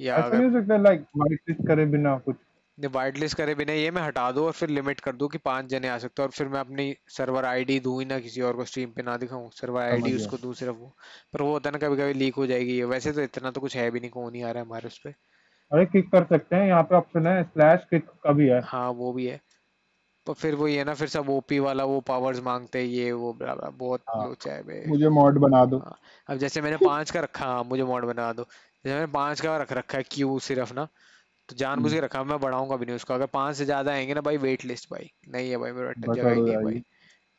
या ऐसा अगर नहीं हो सकता लाइक वाइट लिस्ट करे बिना कुछ। वाइट लिस्ट करे बिना ये मैं हटा दूँ और फिर लिमिट कर दूँ कि पाँच जने आ सकते हैं और फिर मैं अपनी सर्वर आईडी दूँ ही ना किसी और को स्ट्रीम पे ना दिखाऊँ। सर्वर आईडी उसको दूँ सिर्फ़ वो। पर वो होता ना कभी कभी लीक हो जाएगी ये। वैसे तो इतना तो कुछ है भी नहीं कौन ही आ रहा है हमारे उस पे। अरे किक कर सकते हैं। यहाँ पे ऑप्शन है स्लैश किक का भी है। हाँ वो भी है। पर फिर वो ये ना फिर सब ओपी वाला वो पावर्स मांगते हैं ये वो blah, बहुत हाँ। लोचा है बे मुझे मॉड बना दो। हाँ। अब जैसे मैंने पाँच का रखा हाँ मुझे मॉड बना दो। जैसे मैंने पाँच का रख रखा है क्यू सिर्फ़ ना तो जानबूझ के रखा मैं बढ़ाऊँगा भी नहीं उसको। अगर पाँच से ज़्यादा आएँगे ना भाई वेट लिस्ट भाई। नहीं है भाई मेरा जगह ही नहीं है भाई।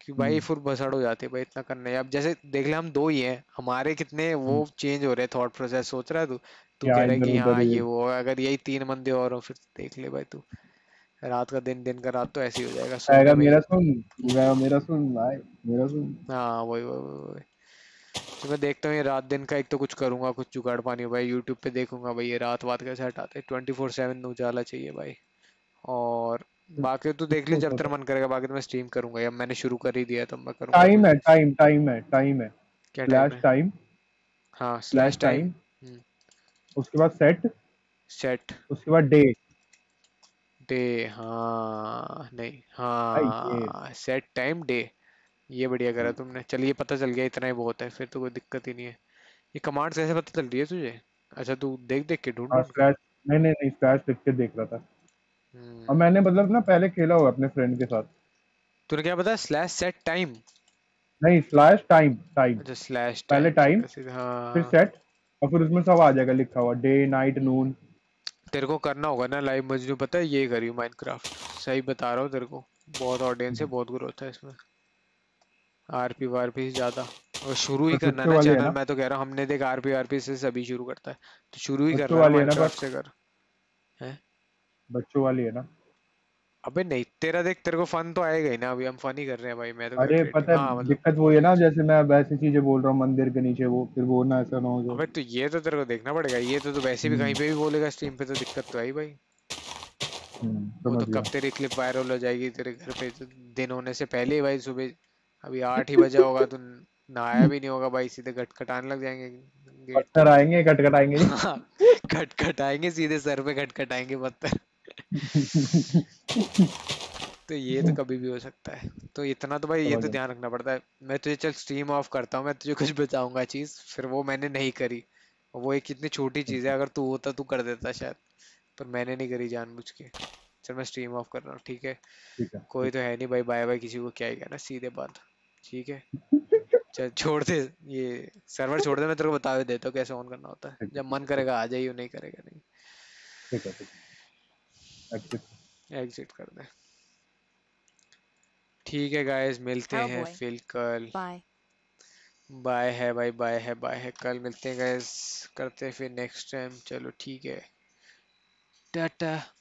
कि भाई हम्म। फिर भसड़ हो जाती है भाई इतना करना। अब जैसे देख ले हम दो ही हैं। हमारे कितने वो हम्म, चेंज हो रहे हैं थॉट प्रोसेस सोच रहा है तू? तू कह रहा है कि हाँ ये वो अगर यही तीन बंदे और हो फिर देख ले भाई तू। रात का दिन दिन का रात तो ऐसे ही हो जाएगा। सोने मेरा सुन मेरा मेरा सुन भाई मेरा सुन। हाँ वही वही वही। तो मैं देखता हूँ ये रात दिन का एक तो कुछ करूँगा कुछ जुगाड़ पानी भाई यूट्यूब पे देखूँगा भाई ये रात वात कैसे हटाते ट्वेंटी फोर सेवन उजाला चाहिए भाई। और बाकी तो देख ले जब तेरा मन करेगा बाकी तो मैं स्ट्रीम करूँगा। या मैंने शुरू कर ही दिया तब मैं करूँगा। टाइम है टाइम टाइम है टाइम है। क्या स्लैश टाइम हाँ? स्लैश टाइम टाइम उसके बाद सेट सेट उसके बाद डे डे हाँ नहीं हाँ सेट टाइम डे ये बढ़िया करा तुमने। चलिए पता चल गया इतना ही बहुत है फिर तो कोई दिक्कत ही नहीं है। ये कमांड कैसे पता चल रही है तुझे? अच्छा तू देख देख के ढूंढ हाँ ढूंढ के नहीं नहीं नहीं स्लैश लिख के देख रहा था। और हम्म मैंने मतलब ना पहले खेला हुआ अपने फ्रेंड के साथ। तूने क्या बताया? स्लैश सेट टाइम नहीं स्लैश टाइम टाइम अच्छा स्लैश पहले टाइम हाँ। फिर सेट और फिर उसमें सब आ जाएगा लिखा हुआ डे नाइट नून तेरे को करना होगा ना लाइव मजनू पता है ये करी माइनक्राफ्ट सही बता रहा हूँ तेरे को। बहुत ऑडियंस है बहुत ग्रोथ है इसमें। आरपी वारपी से ज़्यादा। और शुरू ही करना ना चैनल मैं तो कह रहा हूँ हमने देख आरपी वारपी से सभी शुरू करता है। तो शुरू ही कर रहा है ना से कर हैं? बच्चों वाली है ना? अबे नहीं तेरा देख तेरे को फन तो आएगा ही ना अभी हम फन ही कर रहे हैं भाई मैं तो अरे पता हाँ है मतलब दिक्कत वो है ना जैसे मैं वैसी चीज़ें बोल रहा हूँ मंदिर के नीचे वो फिर वो ना ऐसा ना हो अबे तो ये तो तेरे को देखना पड़ेगा ये तो तू वैसे भी कहीं हम्म पे भी बोलेगा स्ट्रीम पे तो दिक्कत तो आई भाई। हम्म, वो तो कब तेरी क्लिप वायरल हो जाएगी तेरे घर पे तो दिन होने से पहले भाई सुबह अभी आठ ही बजा होगा तो नहाया भी नहीं होगा भाई सीधे खटखटाने लग जाएँगे पत्थर आएँगे कटकटाएँगे हाँ खटखटाएँगे सीधे सर पे खटखटाएँगे पत्थर। तो ये तो कभी भी हो सकता है। तो इतना तो भाई ये तो ध्यान रखना पड़ता है। मैं तुझे चल स्ट्रीम ऑफ़ करता हूँ मैं तुझे कुछ बताऊँगा चीज़ फिर वो मैंने नहीं करी। वो एक इतनी छोटी चीज़ है अगर तू होता तू कर देता शायद पर मैंने नहीं करी जानबूझ के। चल मैं स्ट्रीम ऑफ़ कर रहा हूँ? ठीक है। कोई तो है नहीं भाई बाय बाय किसी को क्या ही कहना सीधे बात ठीक है? चल छोड़ दे ये सर्वर छोड़ दे मैं तेरे को बता देता हूँ कैसे ऑन करना होता है। जब मन करेगा आ जाइयो नहीं करेगा नहीं. एग्जिट कर दे। ठीक है गाइस मिलते हैं. फिर कल. बाय है भाई बाय है बाय है। कल मिलते हैं गाइस करते हैं फिर नेक्स्ट टाइम चलो ठीक है। टाटा।